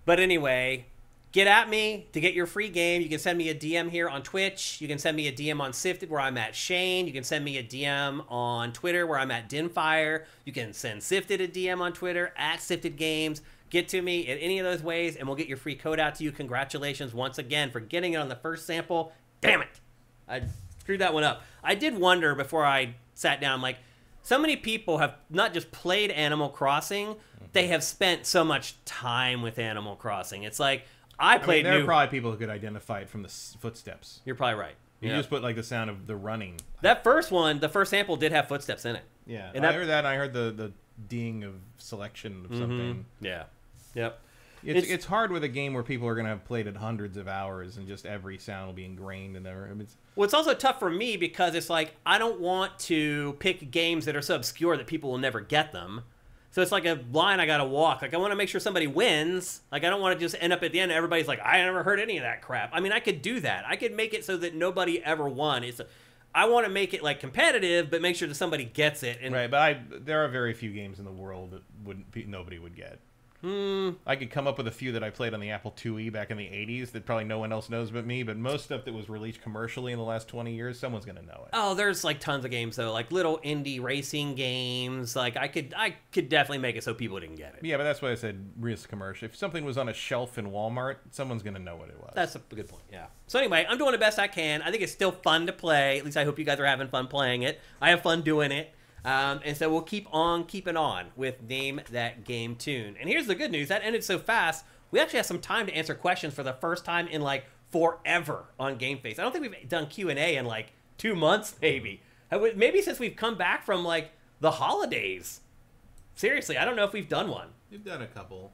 S1: but anyway, get at me to get your free game. You can send me a DM here on Twitch. You can send me a DM on SIFTD where I'm at Shane. You can send me a DM on Twitter where I'm at Dinfire. You can send SIFTD a DM on Twitter at SIFTD Games. Get to me in any of those ways, and we'll get your free code out to you. Congratulations once again for getting it on the first sample. Damn it! I screwed that one up. I did wonder before I sat down, like, so many people have not just played Animal Crossing, they mm-hmm. have spent so much time with Animal Crossing. It's like, I
S2: I mean,
S1: played
S2: there
S1: New.
S2: are probably people who could identify it from the footsteps.
S1: You're probably right.
S2: You
S1: Yeah.
S2: just put like the sound of the running.
S1: that first one, the first sample did have footsteps in it.
S2: Yeah,
S1: And
S2: I
S1: that-
S2: heard that. And I heard the the ding of selection of mm-hmm. something.
S1: Yeah. Yep.
S2: It's,
S1: It's-
S2: it's hard with a game where people are going to have played it hundreds of hours and just every sound will be ingrained in mean, it's,
S1: Well, it's also tough for me because it's like I don't want to pick games that are so obscure that people will never get them. So it's like a line I gotta walk. Like I want to make sure somebody wins. Like I don't want to just end up at the end. Everybody's like, I never heard any of that crap. I mean, I could do that. I could make it so that nobody ever won. It's, a, I want to make it like competitive, but make sure that somebody gets it. And
S2: Right, but I there are very few games in the world that wouldn't be, nobody would get.
S1: Hmm.
S2: I could come up with a few that I played on the Apple IIe back in the '80s that probably no one else knows but me. But most stuff that was released commercially in the last 20 years, someone's gonna know it.
S1: Oh, there's like tons of games though, like little indie racing games. Like I could, I could definitely make it so people didn't get it.
S2: Yeah, but that's why I said risk commercial. If something was on a shelf in Walmart, someone's gonna know what it was.
S1: That's a good point. Yeah. So anyway, I'm doing the best I can. I think it's still fun to play. At least I hope you guys are having fun playing it. I have fun doing it. Um, and so we'll keep on keeping on with name that game tune. And here's the good news: that ended so fast. We actually have some time to answer questions for the first time in like forever on Game Face. I don't think we've done Q and A in like two months, maybe. Maybe since we've come back from like the holidays. Seriously, I don't know if we've done one.
S2: You've done a couple.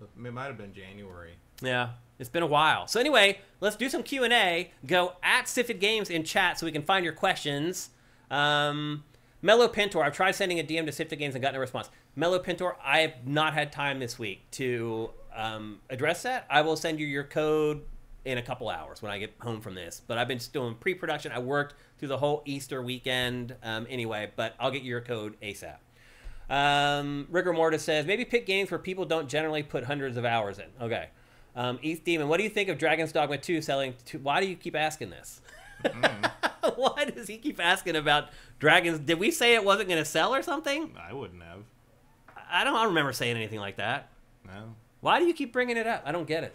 S2: It might have been January.
S1: Yeah, it's been a while. So anyway, let's do some Q and A. Go at SIFTD Games in chat so we can find your questions. Um, Mellow Pintor, I've tried sending a DM to SIFTD Games and gotten a response. Mellow Pintor, I have not had time this week to um, address that. I will send you your code in a couple hours when I get home from this. But I've been still in pre-production. I worked through the whole Easter weekend um, anyway. But I'll get you your code ASAP. Um, Rigor Mortis says maybe pick games where people don't generally put hundreds of hours in. Okay. Um, Eth Demon, what do you think of Dragon's Dogma 2 selling? To, why do you keep asking this? why does he keep asking about Dragons? Did we say it wasn't going to sell or something?
S2: I wouldn't have.
S1: I don't, I don't remember saying anything like that.
S2: No.
S1: Why do you keep bringing it up? I don't get it.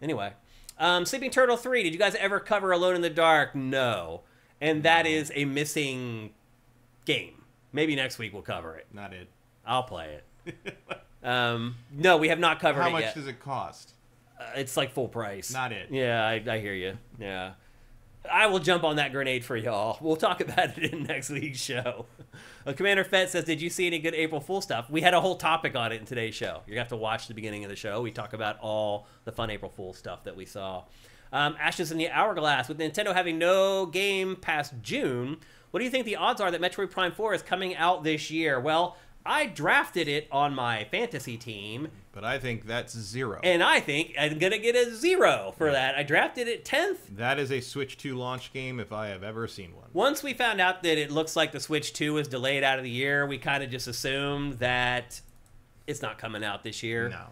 S1: Anyway, um, Sleeping Turtle 3, did you guys ever cover Alone in the Dark? No. And that is a missing game. Maybe next week we'll cover it.
S2: Not it.
S1: I'll play it. um, no, we have not covered
S2: How
S1: it
S2: much does it cost?
S1: Uh, it's like full price.
S2: Not it.
S1: Yeah, I, I hear you. Yeah. I will jump on that grenade for y'all. We'll talk about it in next week's show. Uh, Commander Fett says, Did you see any good April Fool stuff? We had a whole topic on it in today's show. You're going to have to watch the beginning of the show. We talk about all the fun April Fool stuff that we saw. Um, Ashes in the Hourglass. With Nintendo having no game past June, what do you think the odds are that Metroid Prime 4 is coming out this year? Well, I drafted it on my fantasy team,
S2: But I think that's zero.
S1: and I think I'm gonna get a zero for that. I drafted it tenth.
S2: that is a Switch 2 launch game if I have ever seen one.
S1: Once we found out that it looks like the Switch Two is delayed out of the year, we kind of just assumed that it's not coming out this year.
S2: No.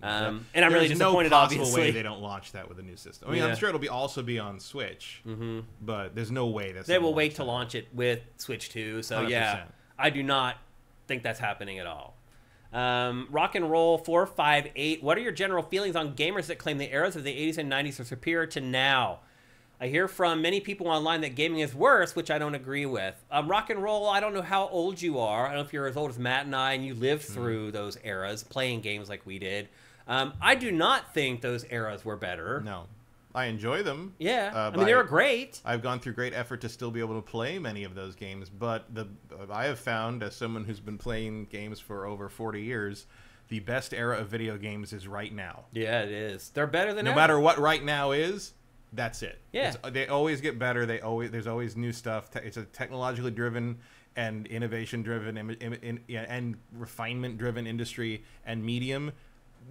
S1: Um, and I'm really disappointed.
S2: no possible
S1: obviously,
S2: way they don't launch that with a new system. I mean,
S1: Yeah.
S2: I'm sure it'll be also be on Switch, mm-hmm. but there's no way that's
S1: they will wait to
S2: that.
S1: launch it with Switch Two. So
S2: 100%.
S1: yeah, I do not think that's happening at all. Um, rock and roll four five eight. What are your general feelings on gamers that claim the eras of the 80s and 90s are superior to now? I hear from many people online that gaming is worse, which I don't agree with. Um, rock and roll, I don't know how old you are. I don't know if you're as old as Matt and I and you lived
S2: Hmm.
S1: through those eras playing games like we did. Um, I do not think those eras were better.
S2: No, I enjoy them.
S1: Yeah,
S2: Uh,
S1: I mean they
S2: by-
S1: were great.
S2: I've gone through great effort to still be able to play many of those games, but the I have found as someone who's been playing games for over 40 years, the best era of video games is right now.
S1: Yeah, it is. They're better than
S2: No
S1: ever.
S2: matter what right now is, that's it.
S1: Yeah.
S2: It's- they always get better. They always there's always new stuff. It's a technologically driven and innovation driven and refinement driven industry and medium.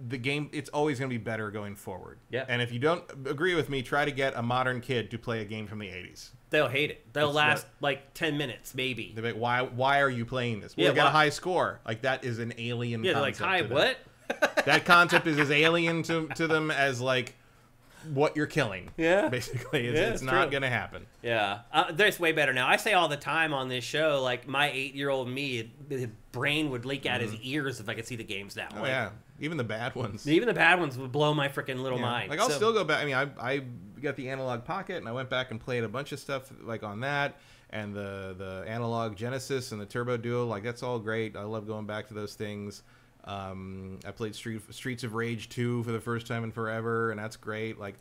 S2: The game it's always going to be better going forward.
S1: Yeah.
S2: And if you don't agree with me, try to get a modern kid to play a game from the 80s.
S1: They'll hate it. They'll
S2: It's
S1: last like ten minutes, maybe.
S2: They're like, why why are you playing this? Well,
S1: Yeah,
S2: we got
S1: why-
S2: a high score. Like that is an alien.
S1: Yeah, they're like,
S2: concept
S1: "Hi, what?"
S2: that concept is as alien to, to them as like what you're killing.
S1: Yeah.
S2: basically, it's,
S1: Yeah,
S2: it's not
S1: true.
S2: gonna happen.
S1: Yeah, uh, there's way better now. I say all the time on this show, like my eight-year-old me, his brain would leak out his ears if I could see the games now.
S2: Mm-hmm. Oh
S1: Like,
S2: yeah, even the bad ones.
S1: Even the bad ones would blow my freaking little
S2: Yeah.
S1: mind.
S2: Like I'll
S1: So-
S2: still go back. I mean, I I got the Analogue Pocket and I went back and played a bunch of stuff like on that and the the analog Genesis and the Turbo Duo. Like that's all great. I love going back to those things. Um, I played Street, Streets of Rage 2 for the first time in forever, and that's great. Like,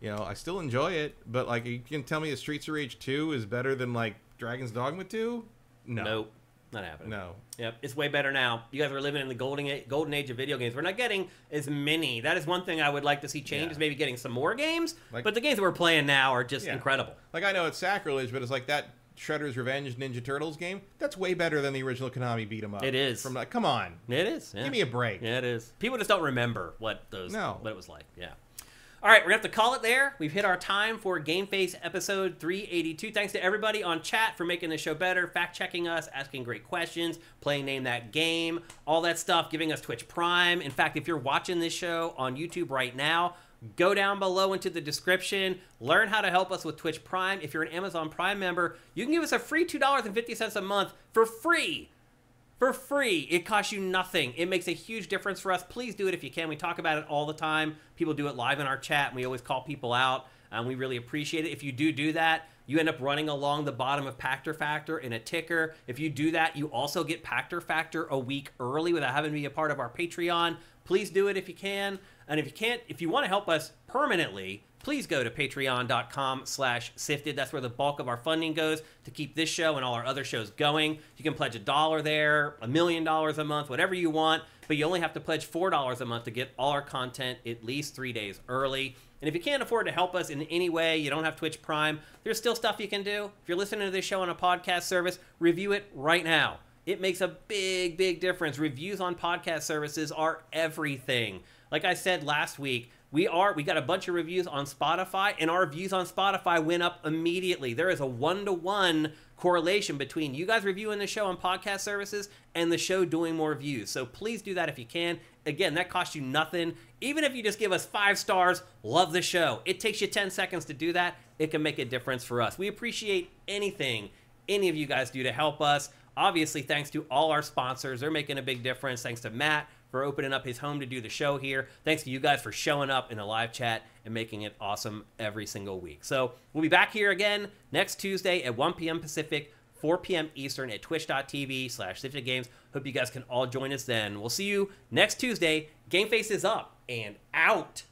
S2: you know, I still enjoy it, but like, you can tell me that Streets of Rage 2 is better than like Dragon's Dogma 2? No,
S1: Nope, not happening.
S2: no.
S1: Yep, it's way better now. You guys are living in the golden age, golden age of video games. We're not getting as many. That is one thing I would like to see change.
S2: Yeah.
S1: Is maybe getting some more games.
S2: Like-
S1: but the games that we're playing now are just
S2: Yeah.
S1: incredible.
S2: Like I know it's sacrilege, but it's like that Shredder's Revenge Ninja Turtles game, that's way better than the original Konami beat 'em up.
S1: It is.
S2: From like, come on,
S1: It is. yeah.
S2: give me a break.
S1: Yeah, it is. People just don't remember what those
S2: No.
S1: what it was like. Yeah. All right, we're gonna have to call it there. We've hit our time for GameFace episode 382. Thanks to everybody on chat for making the show better, fact checking us, asking great questions, playing name that game, all that stuff, giving us Twitch Prime. In fact, if you're watching this show on YouTube right now, go down below into the description, learn how to help us with Twitch Prime. If you're an Amazon Prime member, you can give us a free $2.50 a month for free for free. It costs you nothing. It makes a huge difference for us. Please do it if you can. We talk about it all the time. People do it live in our chat, and we always call people out, and we really appreciate it. If you do do that, you end up running along the bottom of Pachter Factor in a ticker. If you do that, you also get Pachter Factor a week early without having to be a part of our Patreon. Please do it if you can. And if you can't, if you want to help us permanently, please go to patreon.com slash siftd. That's where the bulk of our funding goes to keep this show and all our other shows going. You can pledge a dollar there a million dollars a month whatever you want but you only have to pledge four dollars a month to get all our content at least three days early. And if you can't afford to help us in any way you don't have twitch prime there's still stuff you can do. If you're listening to this show on a podcast service review it right now. It makes a big, big difference. Reviews on podcast services are everything. Like I said last week, we are we got a bunch of reviews on Spotify, and our views on Spotify went up immediately. There is a one to one correlation between you guys reviewing the show on podcast services and the show doing more views. So please do that if you can. Again, that costs you nothing. Even if you just give us five stars, love the show. It takes you 10 seconds to do that. It can make a difference for us. We appreciate anything any of you guys do to help us. Obviously, thanks to all our sponsors. They're making a big difference. Thanks to Matt for opening up his home to do the show here. Thanks to you guys for showing up in the live chat and making it awesome every single week. So we'll be back here again next Tuesday at 1 p.m. Pacific, 4 p.m. Eastern at twitch.tv slash SIFTD Games. Hope you guys can all join us then. We'll see you next Tuesday. GameFace is up and out.